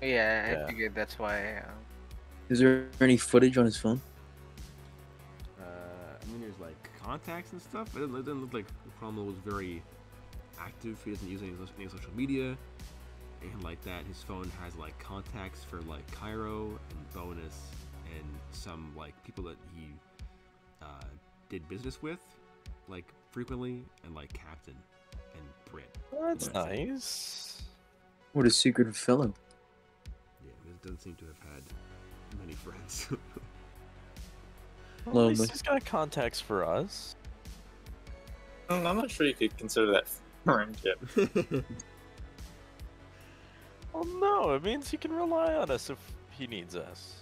remember? Yeah, I Yeah. figured that's why. Um, Is there any footage on his phone? Uh, I mean, there's like contacts and stuff, but it, it didn't look like Kromyl was very active. He doesn't use any, any social media, and like that. His phone has like contacts for like Cairo and Bonus and some like people that he uh, did business with, like frequently, and like Captain and Brit. That's That's it. nice. What a secretive fellow. Yeah, he doesn't seem to have had many friends. [LAUGHS] Well, at least Lonely. he's got contacts for us. Mm, I'm not sure you could consider that friendship. [LAUGHS] Well, no, it means he can rely on us if he needs us.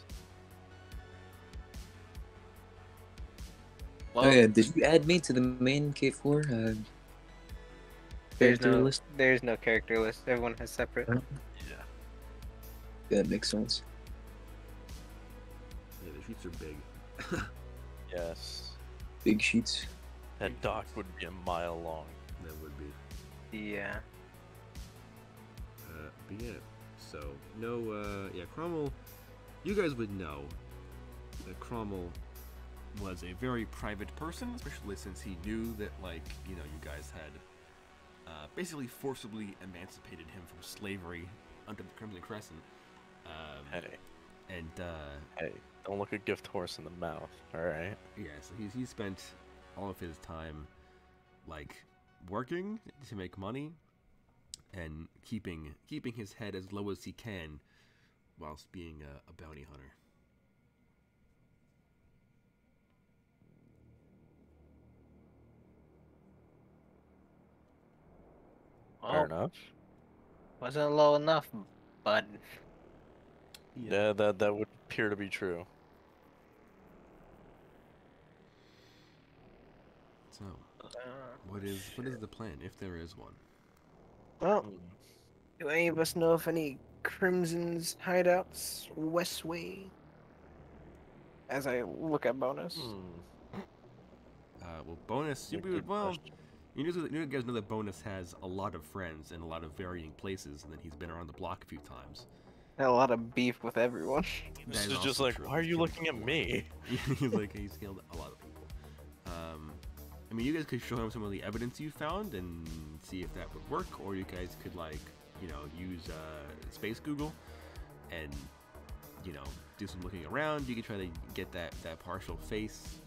oh yeah, did you add me to the main K4 uh, there's no list? there's no character list. Everyone has separate. Huh? Yeah. That makes sense. yeah, the sheets are big. [LAUGHS] Yes. Big sheets. That dock would be a mile long. that would be. Yeah. Uh, but yeah, so no, uh, yeah, Kromyl. You guys would know that Kromyl was a very private person, especially since he knew that, like, you know, you guys had uh, basically forcibly emancipated him from slavery under the Crimson Crescent. Um, Hey, and uh, hey, don't look a gift horse in the mouth. All right. yeah, so he's he spent all of his time like working to make money and keeping keeping his head as low as he can whilst being a, a bounty hunter. Fair Well, enough. wasn't low enough, bud. Yeah, that that would appear to be true. So, what is what is the plan if there is one? Well, Hmm. do any of us know of any Crimson's hideouts Westway? As I look at bonus. Hmm. Uh, well, bonus. You, Good- good well, you know, you guys know that bonus has a lot of friends in a lot of varying places, and then he's been around the block a few times. Had a lot of beef with everyone. [LAUGHS] This is is just like, true. why are you looking at me? [LAUGHS] he's like he's killed a lot of people. Um, I mean, you guys could show him some of the evidence you found and see if that would work, or you guys could like, you know, use uh, Space Google and you know do some looking around. You could try to get that that partial face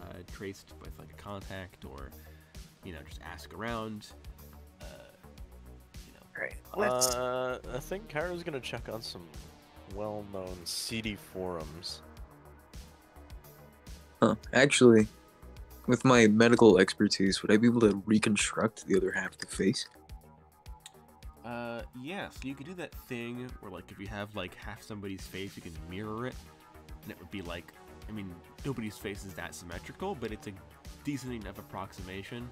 uh, traced with like a contact, or you know, just ask around. Uh, Right. Let's. Uh, I think Cairo's gonna check on some well-known seedy forums. Huh. Actually, with my medical expertise, would I be able to reconstruct the other half of the face? Uh, yeah, so you could do that thing where, like, if you have, like, half somebody's face, you can mirror it, and it would be like, I mean, nobody's face is that symmetrical, but it's a decent enough approximation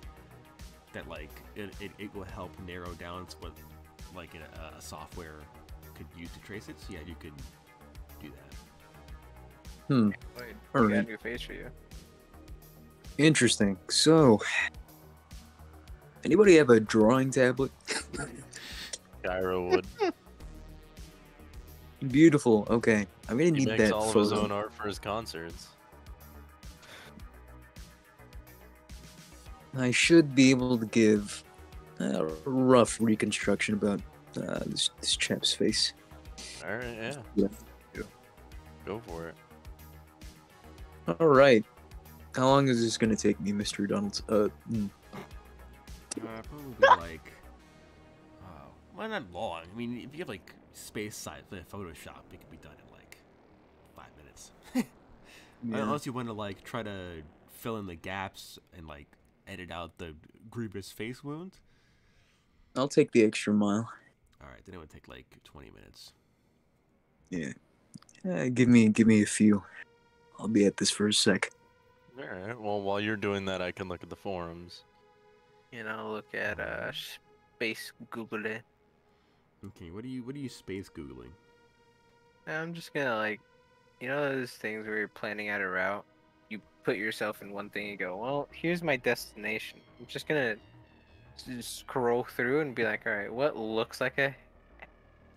that, like, it, it, it will help narrow down what, like, a, a software could use to trace it. So, yeah, you could do that. Hmm. Wait, All right. a new face for you. Interesting. So, anybody have a drawing tablet? Cairo would. Beautiful. Okay, I'm gonna He need makes that all of his photo. own art for his concerts. I should be able to give a rough reconstruction about uh, this this chap's face. All right, yeah. Yeah. Yeah. Go for it. All right. How long is this gonna take me, Mr. Donalds? Uh, mm, Uh, probably [LAUGHS] like, uh, well, not long. I mean, if you have like space size uh, Photoshop, it could be done in like five minutes. [LAUGHS] yeah. Unless you want to like try to fill in the gaps and like edit out the grievous face wound. I'll take the extra mile. All right, then it would take like twenty minutes. Yeah. Uh, give me give me a few. I'll be at this for a sec. All right. Well, while you're doing that, I can look at the forums. You know, look at uh space googling. Okay, what are you what are you space googling? I'm just gonna like, you know, those things where you're planning out a route. You put yourself in one thing. You go, well, here's my destination. I'm just gonna s- scroll through and be like, all right, what looks like a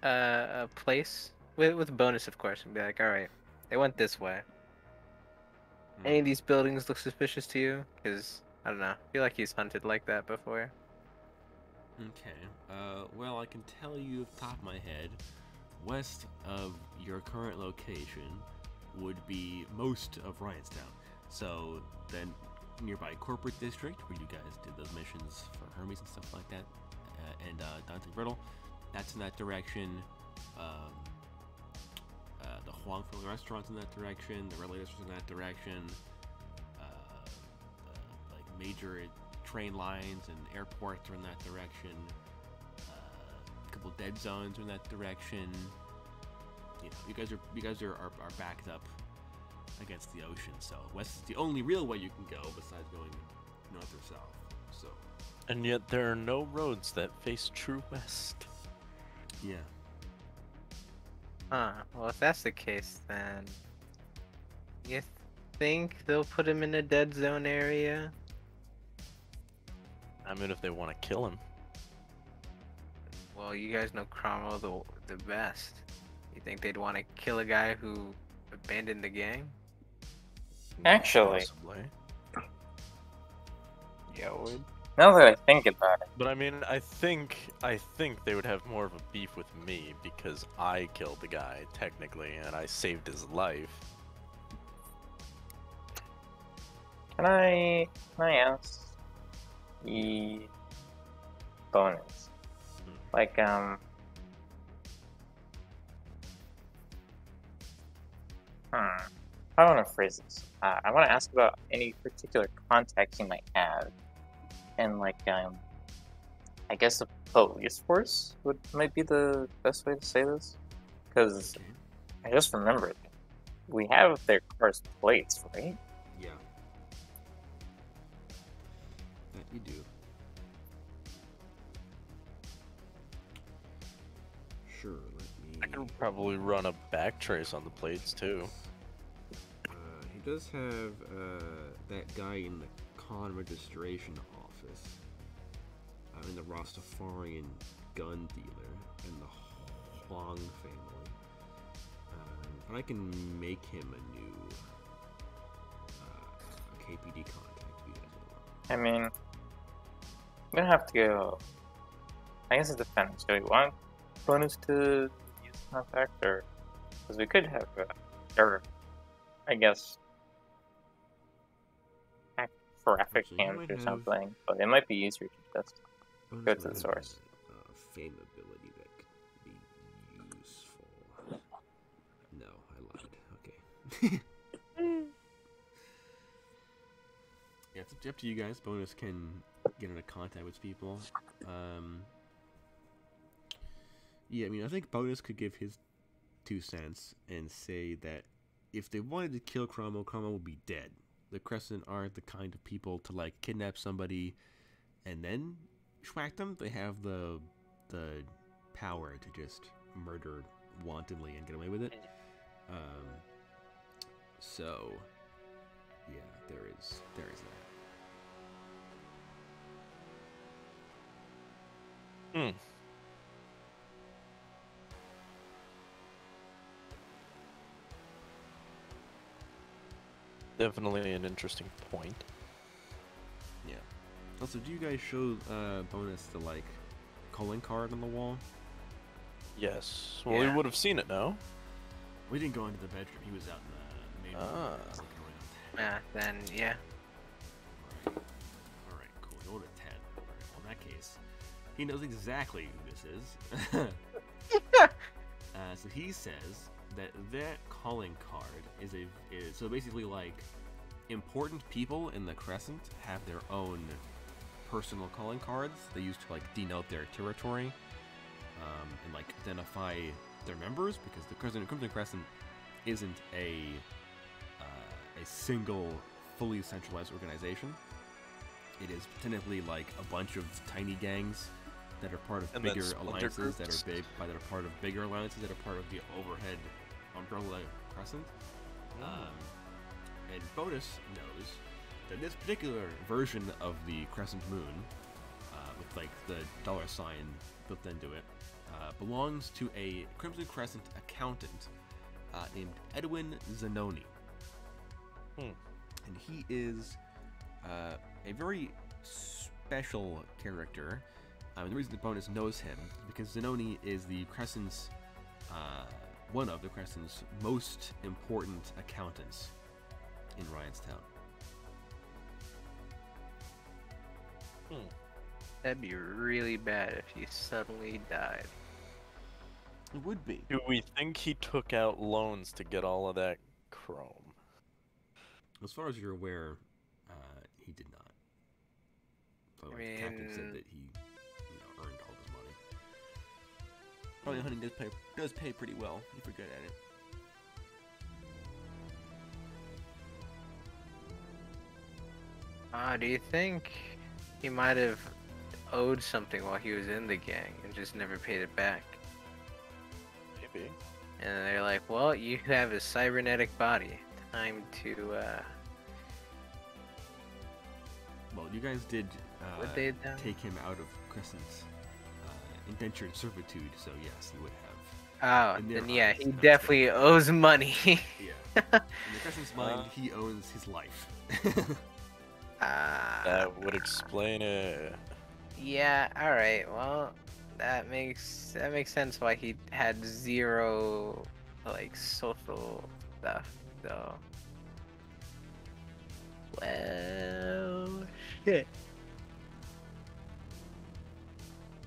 uh, a place with with bonus, of course, and be like, all right, they went this way. Any of these buildings look suspicious to you? Because I don't know. I feel like he's hunted like that before. Okay. Uh, well, I can tell you off the top of my head, west of your current location would be most of Ryanstown. So then nearby corporate district where you guys did those missions for Hermes and stuff like that, uh, and uh, Dante Brittle, that's in that direction. Um, uh, the Huang Restaurant's in that direction. The Red District's in that direction. Uh, the, like major train lines and airports are in that direction. Uh, a couple dead zones are in that direction. You know, you guys are you guys are, are, are backed up against the ocean, so west is the only real way you can go besides going north or south. So And yet there are no roads that face true west. yeah, Huh. Well, if that's the case, then you think they'll put him in a dead zone area? I mean, if they want to kill him. Well, you guys know Kromyl the the best. You think they'd want to kill a guy who abandoned the gang? Actually- Possibly. Yeah, would. Now that I think about it, But I mean, I think I think they would have more of a beef with me because I killed the guy technically, and I saved his life. can I can I ask the bonus? Like um. Hmm. I want to phrase this. Uh, I want to ask about any particular contacts you might have, and like um, I guess the police force would might be the best way to say this, because Okay. I just remembered we have their car's plates, right? Yeah. That you do. Sure, let me. I can probably run a back trace on the plates too. Uh, does have uh, that guy in the con registration office. I mean, the Rastafarian gun dealer and the Huang family. Um, but I can make him a new uh, KPD contact if you guys want. I mean, we don't have to go. I guess it depends. Do we want bonus to use contact, or because we could have, uh, or I guess, graphic Actually, cams or something. But it might be easier to just. Go to the source. a, Uh, fame ability that could be useful. No, I lied. Okay. [LAUGHS] yeah, it's up to you guys. Bonus can get into contact with people. Um, yeah, I mean, I think Bonus could give his two cents and say that if they wanted to kill Kromyl, Kromyl would be dead. The Crescent aren't the kind of people to like kidnap somebody and then schwack them. They have the the power to just murder wantonly and get away with it. Um, so, yeah, there is there is that. Hmm. Definitely an interesting point. Yeah. Also, do you guys show uh, bonus the like calling card on the wall? Yes. Well, Yeah. we would have seen it now. We didn't go into the bedroom. He was out in the main room Ah. looking around. Ah, then yeah. Alright. Alright, cool. He rolled a 10. Alright, well, in that case, he knows exactly who this is. [LAUGHS] [LAUGHS] uh, so he says that that calling card is a. Is, so basically, like, important people in the Crescent have their own personal calling cards they use to, like, denote their territory um, and, like, identify their members because the Crescent, Crimson Crescent isn't a uh, a single, fully centralized organization. It is technically like a bunch of tiny gangs that are part of And bigger alliances that are big, that are part of bigger alliances that are part of the overhead umbrella crescent. Um, and Bonus knows that this particular version of the crescent moon, uh, with like the dollar sign built into it, uh, belongs to a Crimson Crescent accountant uh, named Edwin Zanoni. Hmm. And he is uh, a very special character. Um, the reason the bonus knows him because Zanoni is the Crescent's uh, one of the Crescent's most important accountants in Ryanstown. That'd be really bad if he suddenly died. It would be. Do we think he took out loans to get all of that chrome? As far as you're aware, uh, he did not. So, I like, the captain said that he, Probably hunting does pay does pay pretty well if you're good at it. Ah, do you think he might have owed something while he was in the gang and just never paid it back? Maybe. And they're like, well, you [LAUGHS] have a cybernetic body. Time to, uh, Well, you guys did uh, they take him out of Crescent's uh, indentured servitude, so yes, he would have Oh, In their then yeah, he I'm definitely owes money. [LAUGHS] Yeah. In the Crescent's mind, Uh. he owns his life. Ah. [LAUGHS] That would explain it. Yeah, alright, well that makes that makes sense why he had zero like social stuff, so Well shit.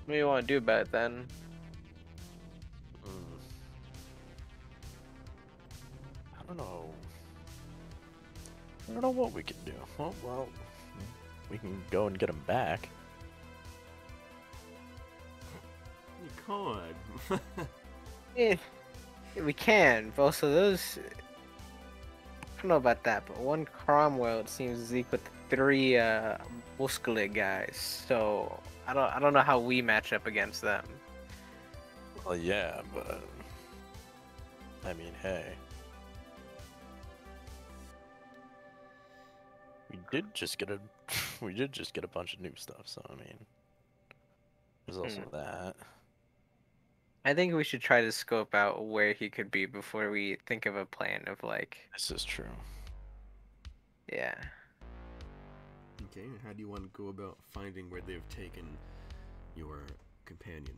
What do you wanna do about it then? Mm. I don't know. I don't know what we can do. Well, well, we can go and get him back. you could. [LAUGHS] Eh, we can, but also those I don't know about that, but one Kromyl it seems is equal to three uh muscular guys. So I don't I don't know how we match up against them. Well, yeah, but I mean, hey, we did just get a [LAUGHS] we did just get a bunch of new stuff. So I mean, there's also Hmm. that. I think we should try to scope out where he could be before we think of a plan of like This is true. yeah. Okay, and how do you want to go about finding where they've taken your companion?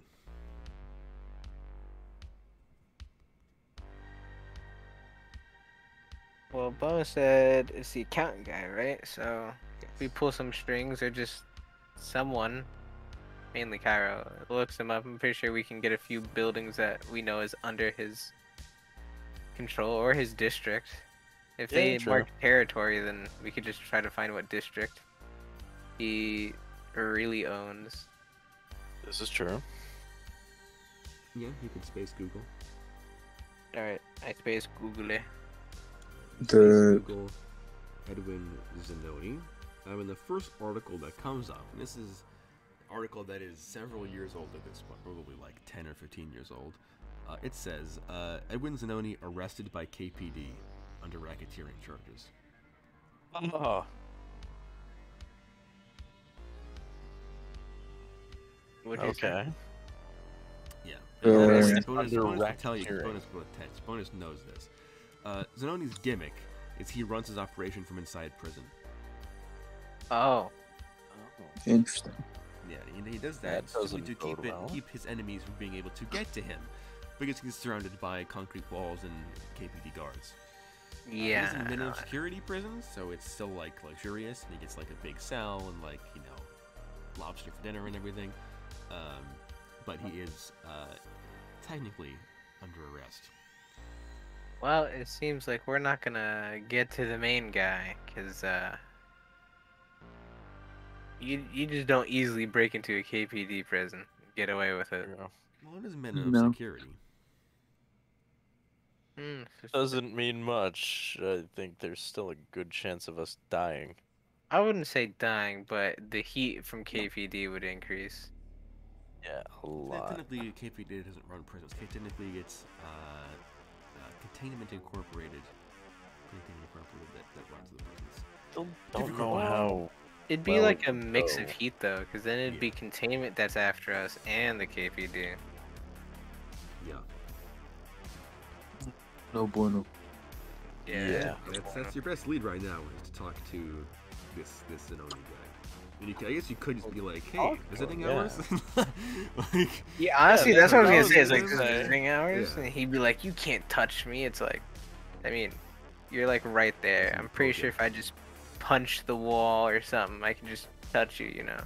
Well Bo said it's the accountant guy, right? So if we pull some strings or just someone mainly Cairo looks him up, I'm pretty sure we can get a few buildings that we know is under his control or his district. If Yeah, they true. mark territory, then we could just try to find what district he really owns. This is true. Yeah, you can space Google. Alright, I space Google it. The- Google Edwin Zanoni. Um, in the first article that comes up, and this is an article that is several years old at this point, probably like 10 or 15 years old. Uh, it says uh, Edwin Zanoni arrested by KPD under racketeering charges. Oh, What'd you say? okay. Yeah. Uh, bonus, bonus, bonus will tell you. racketeering. Bonus will text. Bonus knows this. Uh, Zanoni's gimmick is he runs his operation from inside prison. Oh, Interesting. Yeah, he, he does that, That simply to keep it, well. keep his enemies from being able to get to him, because he's surrounded by concrete walls and KPD guards. Uh, yeah. he's in minimum security prison, so it's still like luxurious, and he gets like a big cell and like you know, lobster for dinner and everything. Um, but he is uh, technically under arrest. Well, it seems like we're not gonna get to the main guy, cause uh, you you just don't easily break into a KPD prison, and get away with it. Yeah. Well, it is minimum No. security. Hmm, Doesn't mean much. I think there's still a good chance of us dying. I wouldn't say dying, but the heat from KPD would increase. Yeah, a lot. Technically, KPD doesn't run prisons. K- Technically, it's uh, uh, Containment Incorporated. Containment Incorporated that, that runs the prisons. Still don't know how. It'd be Well, like a mix of heat though, because then it'd Yeah. be containment that's after us and the KPD. Yeah. No bueno. Yeah. That's, that's your best lead right now is to talk to this this Zanoni guy. And you, can- I guess you could just be like, hey, talk to visiting yeah. hours? [LAUGHS] like, Yeah, honestly, Yeah, that's what I was gonna say. It's like gonna visiting hours, Yeah. and he'd be like, "You can't touch me." It's like, I mean, you're like right there. I'm pretty sure if I just punch the wall or something, I can just touch you. You know.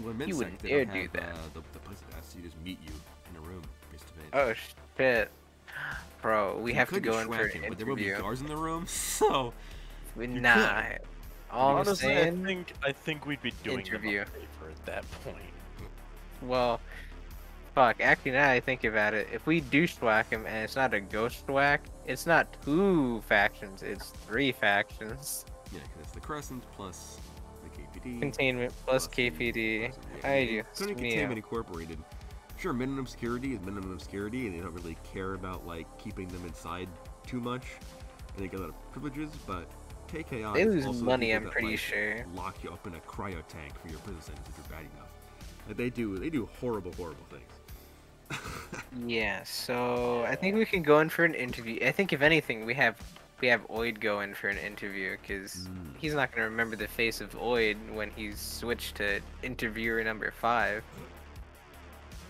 well, in You Minsec, wouldn't they dare don't do have, that. Uh, the, the place that's you just meet you in a room face to face. Oh shit, bro, we You have to go in schwack for him, an but there will be guards in the room, [LAUGHS] so We- you Nah, all I'm Honestly, I think I think we'd be doing Interview. them a favor at that point. Well, fuck. Actually, now I think about it, if we do whack him and it's not a ghost whack, it's not two factions. It's three factions. yeah, 'cause it's the Crescent plus the KPD. Containment plus plus the- KPD. I yeah, do. Sony Containment Incorporated. Sure, minimum security is minimum security, and they don't really care about like keeping them inside too much, and they get a lot of privileges. But KKI They lose also money, people I'm that, pretty like, sure. Lock you up in a cryo tank for your prison sentence if you're bad enough. Like, they do, they do horrible, horrible things. [LAUGHS] Yeah, so I think we can go in for an interview. I think if anything, we have we have Oid go in for an interview because Mm. he's not gonna remember the face of Oid when he's switched to interviewer number five.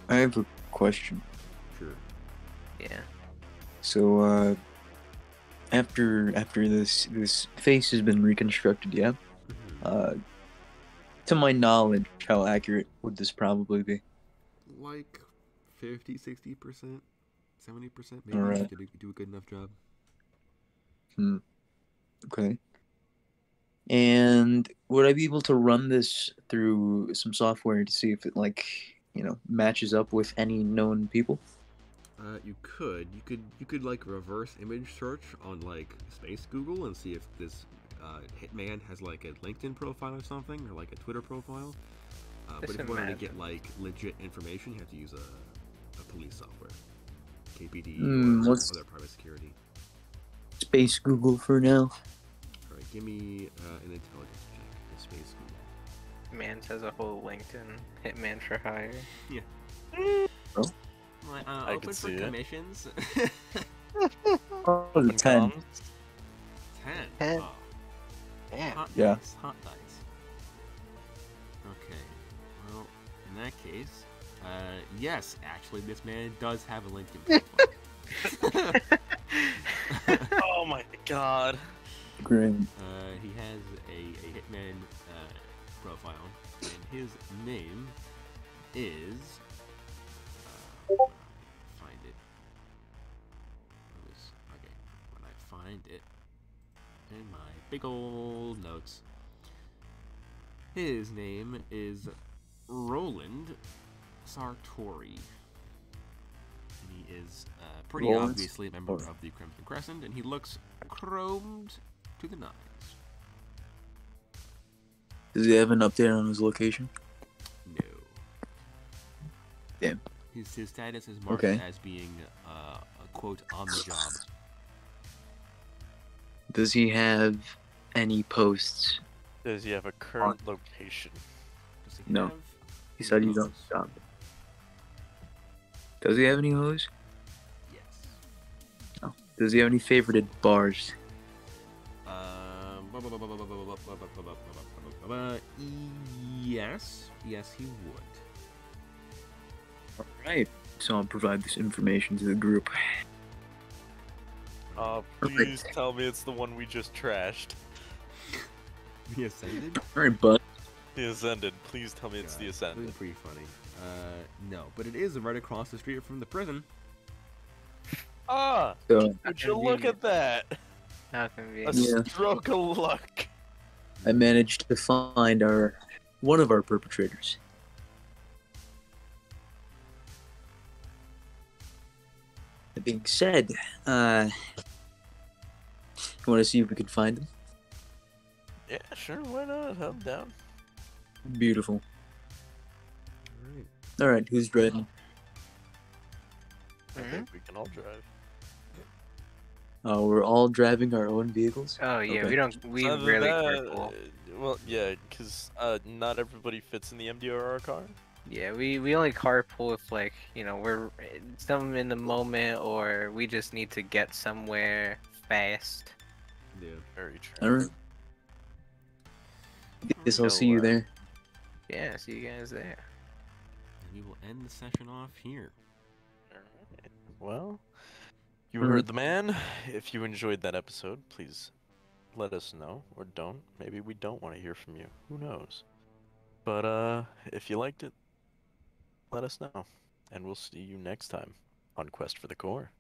I have a question. Sure. Yeah. So, uh, after after this this face has been reconstructed, yeah. Mhm. Uh, to my knowledge, how accurate would this probably be? Like 50, 60%, 70%, maybe. Alright. Did it do a good enough job? Hmm. Okay. And would I be able to run this through some software to see if it like you know matches up with any known people? Uh, you could, you could, you could like reverse image search on like Space Google and see if this uh, hitman has like a LinkedIn profile or something, or like a Twitter profile. Uh, but if you wanted to get like legit information, you have to use a, a police software, KPD Hmm, or what's- other private security. Space Google for now. All right, give me uh, an intelligence check. in Space Google. Man says a whole LinkedIn hitman for hire. Like, uh, I can see it. commissions. [LAUGHS] Oh, the ten. Ten. Ten. Oh. Damn. Hot Yeah. dice, hot dice. Okay. Well, in that case, uh, yes, actually, this man does have a LinkedIn. [LAUGHS] [LAUGHS] Oh my god. Great. uh, he has a, a hitman uh, profile, and his name is. Find it. Okay, when I find it in my big old notes, his name is Roland Sartori. And he is uh, pretty Roland obviously a member of the Crimson Crescent, and he looks chromed to the nines. Does he have an update on his location? No. Damn. His, his status is marked Okay. as being, uh, a quote, on the job. Does he have any posts? Does he have a current location? Does he No. have He said he's on the job. Does he have any hoes? Yes. Does he have any favorited bars? Um, yes. Yes, he would. Alright. So I'll provide this information to the group. Uh, Perfect. please tell me it's the one we just trashed. [LAUGHS] The Ascended? Alright, bud. The Ascended. Please tell me it's the God, Ascended. that's pretty funny. Uh, no, but it is right across the street from the prison. Ah! So Would you look at that? How A. Yeah. stroke of luck. I managed to find our one of our perpetrators. That being said, uh, you want to see if we can find them? Yeah, sure. Why not? I'm down. Beautiful. Alright. All right, who's driving? I think we can all drive. Oh, we're all driving our own vehicles. Oh yeah, Okay. we don't. We Other really that, uh, Well, yeah, because uh, not everybody fits in the MDRR car. Yeah, we we only carpool if like you know we're some in the moment or we just need to get somewhere fast. Yeah. Very true. All right. Guess I'll see you there. Yeah, see you guys there. And we will end the session off here. Alright. Well, you heard the man. If you enjoyed that episode, please let us know or don't. Maybe we don't want to hear from you. Who knows? But uh, if you liked it, let us know, and we'll see you next time on Quest for the Core.